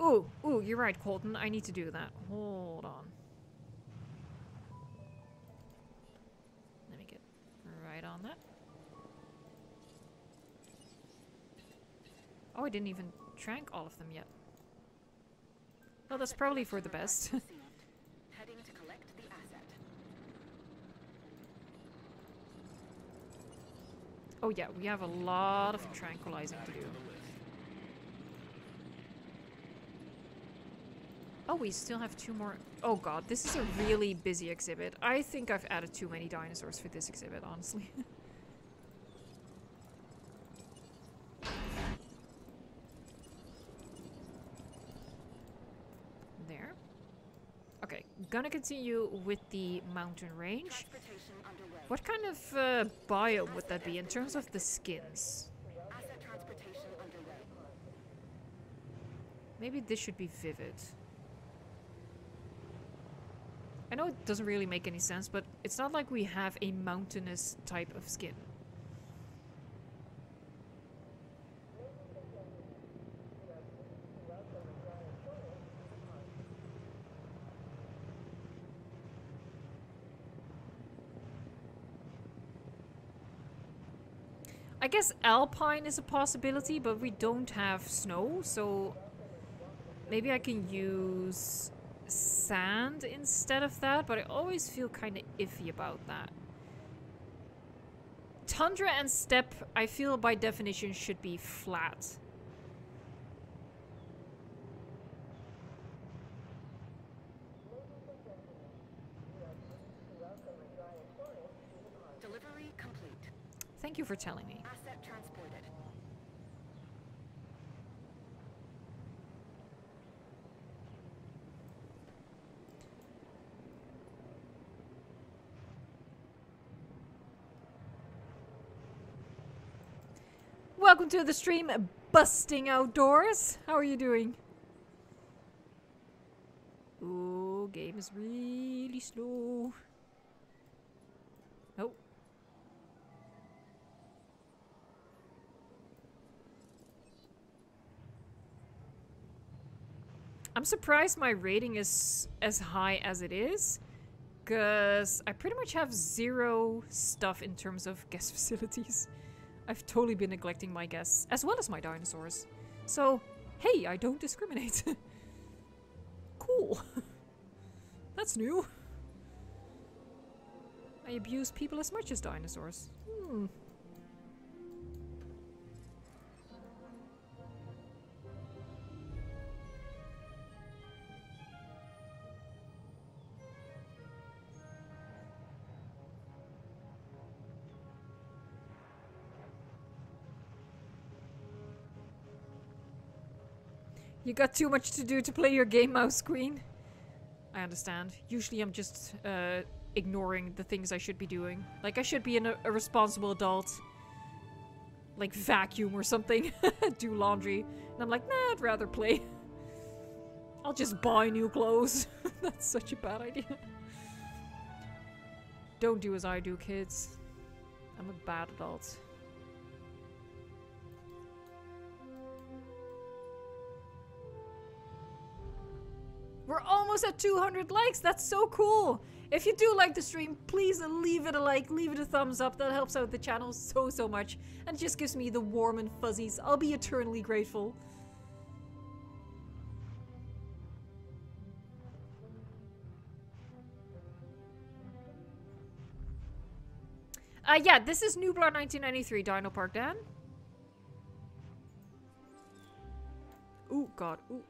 Ooh, ooh, you're right, Colton. I need to do that. Hold on. Let me get right on that. Oh, I didn't even trank all of them yet. Well, that's probably for the best. Received. Heading to collect the asset. oh yeah, we have a lot of tranquilizing to do. Oh, we still have two more. Oh god, this is a really busy exhibit. I think I've added too many dinosaurs for this exhibit, honestly. there. Okay, gonna continue with the mountain range. What kind of uh, biome would that be in terms of the skins? Asset transportation underway. Maybe this should be vivid. I know it doesn't really make any sense, but it's not like we have a mountainous type of skin. I guess alpine is a possibility, but we don't have snow, so maybe I can use sand instead of that, but I always feel kind of iffy about that. Tundra and steppe, I feel by definition should be flat. Delivery complete. Thank you for telling me. Asset transported. Welcome to the stream, Busting Outdoors. How are you doing? Oh, game is really slow. Oh. I'm surprised my rating is as high as it is. Because I pretty much have zero stuff in terms of guest facilities. I've totally been neglecting my guests, as well as my dinosaurs. So, hey, I don't discriminate. cool. That's new. I abuse people as much as dinosaurs. Hmm. You got too much to do to play your game, mouse queen. I understand. Usually I'm just uh, ignoring the things I should be doing. Like I should be an, a responsible adult. Like vacuum or something. do laundry. And I'm like, nah, I'd rather play. I'll just buy new clothes. That's such a bad idea. Don't do as I do, kids. I'm a bad adult. We're almost at 200 likes. That's so cool. If you do like the stream, please leave it a like, leave it a thumbs up. That helps out the channel so, so much. And just gives me the warm and fuzzies. I'll be eternally grateful. Uh, yeah, this is Nublar 1993 Dino Park Dan. Ooh, God. Ooh.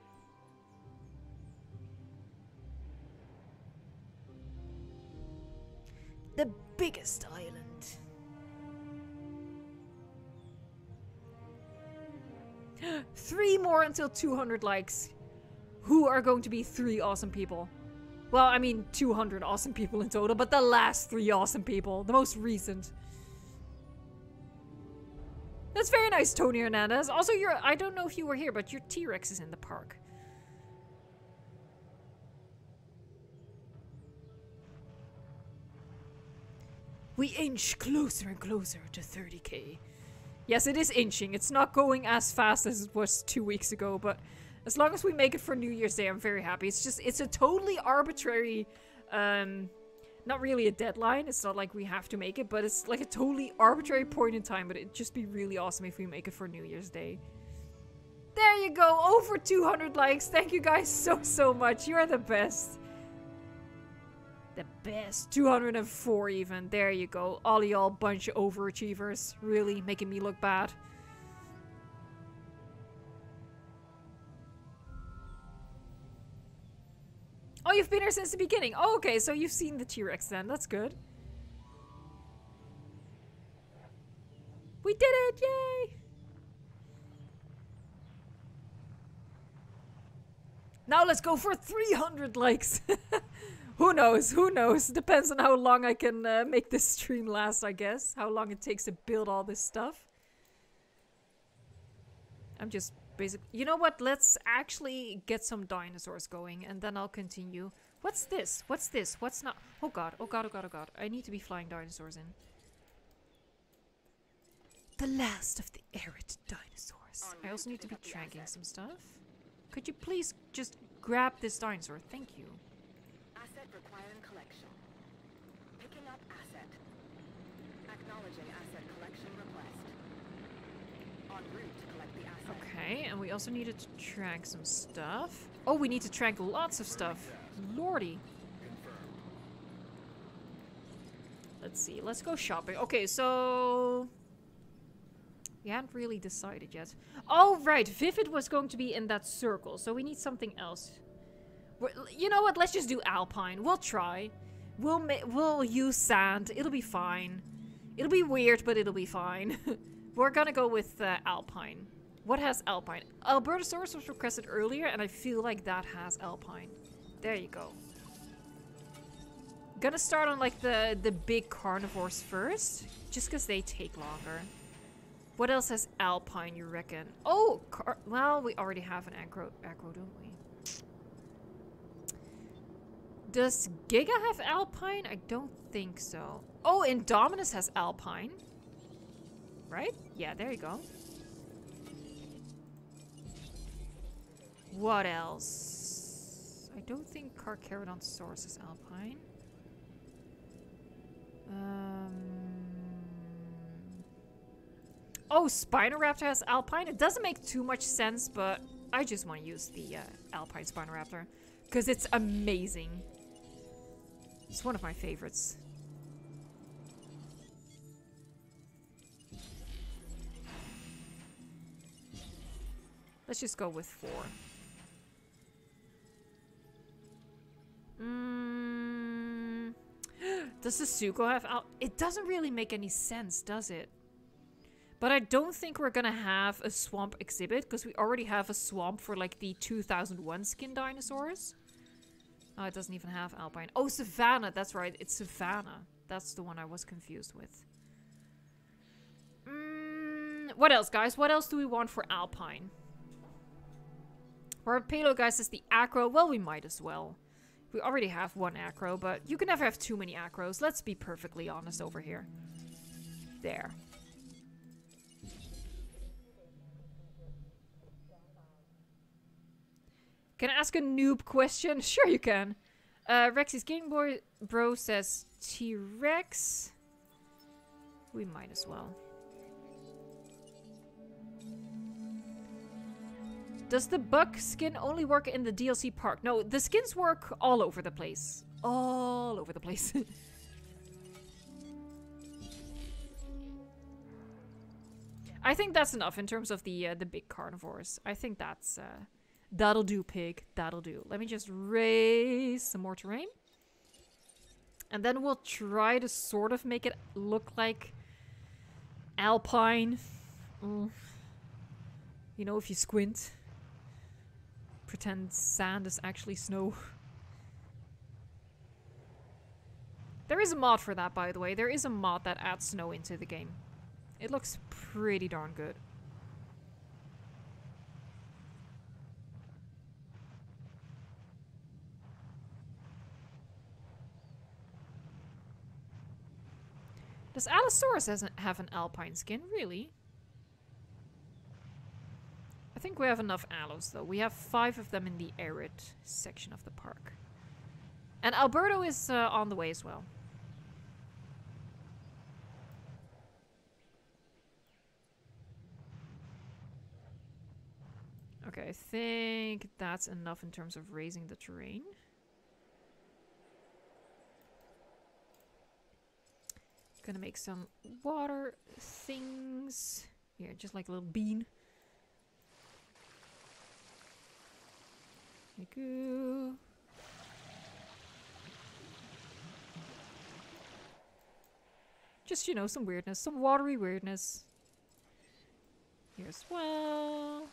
The biggest island. Three more until 200 likes. Who are going to be three awesome people? Well, I mean, 200 awesome people in total, but the last three awesome people. The most recent. That's very nice, Tony Hernandez. Also, you're, I don't know if you were here, but your T-Rex is in the park. We inch closer and closer to 30k. Yes, it is inching. It's not going as fast as it was two weeks ago, but as long as we make it for New Year's Day, I'm very happy. It's just, it's a totally arbitrary, um, not really a deadline. It's not like we have to make it, but it's like a totally arbitrary point in time. But it'd just be really awesome if we make it for New Year's Day. There you go, over 200 likes. Thank you guys so, so much. You are the best. The best. 204 even. There you go. All y'all bunch of overachievers. Really making me look bad. Oh, you've been here since the beginning. Oh, okay, so you've seen the T-Rex then. That's good. We did it! Yay! Now let's go for 300 likes. who knows? Who knows? Depends on how long I can uh, make this stream last, I guess. How long it takes to build all this stuff. I'm just basic. You know what? Let's actually get some dinosaurs going and then I'll continue. What's this? What's this? What's not? Oh god, oh god, oh god, oh god. I need to be flying dinosaurs in. The last of the arid dinosaurs. I also need to be tracking some stuff. Could you please just grab this dinosaur? Thank you. Requiring collection. Picking up asset. Acknowledging asset collection request. En route to collect the asset. Okay, and we also needed to track some stuff. Oh, we need to track lots of stuff. Lordy. Let's see. Let's go shopping. Okay, so... We hadn't really decided yet. Oh, right. Vivid was going to be in that circle, so we need something else. You know what? Let's just do Alpine. We'll try. We'll we'll use sand. It'll be fine. It'll be weird, but it'll be fine. We're gonna go with uh, Alpine. What has Alpine? Albertosaurus was requested earlier, and I feel like that has Alpine. There you go. Gonna start on like the the big carnivores first, just because they take longer. What else has Alpine, you reckon? Oh, well, we already have an acro, acro, don't we? Does Giga have Alpine? I don't think so. Oh, Indominus has Alpine. Right? Yeah, there you go. What else? I don't think Carcharodontosaurus is Alpine. Um... Oh, Spinoraptor has Alpine. It doesn't make too much sense, but I just want to use the uh, Alpine Spinoraptor. Because it's amazing. It's one of my favorites. Let's just go with four. Mm. Does the Sucho have? It doesn't really make any sense, does it? But I don't think we're gonna have a swamp exhibit because we already have a swamp for like the 2001 skin dinosaurs. Oh, it doesn't even have alpine. Oh, Savannah. That's right. It's Savannah. That's the one I was confused with. Mm, what else, guys? What else do we want for alpine? Our payload guys is the acro. Well, we might as well. We already have one acro, but you can never have too many acros. Let's be perfectly honest over here. There. Can I ask a noob question? Sure you can. Uh, Rexy's Game Boy Bro says T-Rex. We might as well. Does the buck skin only work in the DLC park? No, the skins work all over the place. All over the place. I think that's enough in terms of the uh, the big carnivores. I think that's uh, that'll do, pig. That'll do. Let me just raise some more terrain, and then we'll try to sort of make it look like alpine. Mm. You know, if you squint, pretend sand is actually snow. There is a mod for that, by the way. There is a mod that adds snow into the game. It looks pretty darn good. Does Allosaurus has have an alpine skin? Really? I think we have enough Allos, though. We have five of them in the arid section of the park. And Alberto is uh, on the way as well. Okay, I think that's enough in terms of raising the terrain. Gonna make some water things. Here, just like a little bean. You. Just, you know, some weirdness. Some watery weirdness. Here as well.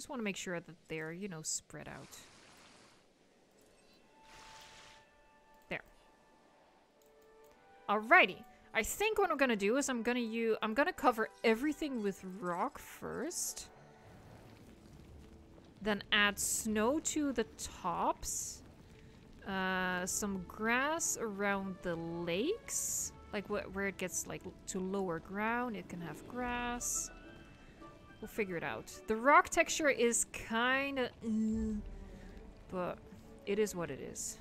Just want to make sure that they're, you know, spread out. There. Alrighty. I think what I'm gonna do is I'm gonna use I'm gonna cover everything with rock first. Then add snow to the tops. Uh, some grass around the lakes. Like wh where it gets like to lower ground, it can have grass. We'll figure it out. The rock texture is kind of, but it is what it is.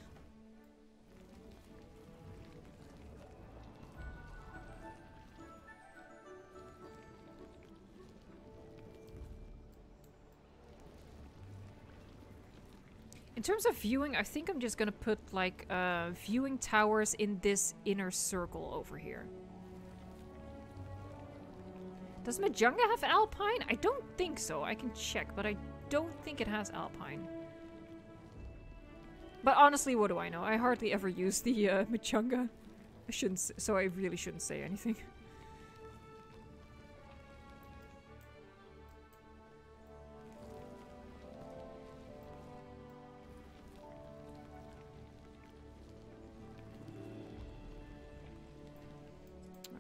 In terms of viewing, I think I'm just gonna put like uh, viewing towers in this inner circle over here. Does Majunga have Alpine? I don't think so. I can check, but I don't think it has Alpine. But honestly, what do I know? I hardly ever use the uh. I shouldn't, so I really shouldn't say anything.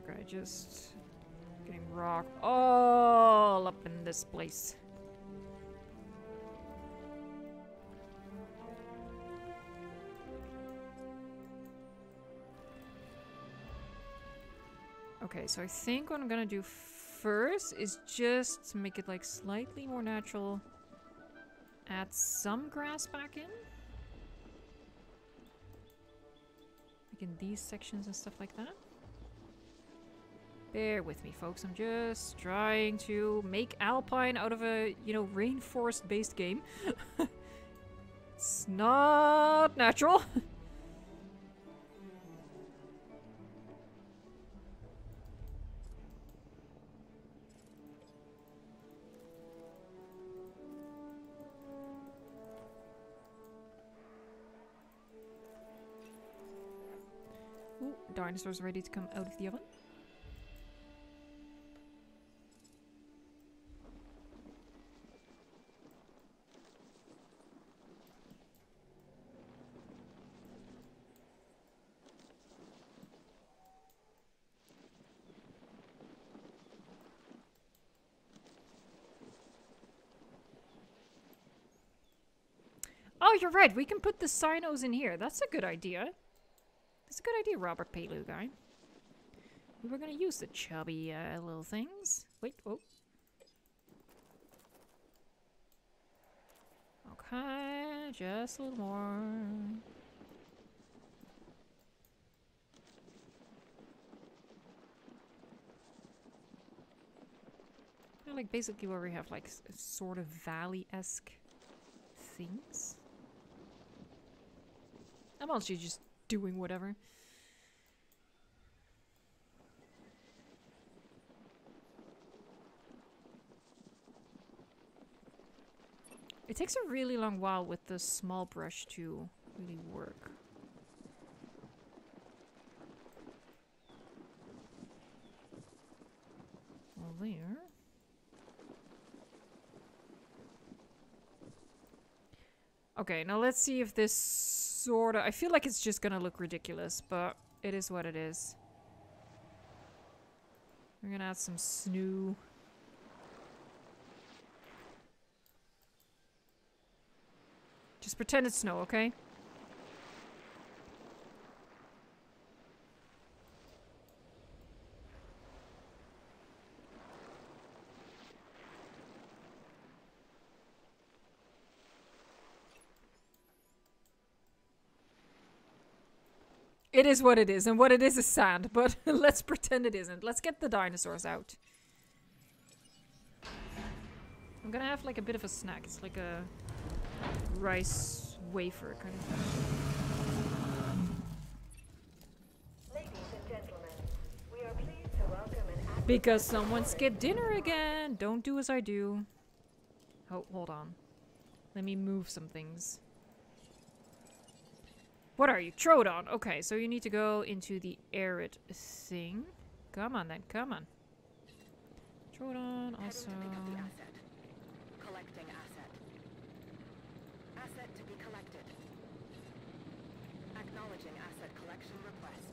Okay, just rock all up in this place. Okay, so I think what I'm gonna do first is just make it like slightly more natural. Add some grass back in. Like in these sections and stuff like that. Bear with me, folks. I'm just trying to make Alpine out of a, you know, rainforest-based game. it's not natural. Ooh, dinosaurs ready to come out of the oven. Oh, you're right. We can put the sinos in here. That's a good idea. That's a good idea, Robert Palu guy. We were gonna use the chubby uh, little things. Wait, oh. Okay, just a little more. Like basically where we have like sort of valley-esque things. I'm honestly just doing whatever. It takes a really long while with the small brush to really work. Well, there. Okay, now let's see if this sort of... I feel like it's just gonna look ridiculous, but it is what it is. We're gonna add some snoo. Just pretend it's snow, okay? It is what it is, and what it is is sand, but let's pretend it isn't. Let's get the dinosaurs out. I'm gonna have like a bit of a snack. It's like a rice wafer kind of thing. Ladies and gentlemen, we are pleased to welcome an Because someone skipped dinner again. Don't do as I do. Oh, hold on. Let me move some things. What are you? Troodon. Okay, so you need to go into the arid thing. Come on then, come on. Troodon Heading also. to pick up the asset. Collecting asset. Asset to be collected. Acknowledging asset collection request.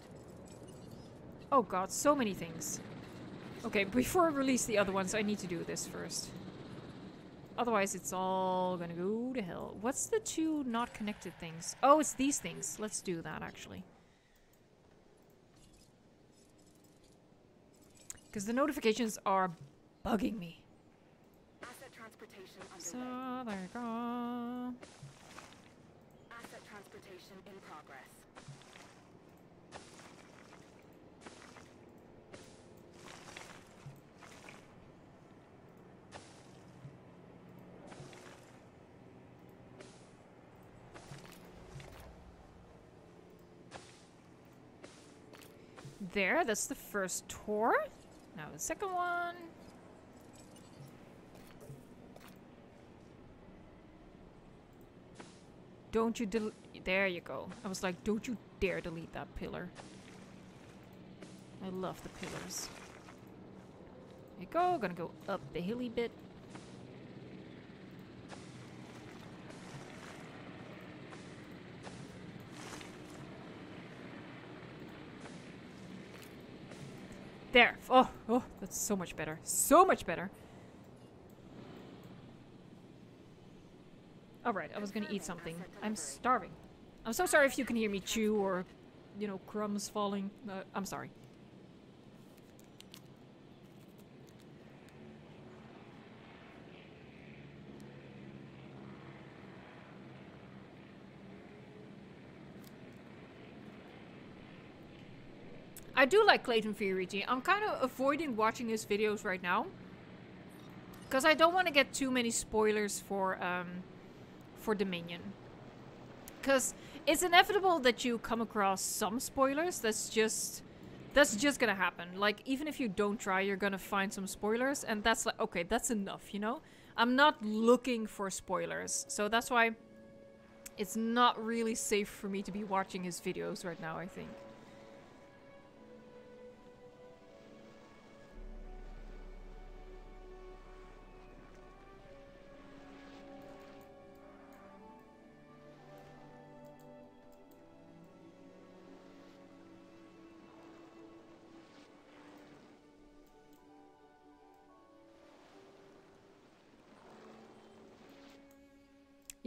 Oh god, so many things. Okay, before I release the other ones, I need to do this first. Otherwise, it's all gonna go to hell. What's the two not connected things? Oh, it's these things. Let's do that, actually. Because the notifications are bugging me. So, there you go. Asset transportation in progress. There, that's the first tour. Now the second one. Don't you del- There you go. I was like, don't you dare delete that pillar. I love the pillars. There you go. Gonna go up the hilly bit. There. Oh, oh, that's so much better. So much better. Alright, I was gonna eat something. I'm starving. I'm so sorry if you can hear me chew or, you know, crumbs falling. Uh, I'm sorry. I do like Clayton Fioriti. I'm kind of avoiding watching his videos right now. Because I don't want to get too many spoilers for, um, for Dominion. Because it's inevitable that you come across some spoilers. That's just... That's just gonna happen. Like, even if you don't try, you're gonna find some spoilers. And that's like, okay, that's enough, you know? I'm not looking for spoilers. So that's why it's not really safe for me to be watching his videos right now, I think.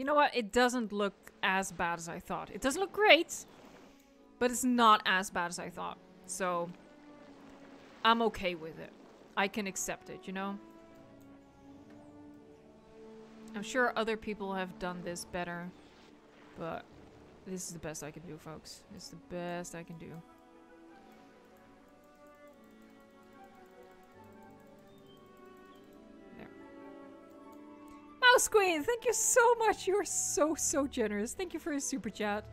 Know what? It doesn't look as bad as I thought. It doesn't look great, but it's not as bad as I thought. So, I'm okay with it. I can accept it, you know? I'm sure other people have done this better, but this is the best I can do, folks. It's the best I can do. Queen, thank you so much. You're so, so generous. Thank you for your super chat.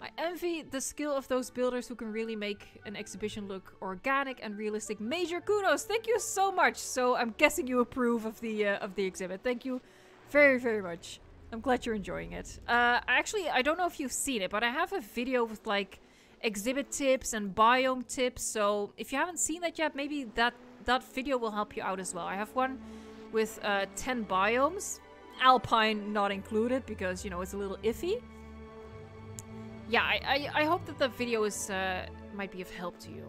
I envy the skill of those builders who can really make an exhibition look organic and realistic. Major kudos. Thank you so much. So I'm guessing you approve of the uh, of the exhibit. Thank you Very, very much. I'm glad you're enjoying it. Uh, actually, I don't know if you've seen it, but I have a video with like exhibit tips and biome tips. So if you haven't seen that yet, maybe that that video will help you out as well. I have one with uh, 10 biomes, alpine not included because you know it's a little iffy. Yeah, I I, I hope that the video is uh, might be of help to you.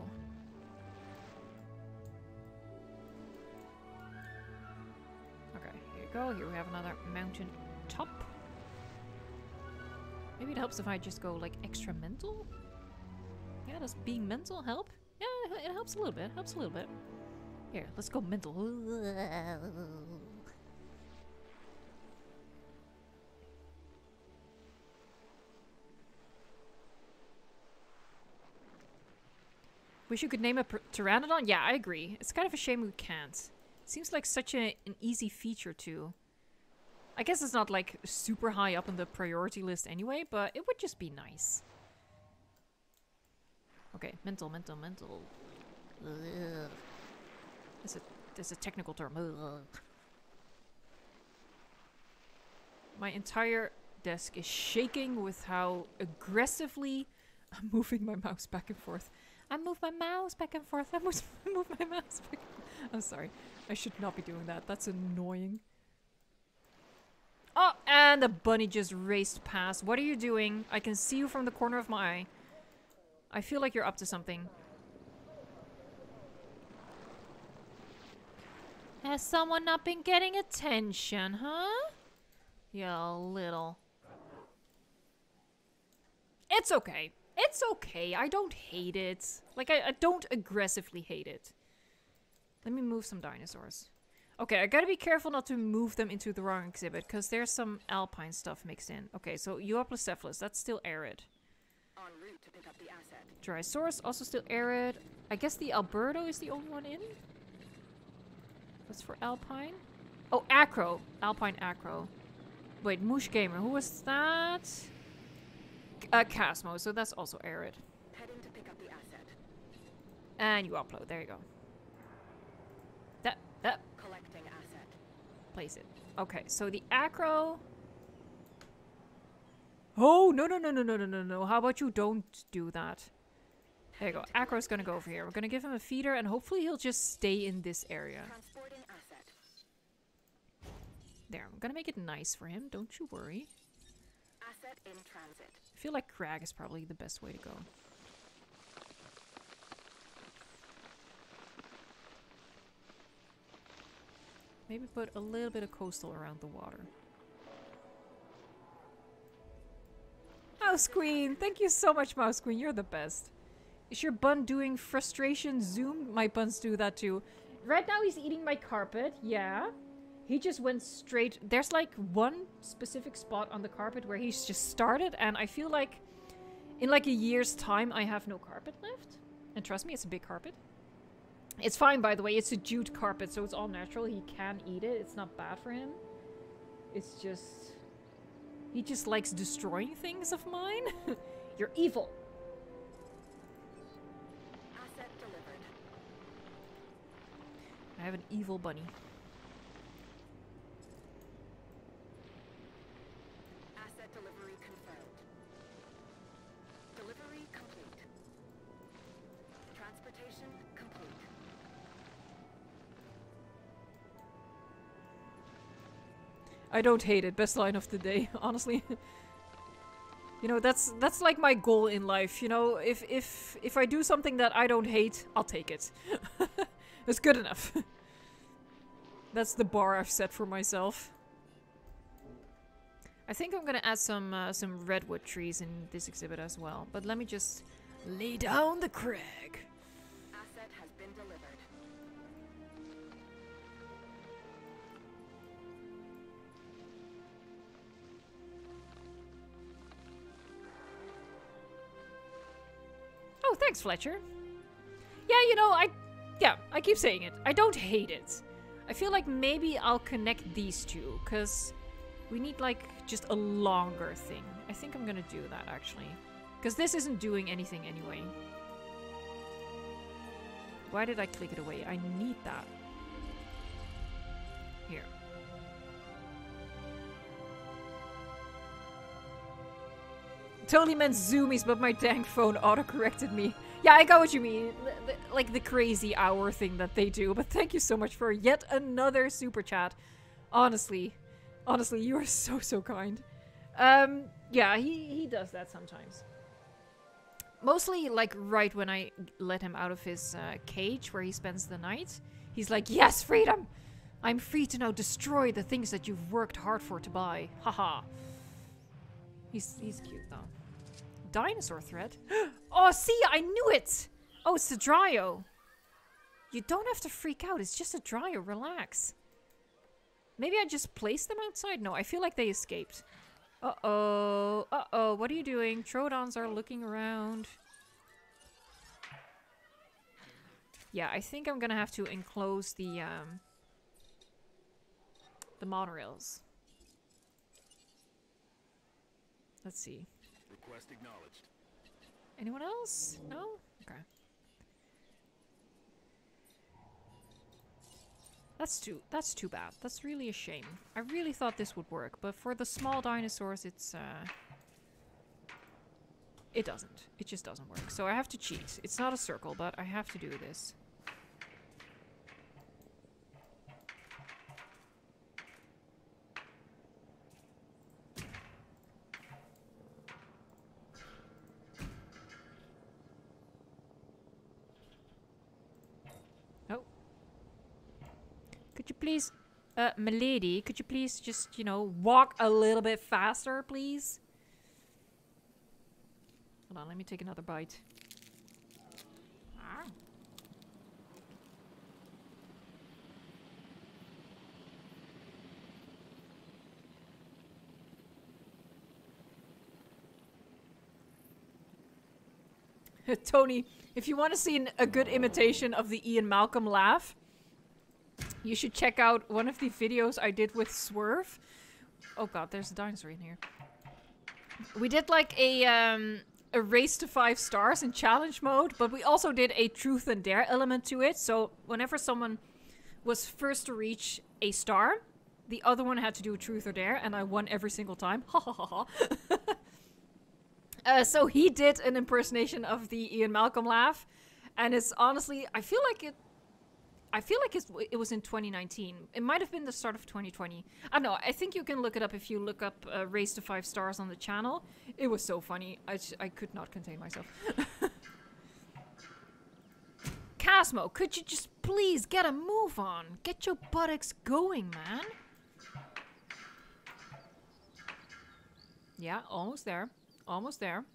Okay, here you go. Here we have another mountain top. Maybe it helps if I just go like extra mental. Yeah, does being mental help? Yeah, it- it helps a little bit. Helps a little bit. Here, let's go mental. Wish you could name a pteranodon? Yeah, I agree. It's kind of a shame we can't. Seems like such a, an easy feature too. I guess it's not like super high up on the priority list anyway, but it would just be nice. Okay, mental, mental, mental. Ugh. That's a that's a technical term. My entire desk is shaking with how aggressively I'm moving my mouse back and forth. I move my mouse back and forth. I move, move my mouse back. I'm sorry. I should not be doing that. That's annoying. Oh, and the bunny just raced past. What are you doing? I can see you from the corner of my eye. I feel like you're up to something. Has someone not been getting attention, huh? You little. It's okay. It's okay. I don't hate it. Like, I, I don't aggressively hate it. Let me move some dinosaurs. Okay, I gotta be careful not to move them into the wrong exhibit, because there's some alpine stuff mixed in. Okay, so Euoplocephalus, that's still arid. En route to pick up the asset. Dryosaurus, also still arid. I guess the Alberto is the only one in? That's for Alpine? Oh, Acro. Alpine Acro. Wait, Moosh Gamer. Who was that? Uh, Chasmo, so that's also arid. Heading to pick up the asset. And you upload. There you go. That, that, Collecting asset. place it. Okay, so the Acro... Oh, no, no, no, no, no, no, no, no. How about you don't do that? There you go. Acro's gonna go over here. We're gonna give him a feeder, and hopefully he'll just stay in this area. There, I'm gonna make it nice for him. Don't you worry. Asset in transit. I feel like crag is probably the best way to go. Maybe put a little bit of coastal around the water. Mouse Queen! Thank you so much, Mouse Queen. You're the best. Is your bun doing frustration zoom? My buns do that too. Right now he's eating my carpet, yeah. He just went straight. There's like one specific spot on the carpet where he's just started, and I feel like in like a year's time I have no carpet left. And trust me, it's a big carpet. It's fine, by the way. It's a jute carpet, so it's all natural. He can eat it. It's not bad for him. It's just. He just likes destroying things of mine. You're evil. I have an evil bunny. I don't hate it. Best line of the day, honestly. you know, that's that's like my goal in life. You know, if if if I do something that I don't hate, I'll take it. it's good enough. that's the bar I've set for myself. I think I'm gonna add some uh, some redwood trees in this exhibit as well. But let me just lay down the crag. Thanks, Fletcher. Yeah, you know, I. Yeah, I keep saying it. I don't hate it. I feel like maybe I'll connect these two, because we need, like, just a longer thing. I think I'm gonna do that, actually. Because this isn't doing anything anyway. Why did I click it away? I need that. Totally meant zoomies, but my dang phone auto-corrected me. Yeah, I got what you mean. Like the crazy hour thing that they do. But thank you so much for yet another super chat. Honestly. Honestly, you are so, so kind. Um, yeah, he, he does that sometimes. Mostly, like, right when I let him out of his uh, cage where he spends the night. He's like, yes, freedom! I'm free to now destroy the things that you've worked hard for to buy. Haha. He's, he's cute, though. Dinosaur threat? oh, see, I knew it! Oh, it's the Dryo. You don't have to freak out. It's just a Dryo. Relax. Maybe I just placed them outside? No, I feel like they escaped. Uh-oh. Uh-oh. What are you doing? Troodons are looking around. Yeah, I think I'm gonna have to enclose the, um... The monorails. Let's see. Request acknowledged. Anyone else? No? Okay. That's too that's too bad. That's really a shame. I really thought this would work, but for the small dinosaurs it's uh it doesn't. It just doesn't work. So I have to cheat. It's not a circle, but I have to do this. Oh. Could you please, uh, milady, could you please just, you know, walk a little bit faster, please? Hold on, let me take another bite. Ah. Tony, if you want to see an, a good imitation of the Ian Malcolm laugh, you should check out one of the videos I did with Swerve. Oh god, there's a dinosaur in here. We did like a um, a race to five stars in challenge mode, but we also did a truth and dare element to it. So whenever someone was first to reach a star, the other one had to do a truth or dare, and I won every single time. Ha ha ha ha. Uh, so he did an impersonation of the Ian Malcolm laugh, and it's honestly, I feel like it. I feel like it was in 2019. It might have been the start of 2020. I don't know. I think you can look it up if you look up uh, "Race to Five Stars" on the channel. It was so funny. I, I could not contain myself. Chasmo, could you just please get a move on? Get your buttocks going, man. Yeah, almost there. Almost there.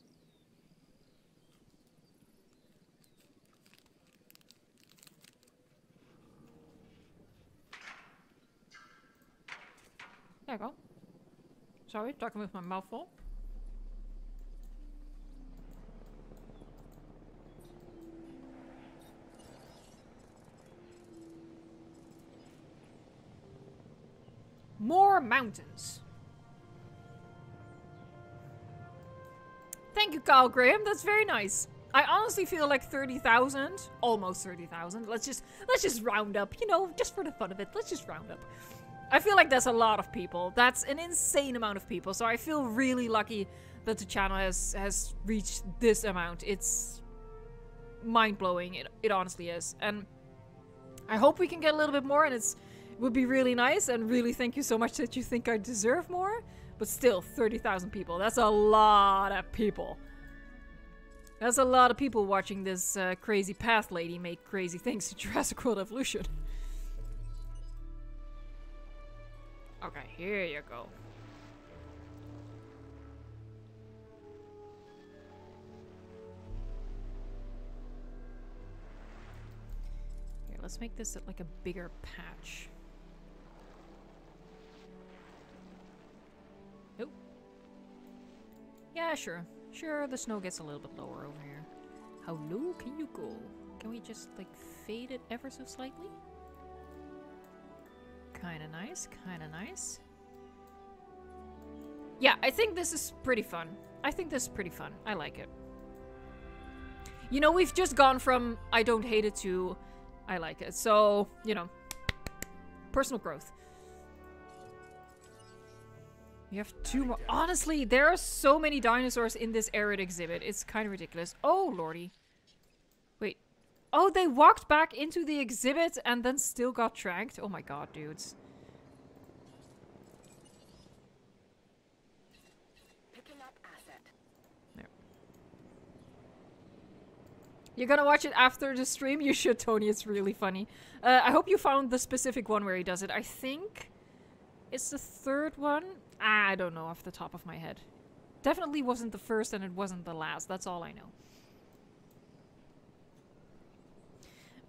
There you go. Sorry, talking with my mouth full. More mountains. Thank you, Kyle Graham. That's very nice. I honestly feel like 30,000, almost 30,000. Let's just let's just round up, you know, just for the fun of it. Let's just round up. I feel like that's a lot of people. That's an insane amount of people. So I feel really lucky that the channel has has reached this amount. It's mind-blowing. It it honestly is. And I hope we can get a little bit more and it's it would be really nice and really thank you so much that you think I deserve more. But still, 30,000 people. That's a lot of people. That's a lot of people watching this uh, crazy path lady make crazy things to Jurassic World Evolution. Okay, here you go. Here, let's make this like a bigger patch. Nope. Yeah, sure. Sure, the snow gets a little bit lower over here. How low can you go? Can we just, like, fade it ever so slightly? Kinda nice, kinda nice. Yeah, I think this is pretty fun. I think this is pretty fun. I like it. You know, we've just gone from I don't hate it to I like it. So, you know, personal growth. You have two more. Honestly, there are so many dinosaurs in this arid exhibit. It's kind of ridiculous. Oh, lordy. Oh, they walked back into the exhibit and then still got tracked? Oh my god, dudes. Picking up asset. You're gonna watch it after the stream? You should, Tony. It's really funny. Uh, I hope you found the specific one where he does it. I think it's the third one. Ah, I don't know off the top of my head. Definitely wasn't the first and it wasn't the last. That's all I know.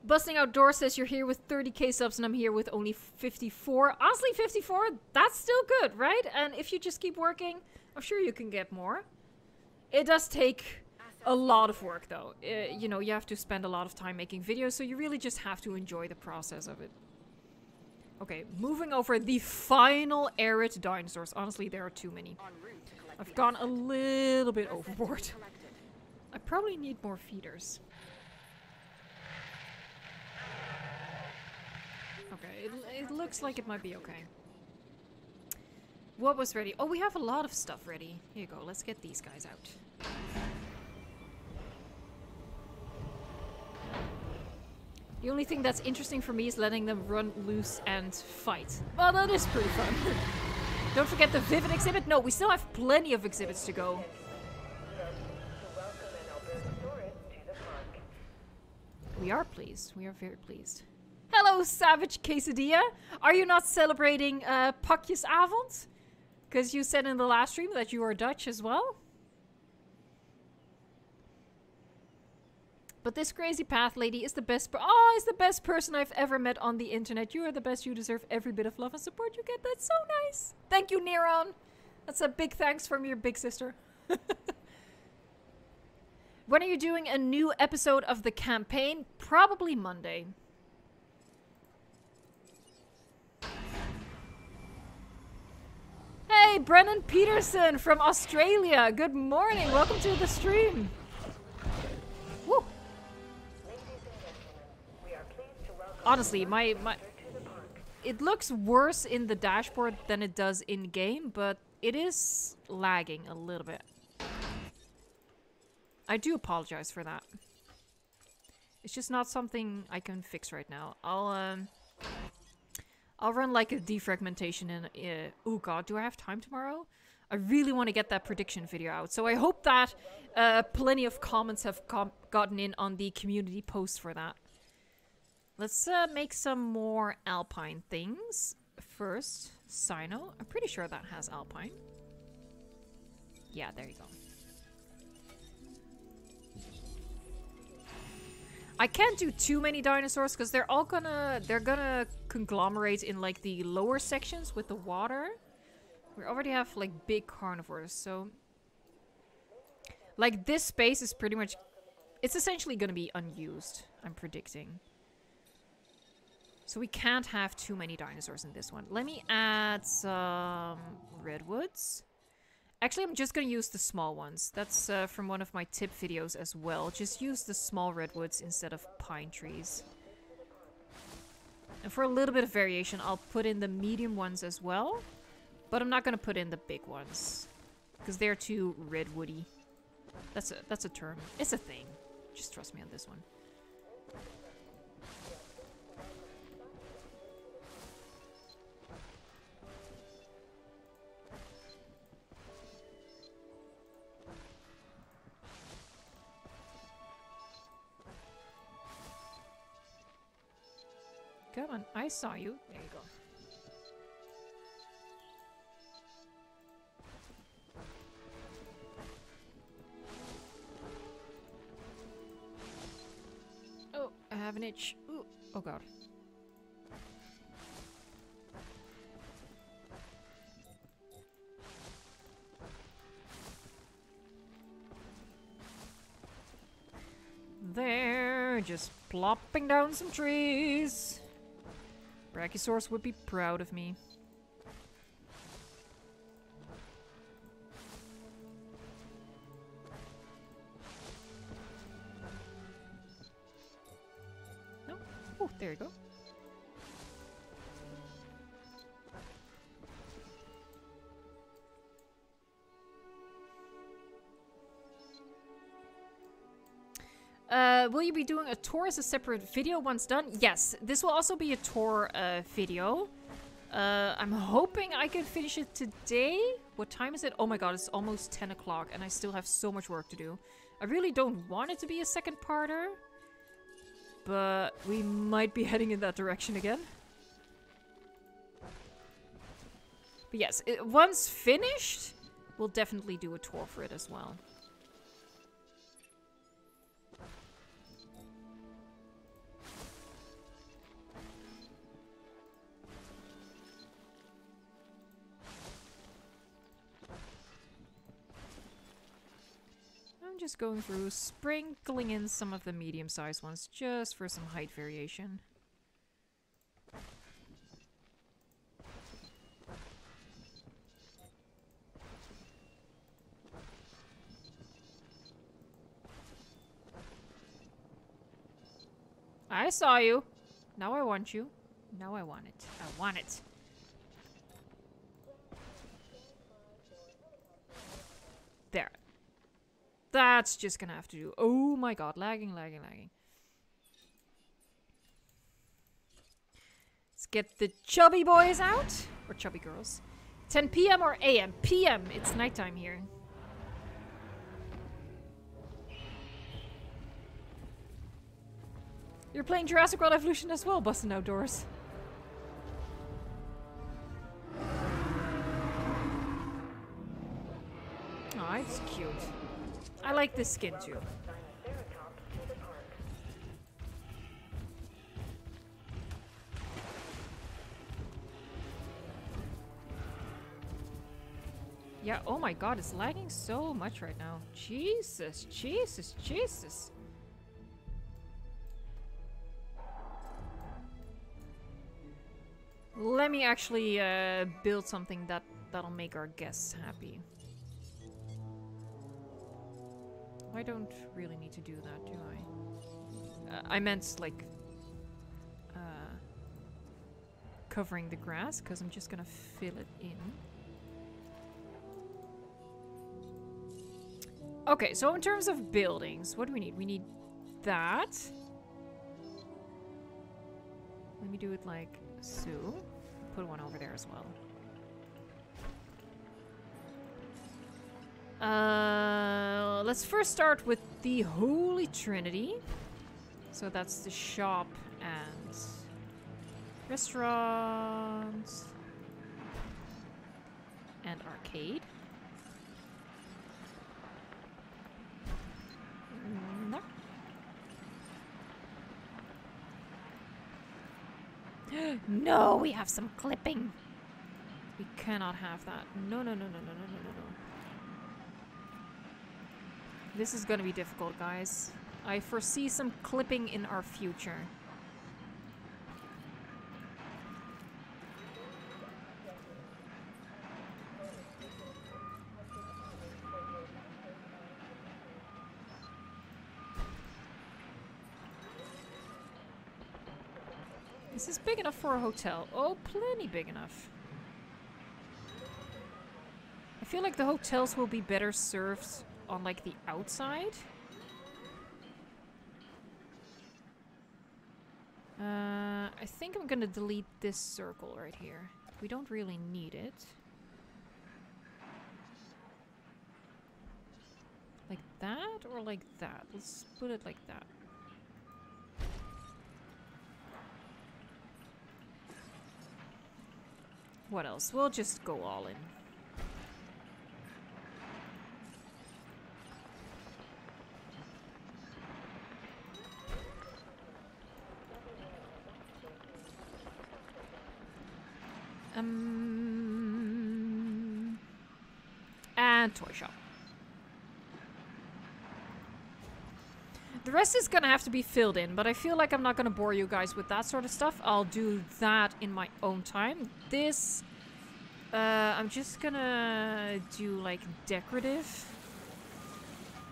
Busting Outdoor says you're here with 30k subs and I'm here with only 54. Honestly, 54, that's still good, right? And if you just keep working, I'm sure you can get more. It does take a lot of work though. Uh, you know, you have to spend a lot of time making videos, so you really just have to enjoy the process of it. Okay, moving over the final arid dinosaurs. Honestly, there are too many. En route to collect I've gone a little bit overboard. I probably need more feeders. Okay, it, it looks like it might be okay. What was ready? Oh, we have a lot of stuff ready. Here you go, let's get these guys out. The only thing that's interesting for me is letting them run loose and fight. Well, that is pretty fun. Don't forget the Vivid exhibit. No, we still have plenty of exhibits to go. We are pleased. We are very pleased. Hello, Savage Quesadilla. Are you not celebrating uh, Pakjesavond? Because you said in the last stream that you are Dutch as well. But this crazy path lady is the best. Oh, is the best person I've ever met on the internet. You are the best. You deserve every bit of love and support you get. That's so nice. Thank you, Neron. That's a big thanks from your big sister. when are you doing a new episode of the campaign? Probably Monday. Hey, Brennan Peterson from Australia. Good morning. Welcome to the stream. Woo. Honestly, my my it looks worse in the dashboard than it does in game, but it is lagging a little bit. I do apologize for that. It's just not something I can fix right now. I'll um I'll run like a defragmentation and uh, oh god, do I have time tomorrow? I really want to get that prediction video out. So I hope that uh, plenty of comments have com- gotten in on the community post for that. Let's uh, make some more alpine things. First, Sino. I'm pretty sure that has alpine. Yeah, there you go. I can't do too many dinosaurs because they're all gonna they're gonna conglomerate in like the lower sections with the water. We already have like big carnivores, so like this space is pretty much it's essentially gonna be unused, I'm predicting. So we can't have too many dinosaurs in this one. Let me add some redwoods. Actually, I'm just gonna use the small ones. That's uh, from one of my tip videos as well. Just use the small redwoods instead of pine trees. And for a little bit of variation, I'll put in the medium ones as well. But I'm not gonna put in the big ones. Because they're too redwoody. That's a, that's a term. It's a thing. Just trust me on this one. I saw you. There you go. Oh, I have an itch. Ooh. Oh god. There, just plopping down some trees. Brachiosaurus would be proud of me. No? Oh, there you go. Will you be doing a tour as a separate video once done? Yes, this will also be a tour uh, video. Uh, I'm hoping I can finish it today. What time is it? Oh my god, it's almost 10 o'clock and I still have so much work to do. I really don't want it to be a second parter. But we might be heading in that direction again. But yes, it, once finished, we'll definitely do a tour for it as well. Just going through, sprinkling in some of the medium-sized ones, just for some height variation. I saw you. Now I want you. Now I want it. I want it. There. That's just gonna have to do. Oh my god, lagging, lagging, lagging. Let's get the chubby boys out. Or chubby girls. 10 p.m. or a.m.? p.m. It's nighttime here. You're playing Jurassic World Evolution as well, busting outdoors. Oh, it's cute. I like this skin too. Yeah, oh my god, it's lagging so much right now. Jesus, Jesus, Jesus. Let me actually uh, build something that that'll make our guests happy. I don't really need to do that, do I? Uh, I meant like uh, covering the grass because I'm just gonna fill it in. Okay, so in terms of buildings, what do we need? We need that. Let me do it like so. Put one over there as well. Uh, let's first start with the Holy Trinity. So that's the shop and restaurants and arcade. Mm, no, we have some clipping. We cannot have that. No, no, no, no, no, no, no, no. This is gonna be difficult, guys. I foresee some clipping in our future. This is this big enough for a hotel? Oh, plenty big enough. I feel like the hotels will be better served on like the outside. Uh, I think I'm gonna delete this circle right here. We don't really need it. Like that or like that? Let's put it like that. What else? We'll just go all in. Um, and toy shop. The rest is gonna have to be filled in, but I feel like I'm not gonna bore you guys with that sort of stuff. I'll do that in my own time. This, uh, I'm just gonna do like decorative.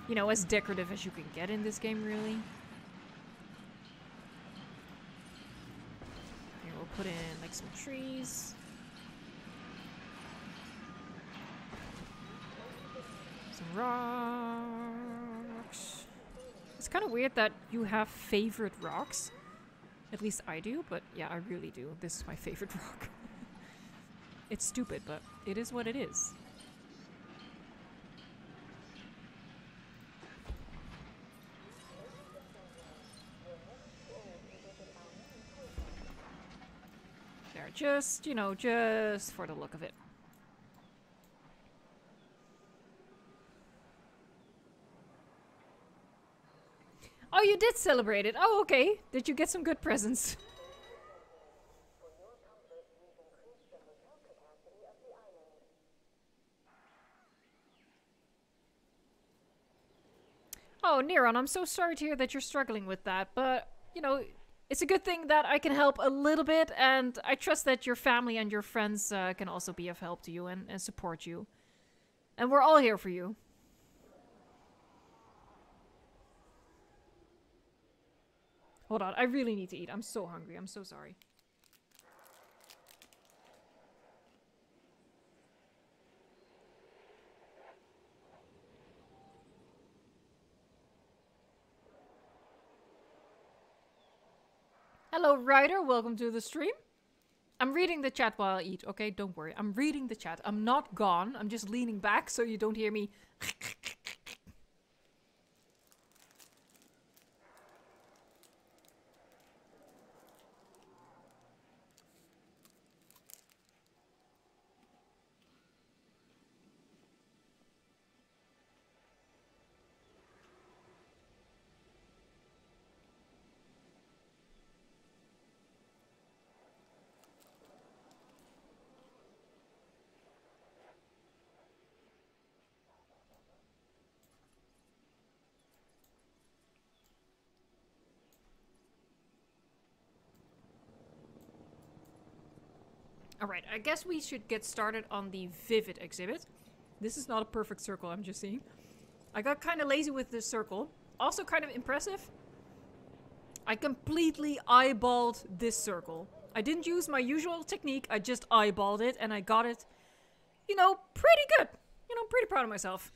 You know, as decorative as you can get in this game, really. Here, we'll put in like some trees. Rocks. It's kind of weird that you have favorite rocks. At least I do, but yeah, I really do. This is my favorite rock. it's stupid, but it is what it is. There, just, you know, just for the look of it. Oh, you did celebrate it. Oh, okay. Did you get some good presents? Oh, Neron, I'm so sorry to hear that you're struggling with that, but, you know, it's a good thing that I can help a little bit, and I trust that your family and your friends uh, can also be of help to you and, and support you. And we're all here for you. Hold on, I really need to eat. I'm so hungry. I'm so sorry. Hello, Ryder. Welcome to the stream. I'm reading the chat while I eat, okay? Don't worry. I'm reading the chat. I'm not gone. I'm just leaning back so you don't hear me. Alright, I guess we should get started on the Vivid exhibit. This is not a perfect circle, I'm just seeing. I got kind of lazy with this circle. Also kind of impressive. I completely eyeballed this circle. I didn't use my usual technique, I just eyeballed it and I got it, you know, pretty good. You know, I'm pretty proud of myself.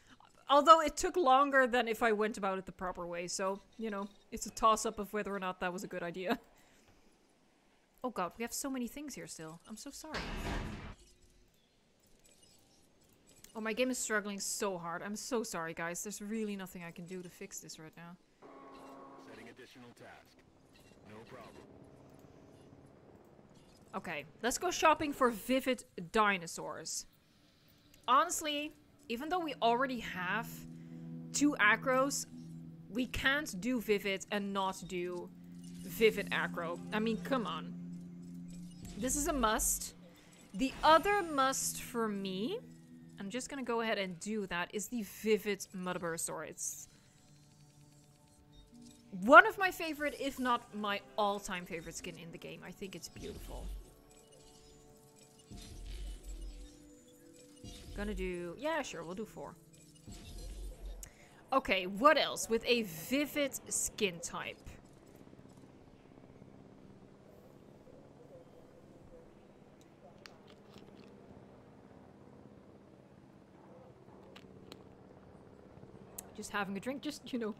Although it took longer than if I went about it the proper way, so, you know, it's a toss-up of whether or not that was a good idea. Oh god, we have so many things here still. I'm so sorry. Oh, my game is struggling so hard. I'm so sorry, guys. There's really nothing I can do to fix this right now. Setting additional task. No problem. Okay, let's go shopping for vivid dinosaurs. Honestly, even though we already have two acros, we can't do vivid and not do vivid acro. I mean, come on. This is a must. The other must for me, I'm just gonna go ahead and do that, is the vivid Muttaburrasaurus. It's one of my favorite, if not my all-time favorite skin in the game. I think it's beautiful. Gonna do... Yeah, sure, we'll do four. Okay, what else? With a vivid skin type. Just having a drink, just, you know,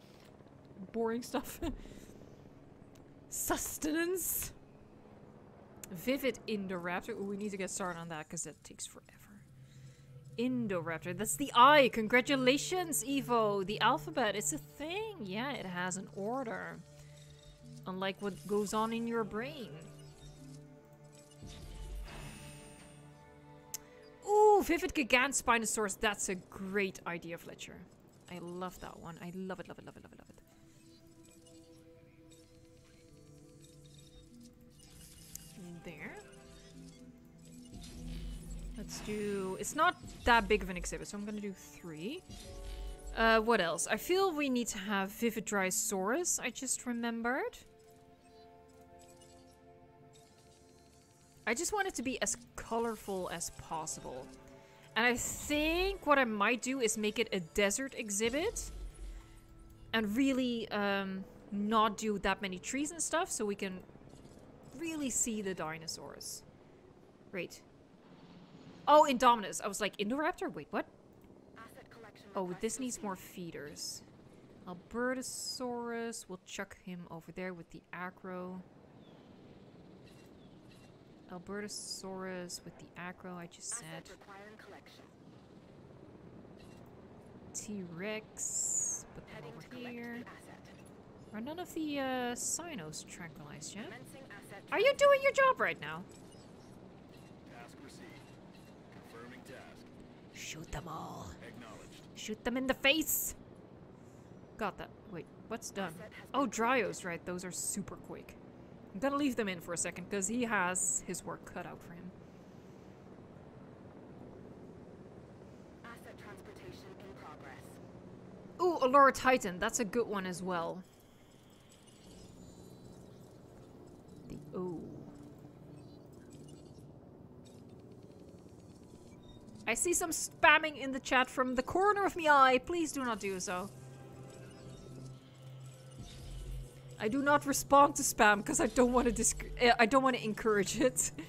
boring stuff. Sustenance. Vivid Indoraptor. Ooh, we need to get started on that because that takes forever. Indoraptor. That's the I. Congratulations, Evo. The alphabet. It's a thing. Yeah, it has an order. Unlike what goes on in your brain. Ooh, Vivid Gigant Spinosaurus. That's a great idea, Fletcher. I love that one. I love it, love it, love it, love it, love it. There. Let's do... It's not that big of an exhibit, so I'm gonna do three. Uh, what else? I feel we need to have Vivid Dryosaurus, I just remembered. I just want it to be as colorful as possible. And I think what I might do is make it a desert exhibit. And really um, not do that many trees and stuff so we can really see the dinosaurs. Great. Oh, Indominus. I was like, Indoraptor? Wait, what? Oh, this needs more feeders. Albertosaurus, we'll chuck him over there with the acro. Albertosaurus with the acro, I just said. Asset requiring collection. T Rex, put them Heading over here. Are none of the uh, Sinos tranquilized yet? Are you doing your job right now? Task received. Confirming task. Shoot them all. Acknowledged. Shoot them in the face. Got that. Wait, what's done? Oh, Dryo's right. Those are super quick. I'm gonna leave them in for a second because he has his work cut out for him. Asset transportation in progress. Ooh, Allura Titan. That's a good one as well. The ooh. I see some spamming in the chat from the corner of my eye. Please do not do so. I do not respond to spam because I don't want to uh, I don't want to encourage it.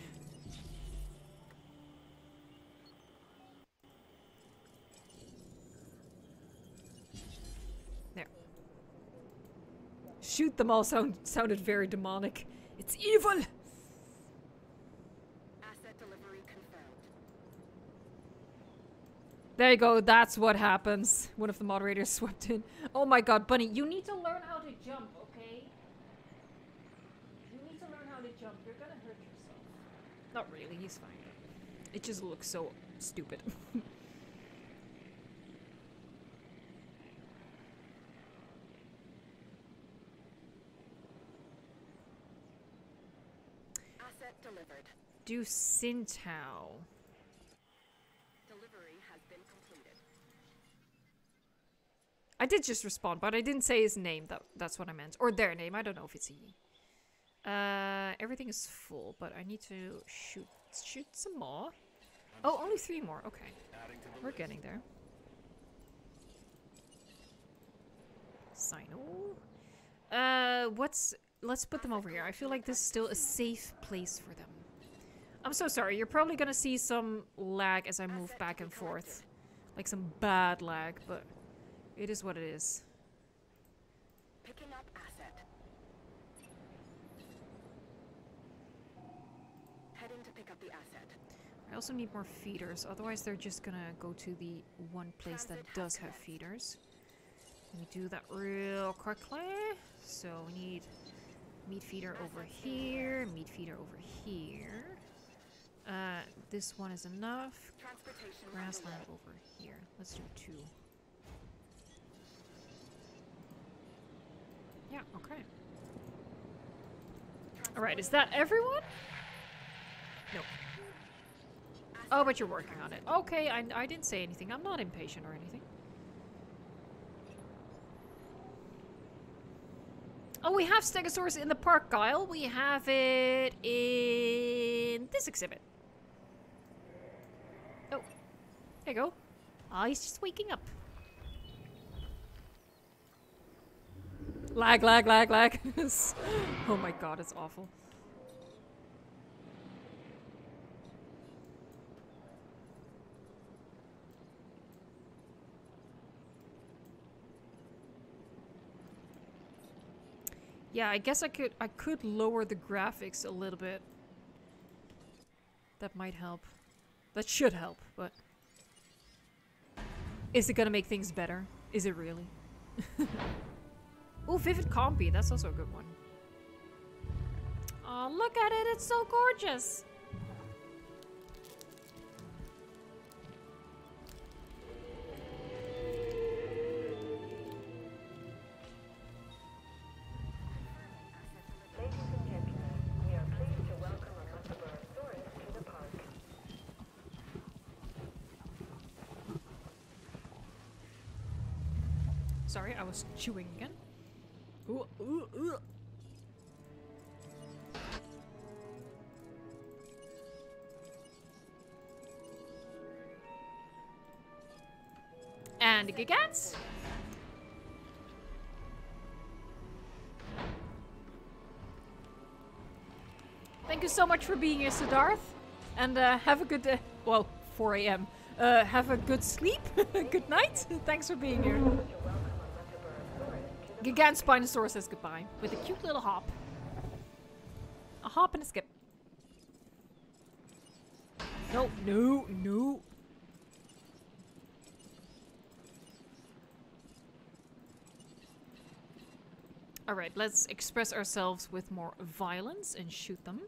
Shoot them all sound sounded very demonic. It's evil. Asset delivery confirmed. There you go. That's what happens. One of the moderators swept in. Oh my god, Bunny, you need to learn how to jump, okay? You need to learn how to jump. You're gonna hurt yourself. Not really, he's fine. It just looks so stupid. Asset delivered. Do Sintao. Delivery has been completed. I did just respond, but I didn't say his name. That that's what I meant, or their name. I don't know if it's he. Uh, everything is full, but I need to shoot shoot some more. Oh, only three more. Okay, Adding to the we're getting there. Sino. Uh, what's? Let's put them over here. I feel like this is still a safe place for them. I'm so sorry. You're probably gonna see some lag as I move Asset back and forth, like some bad lag, but it is what it is. Picking up asset. Heading to pick up the asset. I also need more feeders, otherwise they're just gonna go to the one place that Transit has does have feeders. Let me do that real quickly. So we need meat feeder over here, meat feeder over here. Uh, this one is enough. Transportation Grassland over here. Let's do two. Yeah, okay. Alright, is that everyone? No. Oh, but you're working on it. Okay, I, I didn't say anything. I'm not impatient or anything. Oh, we have Stegosaurus in the park, Guile. We have it in this exhibit. Oh, there you go. Ah, he's just waking up. Lag, lag, lag, lag. oh my god, it's awful. Yeah, I guess I could I could lower the graphics a little bit. That might help. That should help, but is it gonna make things better? Is it really? oh, Vivid Compy, that's also a good one. Oh, look at it, it's so gorgeous. Was chewing again. Ooh, ooh, ooh. And Gigants. Thank you so much for being here, Siddharth. And uh, have a good, uh, well, 4 a.m. Uh, have a good sleep. good night. Thanks for being here. Gigant Spinosaurus says goodbye with a cute little hop. A hop and a skip. No, no, no. Alright, let's express ourselves with more violence and shoot them.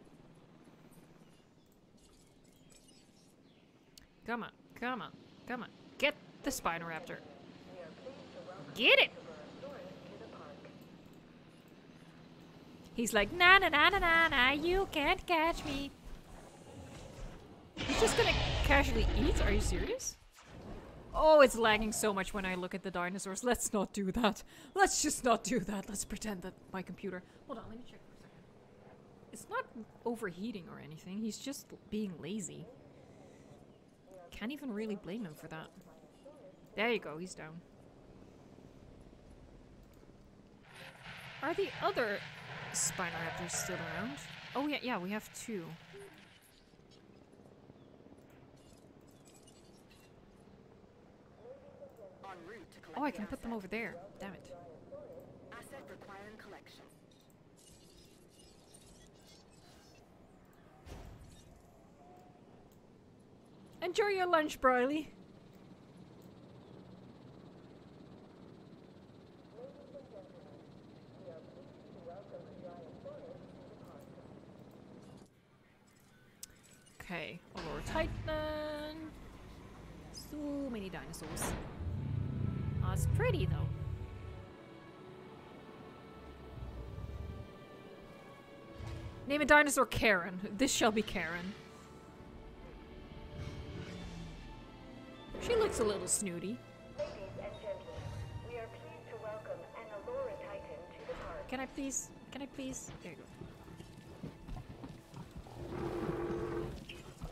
Come on, come on, come on. Get the Spinoraptor. Get it! He's like, na na na na na na, you can't catch me. He's just gonna casually eat? Are you serious? Oh, it's lagging so much when I look at the dinosaurs. Let's not do that. Let's just not do that. Let's pretend that my computer. Hold on, let me check for a second. It's not overheating or anything. He's just being lazy. Can't even really blame him for that. There you go, he's down. Are the other Spinoraptors still around? Oh yeah, yeah, we have two. En route to collect Oh, I can put them over there. Damn it. Asset requiring collection. Enjoy your lunch, Briley. Okay, Aurora Titan. So many dinosaurs. Oh, it's pretty though. Name a dinosaur Karen. This shall be Karen. She looks a little snooty. Ladies and gentlemen, we are pleased to welcome an Allura Titan to the park. Can I please? Can I please? There you go.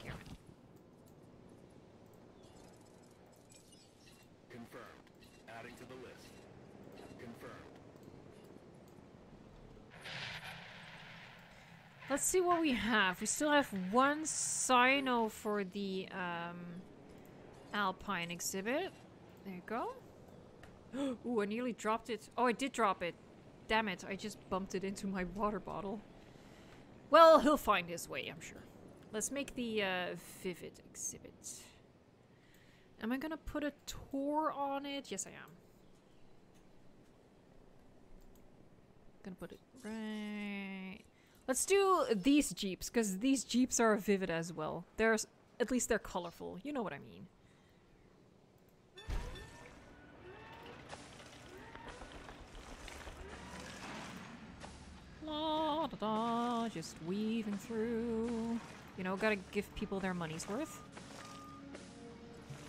Karen. Confirmed. Adding to the list. Confirmed. Let's see what we have. We still have one Sino for the um, Alpine exhibit. There you go. Ooh, I nearly dropped it. Oh, I did drop it. Damn it, I just bumped it into my water bottle. Well, he'll find his way, I'm sure. Let's make the uh, Vivid exhibit. Am I gonna put a tour on it? Yes, I am. Gonna put it right. Let's do these jeeps because these jeeps are vivid as well. There's at least they're colorful. You know what I mean. La da da, just weaving through. You know, gotta give people their money's worth.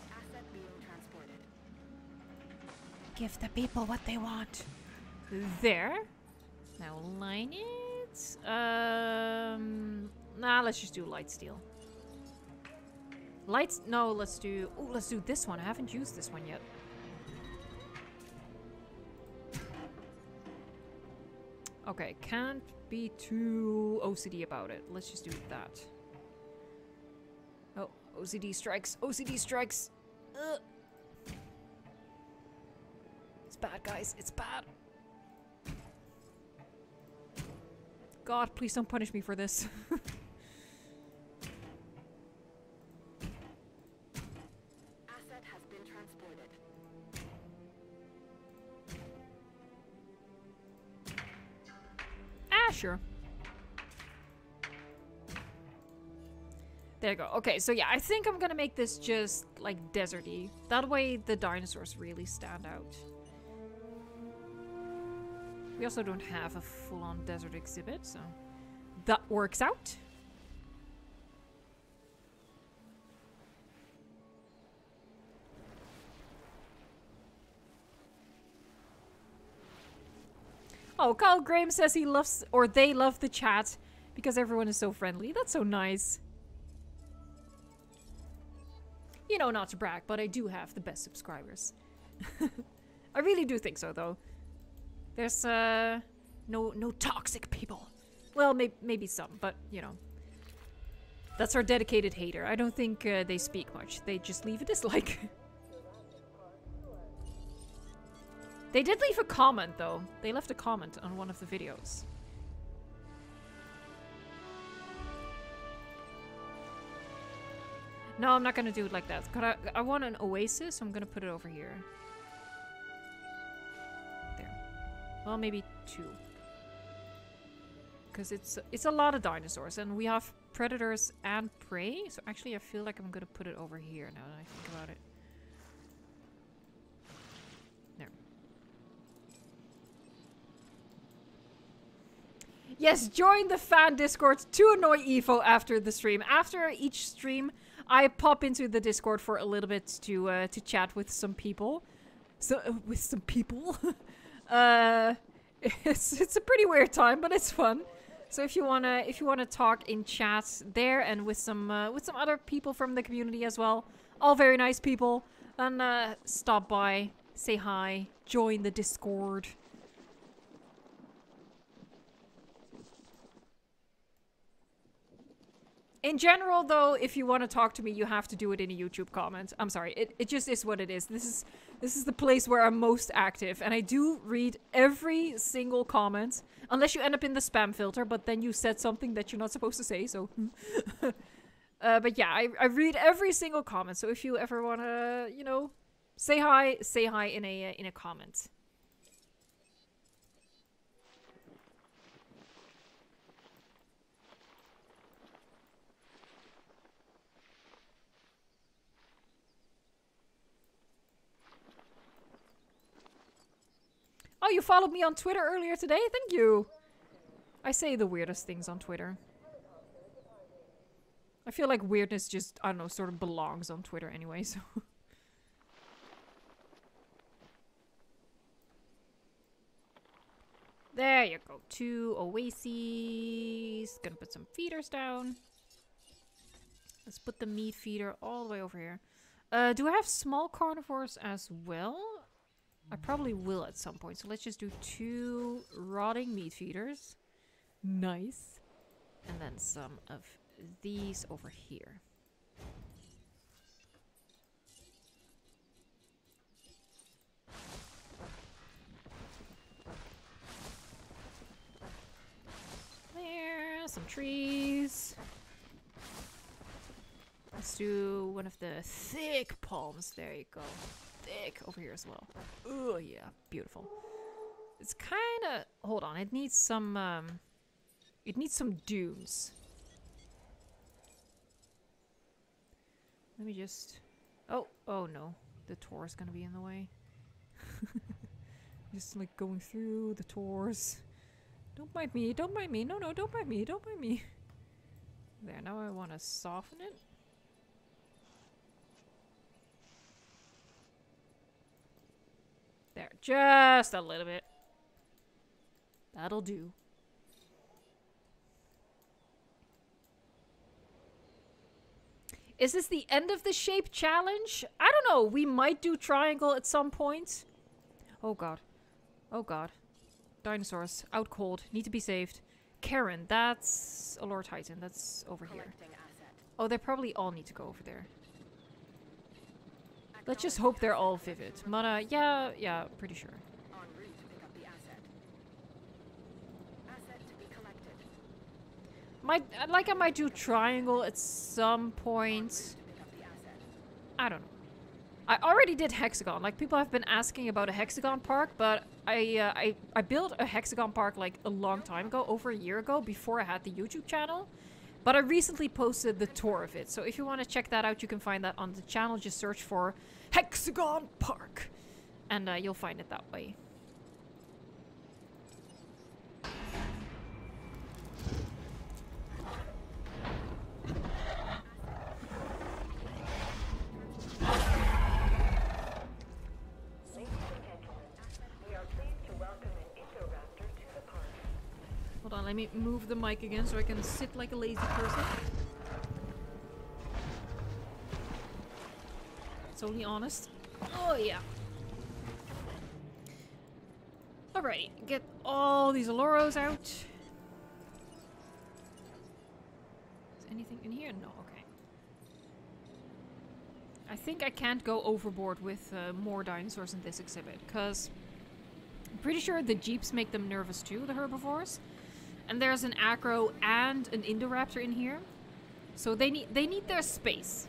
Asset being transported. Give the people what they want. There. Now line it. Um, nah, let's just do light steel. Lights? No, let's do. Oh, let's do this one. I haven't used this one yet. Okay, can't be too OCD about it. Let's just do that. Oh, OCD strikes. OCD strikes. Ugh. It's bad, guys. It's bad. God, please don't punish me for this. Asset has been transported. ah, sure. There you go. Okay, so yeah, I think I'm gonna make this just like deserty. That way the dinosaurs really stand out. We also don't have a full-on desert exhibit, so that works out. Oh, Kyle Graham says he loves, or they love the chat because everyone is so friendly. That's so nice. You know, not to brag, but I do have the best subscribers. I really do think so, though. There's uh, no no toxic people. Well, may- maybe some, but you know, that's our dedicated hater. I don't think uh, they speak much. They just leave a dislike. They did leave a comment though. They left a comment on one of the videos. No, I'm not gonna do it like that. I, I want an oasis, so I'm gonna put it over here. Well, maybe two. Because it's it's a lot of dinosaurs, and we have predators and prey. So actually, I feel like I'm gonna put it over here now that I think about it. There. Yes, join the fan Discord to annoy Evo after the stream. After each stream, I pop into the Discord for a little bit to uh, to chat with some people. So uh, with some people, uh, it's it's a pretty weird time, but it's fun. So if you wanna if you wanna talk in chat there and with some uh, with some other people from the community as well, all very nice people, then uh, stop by, say hi, join the Discord. In general, though, if you want to talk to me, you have to do it in a YouTube comment. I'm sorry, it, it just is what it is. This is this is the place where I'm most active, and I do read every single comment, unless you end up in the spam filter, but then you said something that you're not supposed to say, so. uh, but yeah, I, I read every single comment, so if you ever want to, you know, say hi, say hi in a uh, in a comment. Oh, you followed me on Twitter earlier today? Thank you. I say the weirdest things on Twitter. I feel like weirdness just, I don't know, sort of belongs on Twitter anyway, so. there you go. Two oases. Gonna put some feeders down. Let's put the meat feeder all the way over here. Uh, do I have small carnivores as well? I probably will at some point. So let's just do two rotting meat feeders. Nice. And then some of these over here. There, some trees. Let's do one of the thick palms. There you go thick over here as well. Oh yeah, beautiful. It's kind of hold on. It needs some. Um, it needs some dunes. Let me just. Oh, oh no, the tour is gonna be in the way. just like going through the tours. Don't bite me. Don't bite me. No, no, don't bite me. Don't bite me. There. Now I want to soften it. Just a little bit. That'll do. Is this the end of the shape challenge? I don't know. We might do triangle at some point. Oh god. Oh god. Dinosaurs. Out cold. Need to be saved. Karen, that's Allure Titan. That's over here. Oh, they probably all need to go over there. Let's just hope they're all vivid. Mana, yeah, yeah, pretty sure. Might like I might do triangle at some point. I don't know. I already did hexagon. Like people have been asking about a hexagon park, but I uh, I I built a hexagon park like a long time ago, over a year ago, before I had the YouTube channel. But I recently posted the tour of it, so if you want to check that out, you can find that on the channel. Just search for Hexagon Park, and uh, you'll find it that way. Let me move the mic again so I can sit like a lazy person. Totally honest. Oh yeah. Alrighty, get all these Aloros out. Is anything in here? No, okay. I think I can't go overboard with uh, more dinosaurs in this exhibit, because I'm Pretty sure the jeeps make them nervous too, the herbivores. And there's an acro and an indoraptor in here. So they need they need their space.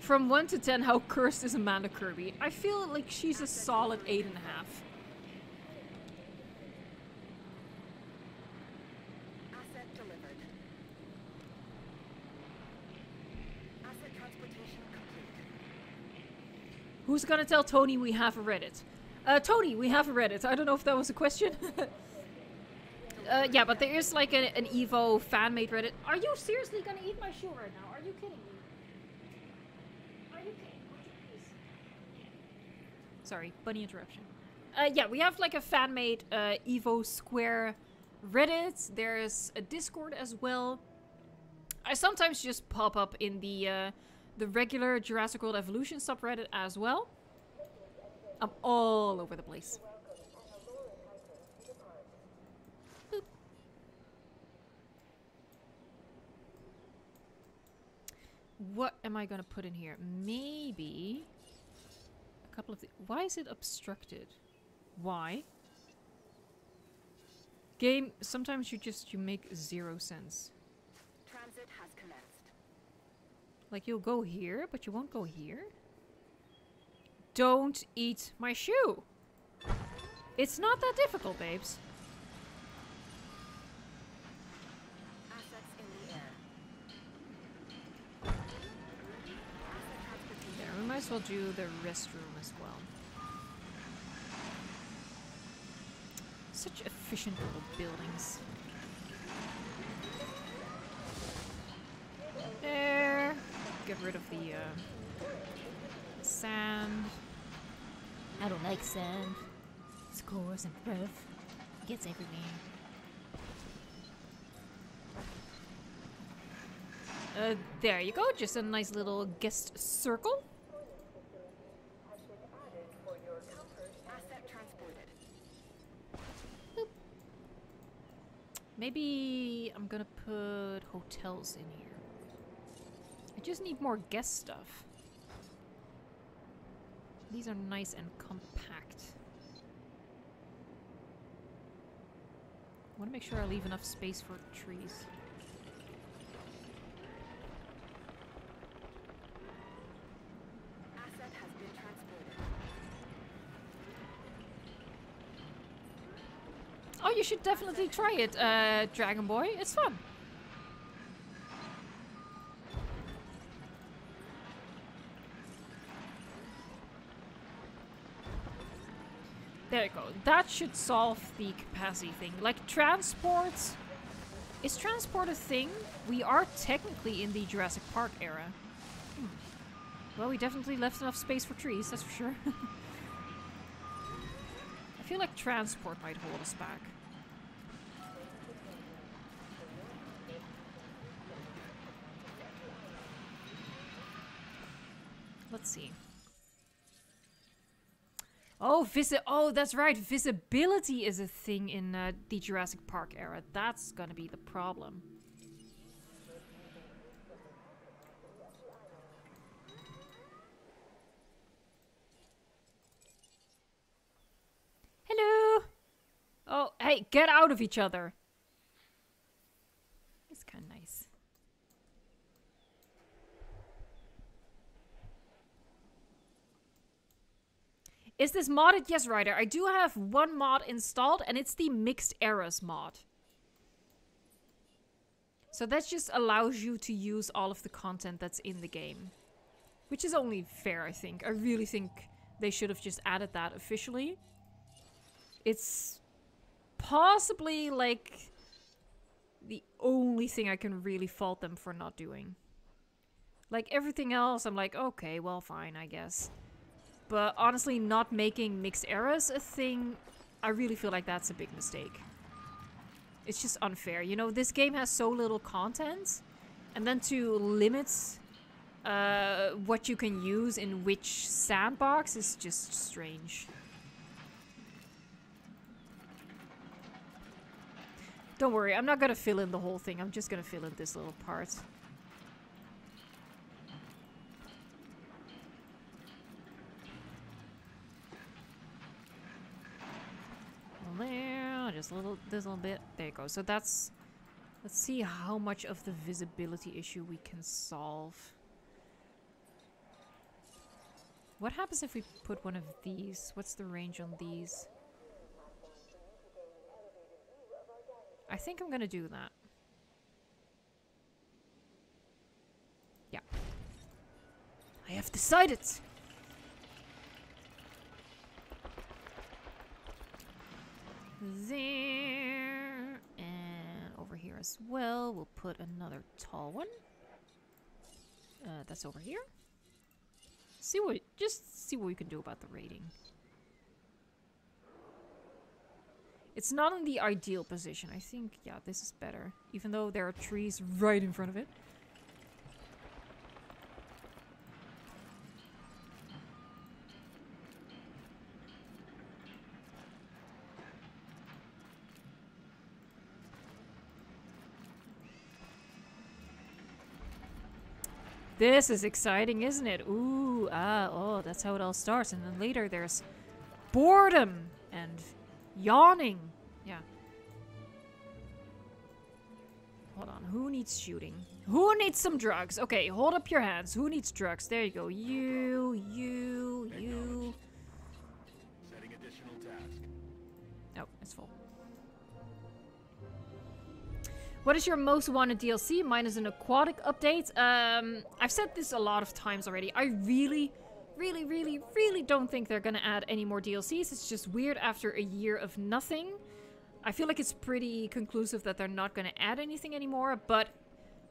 From 1 to 10, how cursed is Amanda Kirby? I feel like she's a solid 8.5. Asset delivered. Asset transportation complete. Who's gonna tell Tony we have a Reddit? Uh, Tony, we have a Reddit. I don't know if that was a question. uh, yeah, but there is like a, an Evo fan made Reddit. Are you seriously gonna eat my shoe right now? Are you kidding me? Are you kidding? Please? Sorry, bunny interruption. Uh, yeah, we have like a fan made uh, Evo Square Reddit. There's a Discord as well. I sometimes just pop up in the uh, the regular Jurassic World Evolution subreddit as well. I'm all over the place. Boop. What am I gonna put in here? Maybe a couple of. The Why is it obstructed? Why? Game. Sometimes you just you make zero sense. Transit has commenced. Like you'll go here, but you won't go here? Don't eat my shoe. It's not that difficult, babes. There, we might as well do the restroom as well. Such efficient little buildings. There. Get rid of the uh, sand. I don't like sand. It's coarse and rough. It gets everywhere. Uh, there you go. Just a nice little guest circle. Maybe I'm gonna put hotels in here. I just need more guest stuff. These are nice and compact. I want to make sure I leave enough space for trees. Asset has been transported. Oh, you should definitely try it, uh, Dragon Boy. It's fun. That should solve the capacity thing. Like, transport... Is transport a thing? We are technically in the Jurassic Park era. Hmm. Well, we definitely left enough space for trees, that's for sure. I feel like transport might hold us back. Let's see. Oh, visi- Oh, that's right. Visibility is a thing in uh, the Jurassic Park era. That's gonna be the problem. Hello. Oh, hey, get out of each other. It's kind of nice. Is this modded? Yes, Ryder. I do have one mod installed, and it's the Mixed Eras mod. So that just allows you to use all of the content that's in the game. Which is only fair, I think. I really think they should have just added that officially. It's possibly, like, the only thing I can really fault them for not doing. Like, everything else, I'm like, okay, well, fine, I guess. But honestly, not making mixed eras a thing, I really feel like that's a big mistake. It's just unfair. You know, this game has so little content, and then to limit uh, what you can use in which sandbox is just strange. Don't worry, I'm not gonna fill in the whole thing. I'm just gonna fill in this little part. Just a little, this little bit. There you go. So that's. Let's see how much of the visibility issue we can solve. What happens if we put one of these? What's the range on these? I think I'm gonna do that. Yeah. I have decided! There. And over here as well, we'll put another tall one. Uh, that's over here. See what, just see what we can do about the rating. It's not in the ideal position. I think, yeah, this is better. Even though there are trees right in front of it. This is exciting, isn't it? Ooh, ah, oh, that's how it all starts. And then later there's boredom and yawning. Yeah. Hold on. Who needs shooting? Who needs some drugs? Okay, hold up your hands. Who needs drugs? There you go. You, you, you. What is your most wanted DLC? Mine is an aquatic update. Um, I've said this a lot of times already. I really, really, really, really don't think they're gonna add any more DLCs. It's just weird after a year of nothing. I feel like it's pretty conclusive that they're not gonna add anything anymore, but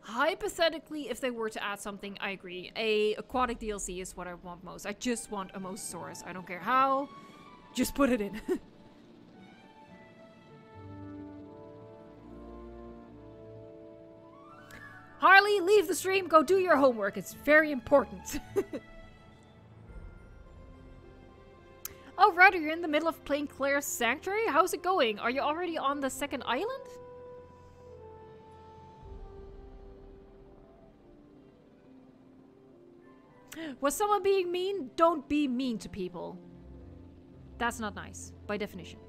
hypothetically, if they were to add something, I agree. A aquatic DLC is what I want most. I just want a Mosasaurus. I don't care how. Just put it in. Harley, leave the stream. Go do your homework. It's very important. oh, right. You're in the middle of playing Claire's Sanctuary? How's it going? Are you already on the second island? Was someone being mean? Don't be mean to people. That's not nice, by definition.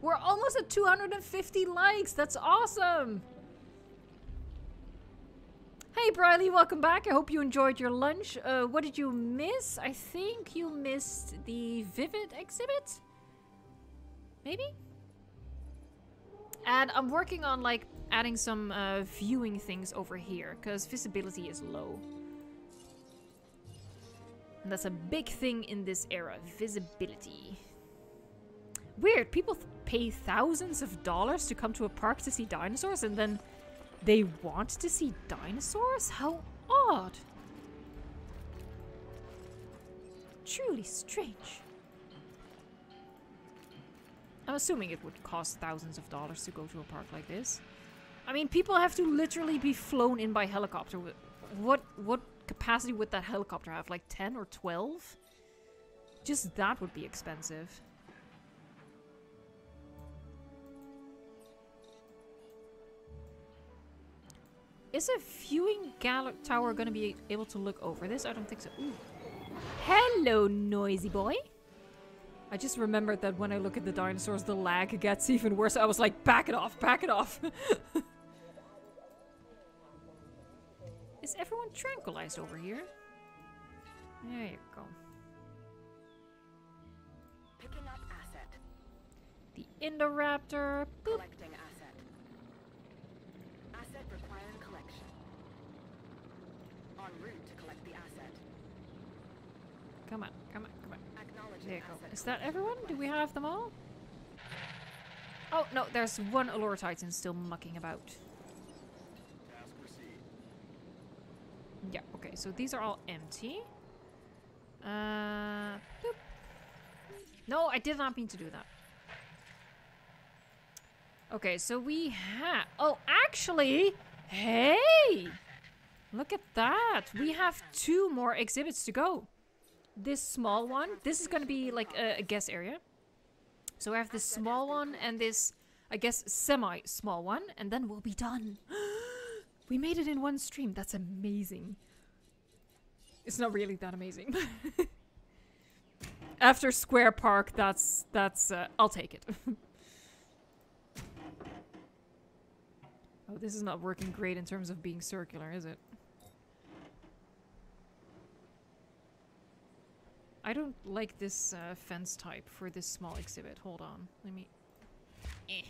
We're almost at 250 likes. That's awesome. Hey, Briley, welcome back. I hope you enjoyed your lunch. Uh, what did you miss? I think you missed the Vivid exhibit? Maybe? And I'm working on, like, adding some uh, viewing things over here, because visibility is low. And that's a big thing in this era, visibility. Weird, people pay thousands of dollars to come to a park to see dinosaurs and then they want to see dinosaurs? How odd. Truly strange. I'm assuming it would cost thousands of dollars to go to a park like this. I mean, people have to literally be flown in by helicopter. What what capacity would that helicopter have? Like 10 or 12? Just that would be expensive. Is a viewing tower gonna be able to look over this? I don't think so. Ooh. Hello, noisy boy. I just remembered that when I look at the dinosaurs, the lag gets even worse. I was like, back it off, back it off. Is everyone tranquilized over here? There you go. Picking up asset. The Indoraptor. Boop. Collecting asset. Asset requiring collection. En route to collect the asset. Come on, come on, come on. There you go. Is that everyone? Do we have them all? Oh, no, there's one Allure Titan still mucking about. Yeah, okay, so these are all empty. Uh, boop. No, I did not mean to do that. Okay, so we have... Oh, actually... Hey! Look at that. We have two more exhibits to go. This small one. This is going to be like a, a guest area. So we have this small one and this, I guess, semi-small one. And then we'll be done. we made it in one stream. That's amazing. It's not really that amazing. after Square Park, that's that's uh, I'll take it. oh, this is not working great in terms of being circular, is it? I don't like this uh, fence type for this small exhibit. Hold on, let me. Eh.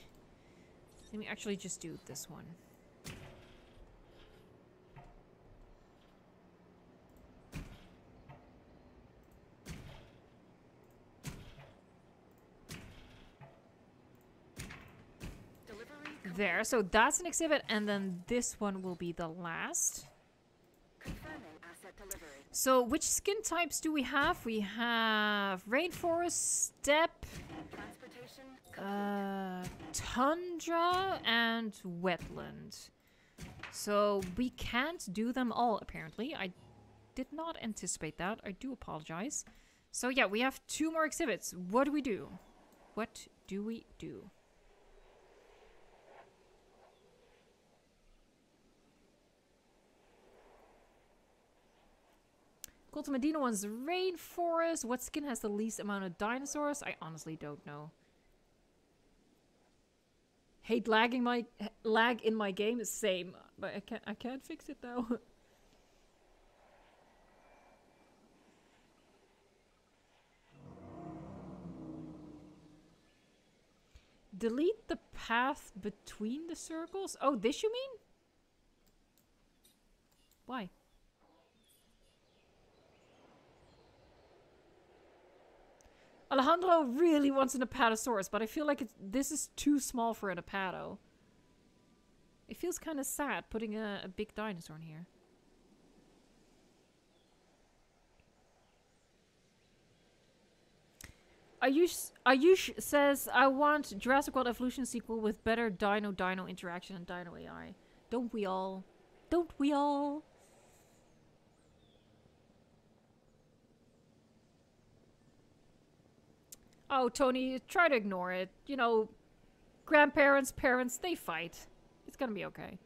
Let me actually just do this one. Delivery There, so that's an exhibit, and then this one will be the last. So, which skin types do we have? We have rainforest, steppe, uh, tundra, and wetland. So, we can't do them all, apparently. I did not anticipate that. I do apologize. So, yeah, we have two more exhibits. What do we do? What do we do? Colton Medina wants rainforest. What skin has the least amount of dinosaurs? I honestly don't know. Hate lagging my lag in my game is same, but I can't I can't fix it though. Delete the path between the circles? Oh, this you mean? Why? Alejandro really wants an Apatosaurus, but I feel like this is too small for an Apato. It feels kind of sad putting a, a big dinosaur in here. Ayush, Ayush says, I want Jurassic World Evolution sequel with better dino-dino interaction and dino AI. Don't we all? Don't we all? Oh, Tony, try to ignore it. You know, grandparents, parents, they fight. It's gonna be okay.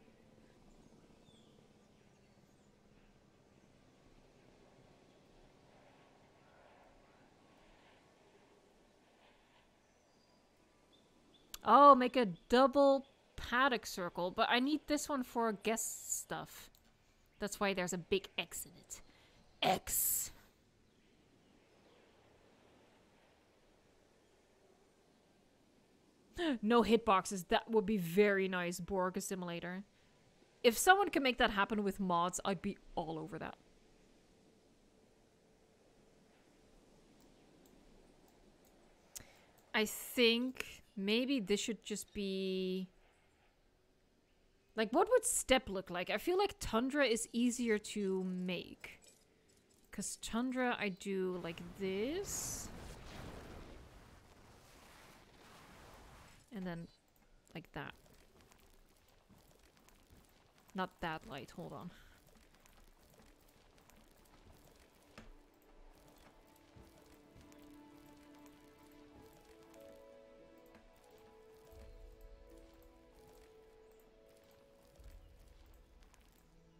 Oh, make a double paddock circle, but I need this one for guest stuff. That's why there's a big X in it. X. no hitboxes. That would be very nice, Borg Assimilator. If someone can make that happen with mods, I'd be all over that. I think maybe this should just be... Like, what would steppe look like? I feel like Tundra is easier to make. Because Tundra, I do like this. And then like that. Not that light, hold on.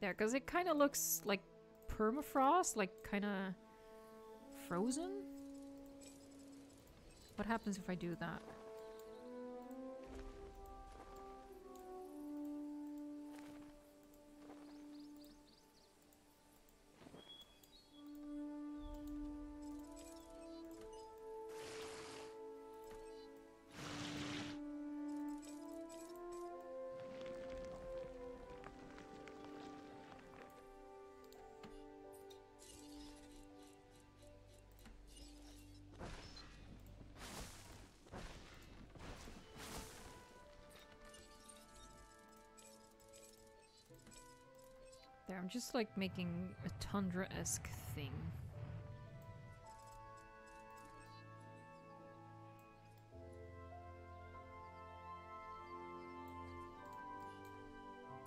There, because it kind of looks like permafrost, like kind of frozen. What happens if I do that? I'm just like making a tundra-esque thing.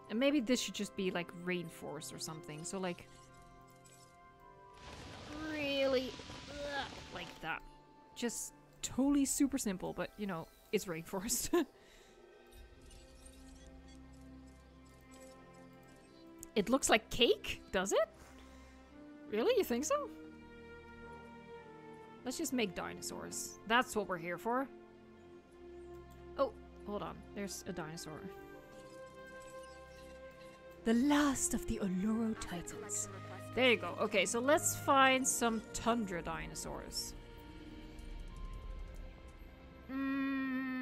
And maybe this should just be like rainforest or something. So like really ugh, like that. Just totally super simple, but you know, it's rainforest. It looks like cake, does it? Really? You think so? Let's just make dinosaurs. That's what we're here for. Oh, hold on. There's a dinosaur. The last of the Olorotitans. There you go. Okay, so let's find some tundra dinosaurs. Mm,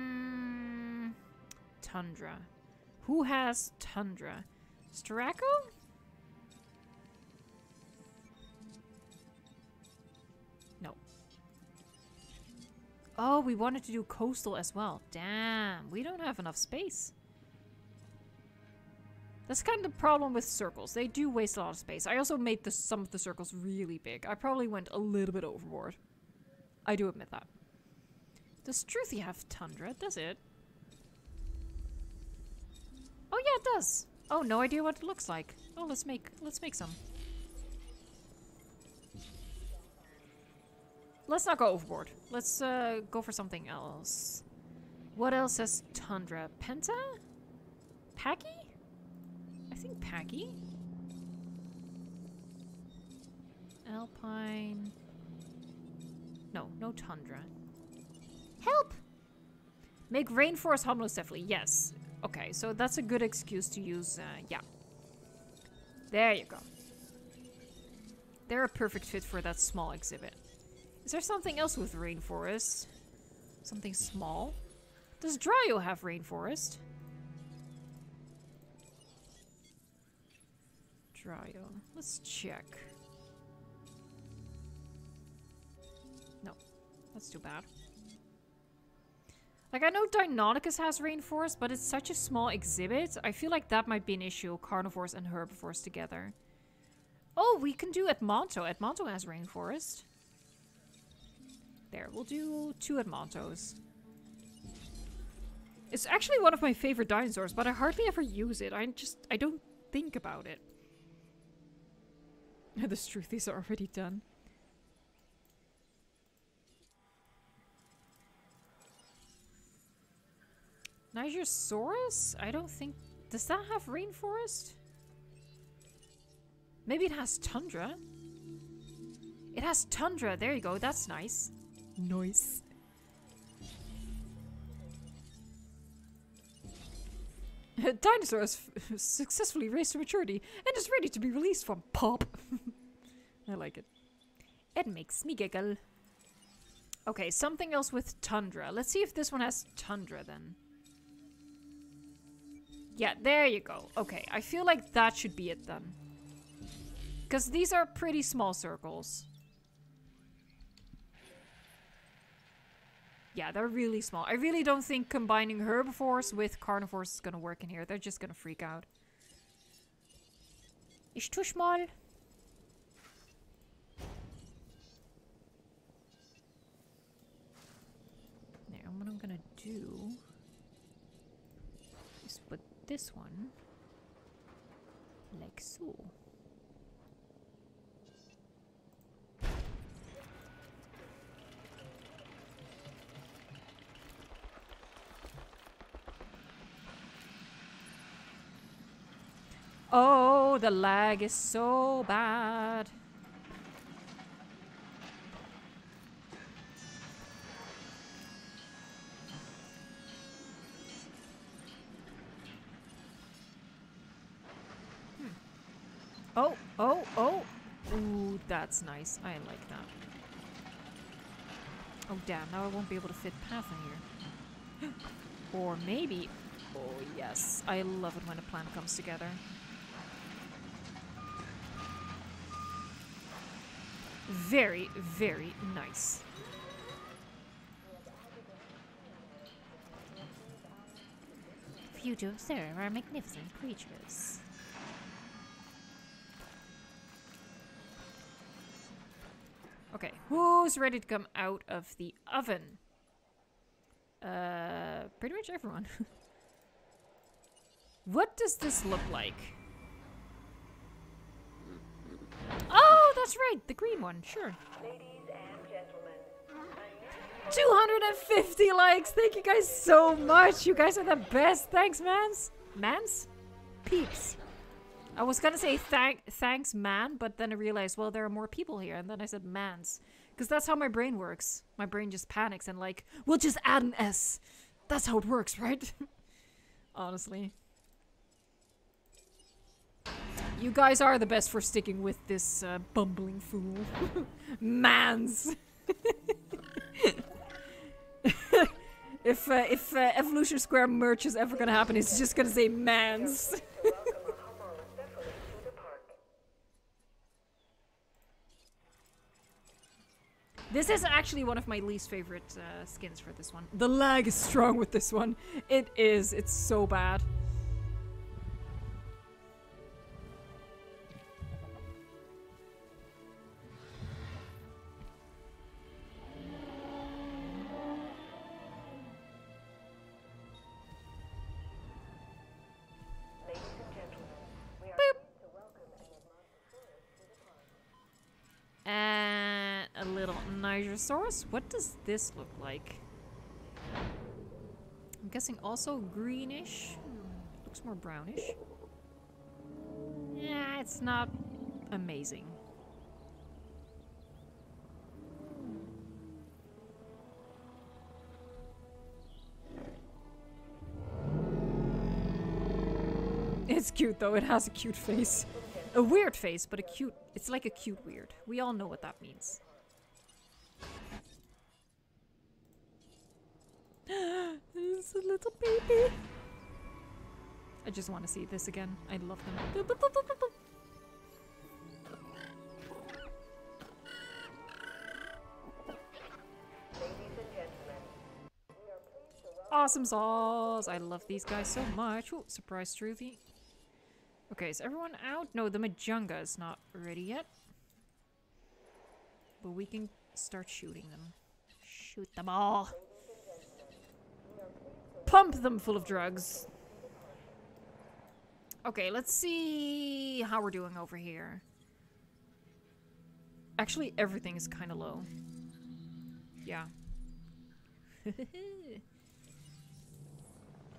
tundra. Who has tundra? Strako? No. Oh, we wanted to do coastal as well. Damn, we don't have enough space. That's kind of the problem with circles. They do waste a lot of space. I also made the, some of the circles really big. I probably went a little bit overboard. I do admit that. Does Struthi have tundra? Does it? Oh yeah, it does. Oh, no idea what it looks like. Oh, let's make let's make some. Let's not go overboard. Let's uh, go for something else. What else has tundra? Penta? Packy? I think Packy. Alpine. No, no tundra. Help! Make rainforest definitely. Yes. Okay, so that's a good excuse to use, uh, yeah. There you go. They're a perfect fit for that small exhibit. Is there something else with rainforest? Something small? Does Dryo have rainforest? Dryo. Let's check. No, that's too bad. Like, I know Deinonychus has rainforest, but it's such a small exhibit. I feel like that might be an issue, carnivores and herbivores together. Oh, we can do Edmonto. Edmonto has rainforest. There, we'll do two Edmontos. It's actually one of my favorite dinosaurs, but I hardly ever use it. I just, I don't think about it. the Struthies are already done. Nigersaurus? I don't think... Does that have rainforest? Maybe it has tundra. It has tundra. There you go. That's nice. Nice. Dinosaur has successfully raised to maturity and is ready to be released from pop. I like it. It makes me giggle. Okay, something else with tundra. Let's see if this one has tundra then. Yeah, there you go. Okay, I feel like that should be it then. Because these are pretty small circles. Yeah, they're really small. I really don't think combining herbivores with carnivores is gonna work in here. They're just gonna freak out. Ist too small. Now, what I'm gonna do is put this one like so. Oh, the lag is so bad. Oh, oh, oh. Ooh, that's nice. I like that. Oh, damn. Now I won't be able to fit path in here. or maybe... Oh, yes. I love it when a plan comes together. Very, very nice. To observe our magnificent creatures. Okay, who's ready to come out of the oven? Uh, pretty much everyone. what does this look like? Oh, that's right, the green one, sure. Ladies and gentlemen, 250 likes. Thank you guys so much. You guys are the best. Thanks, mans. Mans? Peeps. I was gonna say thank thanks, man, but then I realized, well, there are more people here, and then I said mans. Because that's how my brain works. My brain just panics and, like, we'll just add an S. That's how it works, right? Honestly. You guys are the best for sticking with this uh, bumbling fool. Mans! if uh, if uh, Evolution Square merch is ever gonna happen, it's just gonna say mans. To welcome our homeowners separately to the park. This is actually one of my least favorite uh, skins for this one. The lag is strong with this one. It is. It's so bad. Nigersaurus. What does this look like? I'm guessing also greenish. Hmm, Looks more brownish. Yeah, it's not amazing. It's cute though, it has a cute face. A weird face, but a cute. It's like a cute weird. We all know what that means. A little baby. I just want to see this again. I love them. Awesome sauce. I love these guys so much. Ooh, surprise trophy. Okay, is everyone out? No, the Majunga is not ready yet. But we can start shooting them. Shoot them all. Pump them full of drugs. Okay, let's see how we're doing over here. Actually, everything is kind of low. Yeah.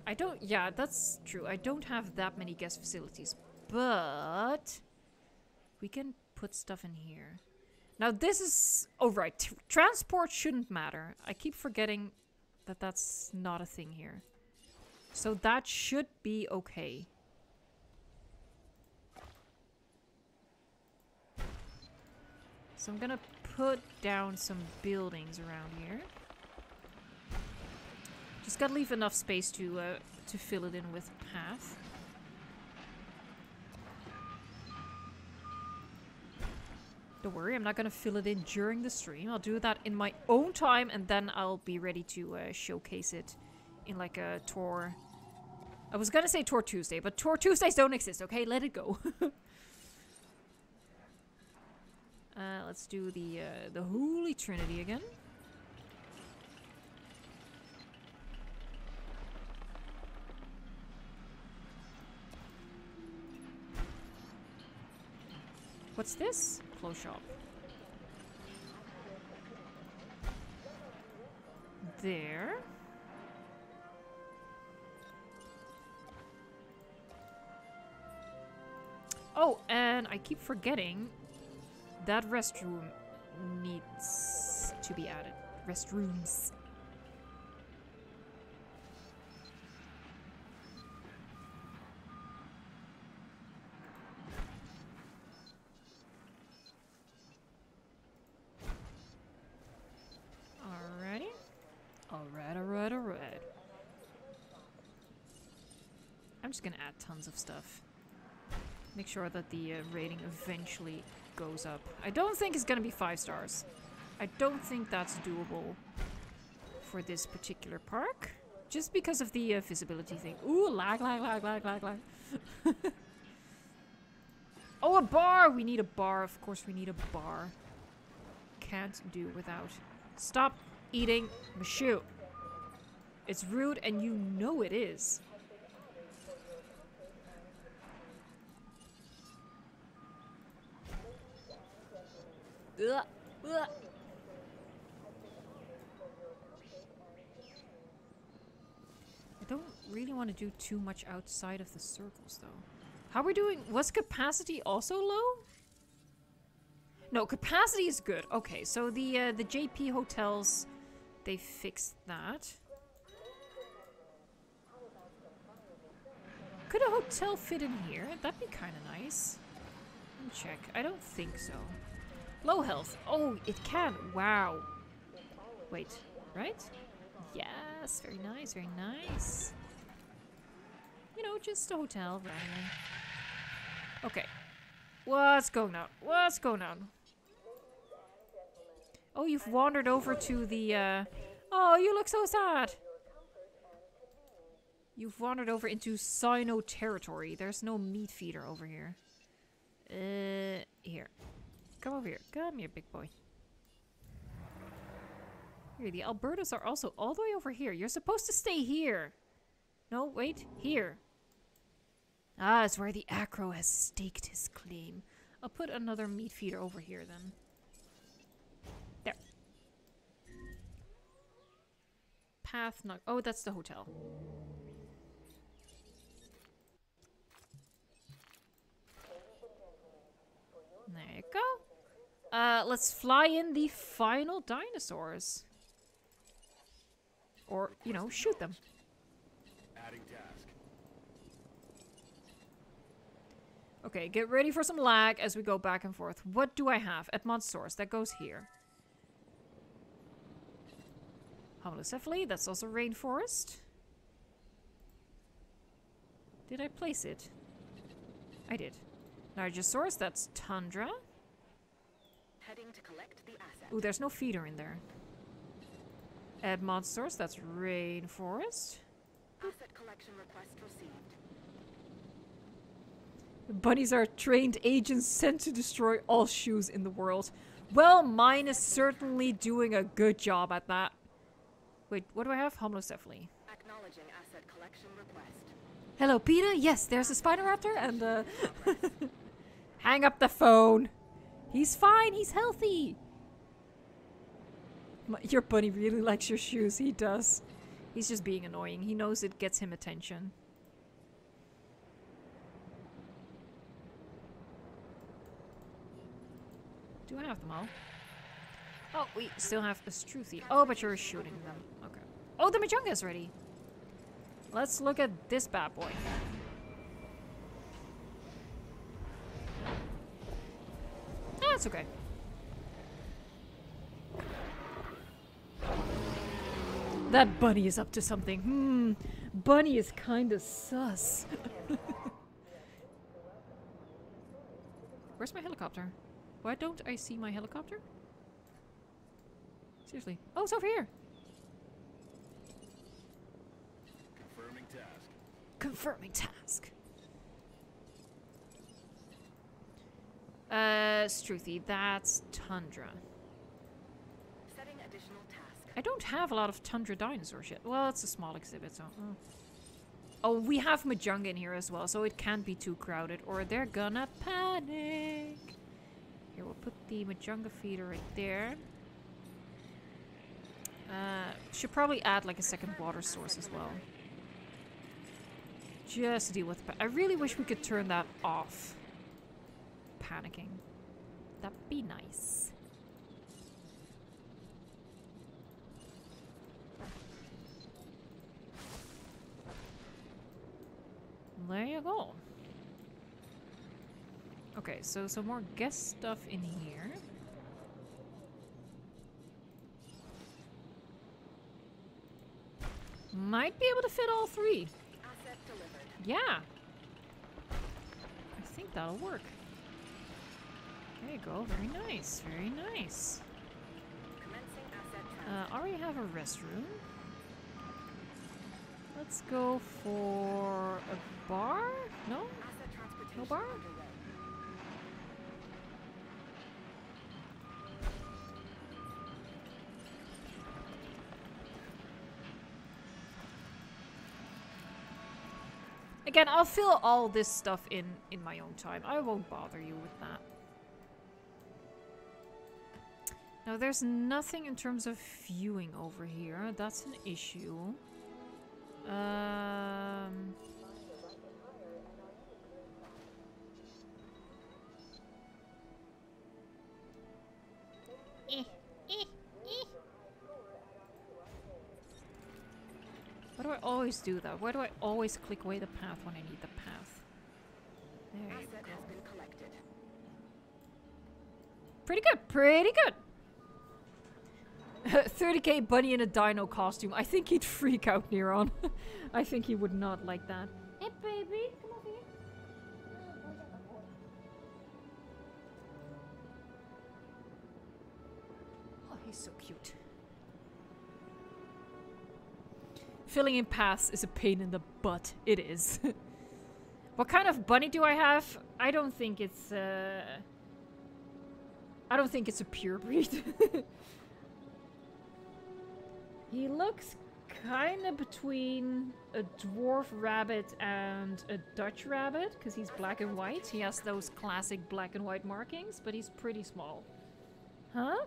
I don't. Yeah, that's true. I don't have that many guest facilities, but we can put stuff in here. Now this is. Oh right, t- transport shouldn't matter. I keep forgetting that that's not a thing here. So that should be okay. So I'm gonna put down some buildings around here. Just gotta leave enough space to uh, to fill it in with path. Don't worry, I'm not gonna fill it in during the stream. I'll do that in my own time, and then I'll be ready to uh, showcase it in like a tour. I was gonna say tour Tuesday, but tour Tuesdays don't exist. Okay, let it go. uh, let's do the uh, the Holy Trinity again. What's this? Clothes shop. There. Oh, and I keep forgetting that restroom needs to be added. Restrooms. Alrighty. Alright, alright, alright. I'm just gonna add tons of stuff. Make sure that the uh, rating eventually goes up. I don't think it's gonna be five stars. I don't think that's doable for this particular park. Just because of the uh, visibility thing. Ooh, lag, lag, lag, lag, lag, lag. oh, a bar! We need a bar. Of course, we need a bar. Can't do without. Stop eating Mashu. It's rude and you know it is. Ugh, ugh. I don't really want to do too much outside of the circles though. How are we doing? Was capacity also low? No, capacity is good. Okay, so the uh, the JP hotels, they fixed that. Could a hotel fit in here? That'd be kind of nice. Let me check. I don't think so. Low health. Oh, it can. Wow. Wait, right? Yes, very nice, very nice. You know, just a hotel randomly. Okay. What's going on? What's going on? Oh, you've wandered over to the, uh... Oh, you look so sad! You've wandered over into Sino territory. There's no meat feeder over here. Uh, here. Come over here. Come here, big boy. Here, the Albertas are also all the way over here. You're supposed to stay here. No, wait. Here. Ah, it's where the Acro has staked his claim. I'll put another meat feeder over here then. There. Path not. Oh, that's the hotel. There you go. Uh, let's fly in the final dinosaurs. Or, you know, shoot them. Okay, get ready for some lag as we go back and forth. What do I have? Edmontosaurus, that goes here. Homalocephale, that's also rainforest. Did I place it? I did. Nigersaurus, that's tundra. Heading to collect the asset. Ooh, there's no feeder in there. Edmontos, that's rainforest. Asset collection request received. Bunnies are trained agents sent to destroy all shoes in the world. Well, mine is certainly doing a good job at that. Wait, what do I have? Homalocephale. Acknowledging asset collection request. Hello, Peter. Yes, there's a Spinoraptor, and uh, hang up the phone. He's fine. He's healthy. My, your bunny really likes your shoes. He does. He's just being annoying. He knows it gets him attention. Do I have them all? Oh, we still have a Struthi. Oh, but you're shooting them. Okay. Oh, the Majunga is ready. Let's look at this bad boy. It's okay. That bunny is up to something. Hmm. Bunny is kind of sus. Where's my helicopter? Why don't I see my helicopter? Seriously. Oh, it's over here. Confirming task. Confirming task. Uh, Struthy, that's Tundra. Setting additional task. I don't have a lot of Tundra dinosaurs yet. Well, it's a small exhibit, so. oh. Oh, we have Majunga in here as well, so it can't be too crowded, or they're gonna panic. Here, we'll put the Majunga feeder right there. Uh, should probably add like a second water source as well. Just to deal with. I really wish we could turn that off. Panicking. That'd be nice. There you go. Okay, so some more guest stuff in here. Might be able to fit all three. Asset delivered. Yeah. I think that'll work. There you go. Very nice. Very nice. Uh, already have a restroom. Let's go for a bar? No? transportation bar? Again, I'll fill all this stuff in in my own time. I won't bother you with that. Now, there's nothing in terms of viewing over here. That's an issue. Um, Eh, eh, eh. Why do I always do that? Why do I always click away the path when I need the path? There you go. has been collected. Pretty good, pretty good. 30k bunny in a dino costume. I think he'd freak out Neron. I think he would not like that. Hey baby, come over here. Oh, he's so cute. Filling in paths is a pain in the butt. It is. what kind of bunny do I have? I don't think it's uh I don't think it's a pure breed. He looks kind of between a dwarf rabbit and a Dutch rabbit because he's black and white. He has those classic black and white markings, but he's pretty small. Huh?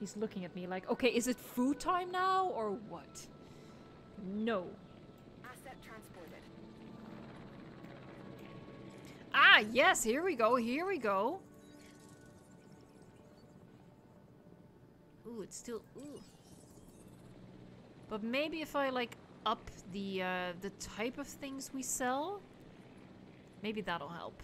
He's looking at me like, okay, is it food time now or what? No. Asset transported. Ah, yes, here we go, here we go. Ooh, it's still ooh. But maybe if I like up the uh, the type of things we sell, maybe that'll help.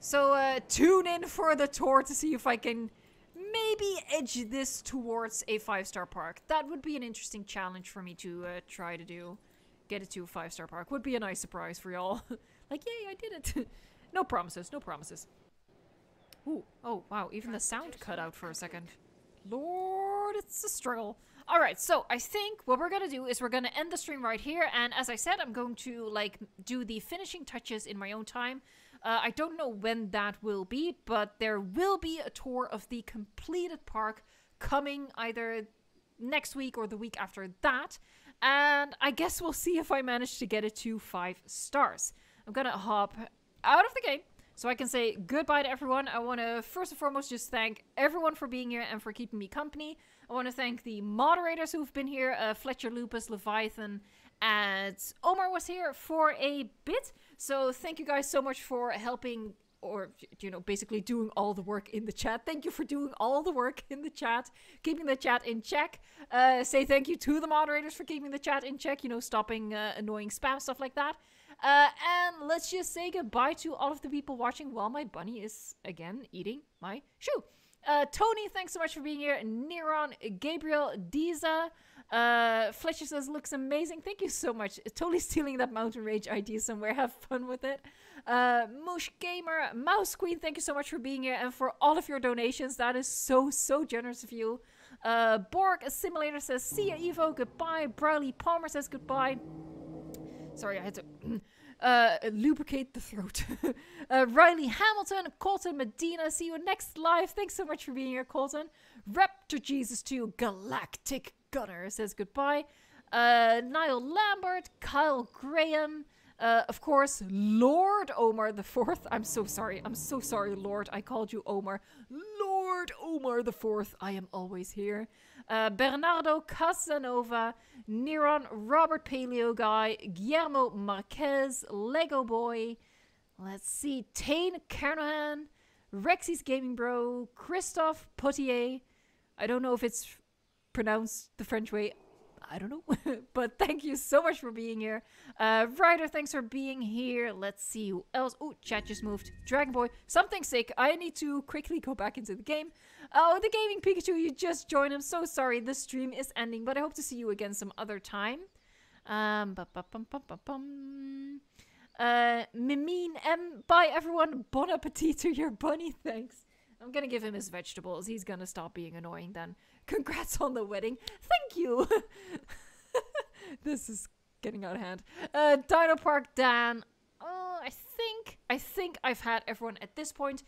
So uh, tune in for the tour to see if I can maybe edge this towards a five star park. That would be an interesting challenge for me to uh, try to do. Get it to a five star park would be a nice surprise for y'all. like, yay, I did it. no promises, no promises. Ooh, oh wow, even the sound cut out for a second. Lord, it's a struggle. All right, so I think what we're gonna do is we're gonna end the stream right here, and as I said, I'm going to like do the finishing touches in my own time. Uh, I don't know when that will be, but there will be a tour of the completed park coming either next week or the week after that. And I guess we'll see if I manage to get it to five stars. I'm gonna hop out of the game so I can say goodbye to everyone. I want to first and foremost just thank everyone for being here and for keeping me company. I want to thank the moderators who've been here uh, Fletcher, Lupus, Leviathan, and Omar was here for a bit. So thank you guys so much for helping or you know basically doing all the work in the chat. Thank you for doing all the work in the chat keeping the chat in check. Uh, say thank you to the moderators for keeping the chat in check you know stopping uh, annoying spam stuff like that. Uh, and let's just say goodbye to all of the people watching while my bunny is again eating my shoe uh, Tony, thanks so much for being here. Neron, Gabriel, Diza, uh, Fletcher says looks amazing. Thank you so much. Totally stealing that Mountain Rage idea somewhere. Have fun with it. Uh, Moosh Gamer, Mouse Queen, thank you so much for being here and for all of your donations. That is so, so generous of you. Uh, Borg Assimilator says, see ya, Evo, goodbye. Briley Palmer says goodbye. Sorry, I had to uh, lubricate the throat. uh, Riley Hamilton, Colton Medina, see you next live. Thanks so much for being here, Colton. Raptor Jesus 2, Galactic Gunner says goodbye. Uh, Niall Lambert, Kyle Graham, uh, of course, Lord Omar the Fourth. I'm so sorry. I'm so sorry, Lord. I called you Omar. Lord Omar the Fourth. I am always here. Uh, Bernardo Casanova, Neron, Robert Paleo Guy, Guillermo Marquez, Lego Boy. Let's see, Tane Carnahan, Rexy's Gaming Bro, Christophe Potier. I don't know if it's pronounced the French way. I don't know. but thank you so much for being here. Uh, Ryder, thanks for being here. Let's see who else. Oh, chat just moved. Dragon Boy, something sick. I need to quickly go back into the game. Oh, the Gaming Pikachu, you just joined. I'm so sorry. The stream is ending, but I hope to see you again some other time. Um, ba -bum -bum -bum -bum -bum. Uh, Mimine M. Bye, everyone. Bon appetit to your bunny. Thanks. I'm gonna give him his vegetables. He's gonna stop being annoying then. Congrats on the wedding. Thank you. this is getting out of hand. Uh, Dino Park Dan. Oh, I think I think I've had everyone at this point.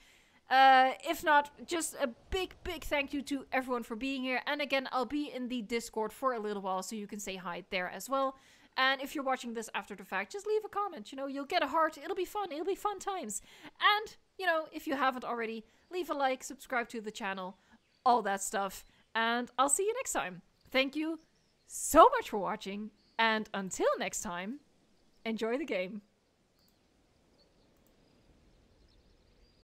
Uh, if not, just a big, big thank you to everyone for being here. And again, I'll be in the Discord for a little while, so you can say hi there as well. And if you're watching this after the fact, just leave a comment. You know, you'll get a heart. It'll be fun. It'll be fun times. And, you know, if you haven't already, leave a like, subscribe to the channel, all that stuff. And I'll see you next time. Thank you so much for watching. And until next time, enjoy the game.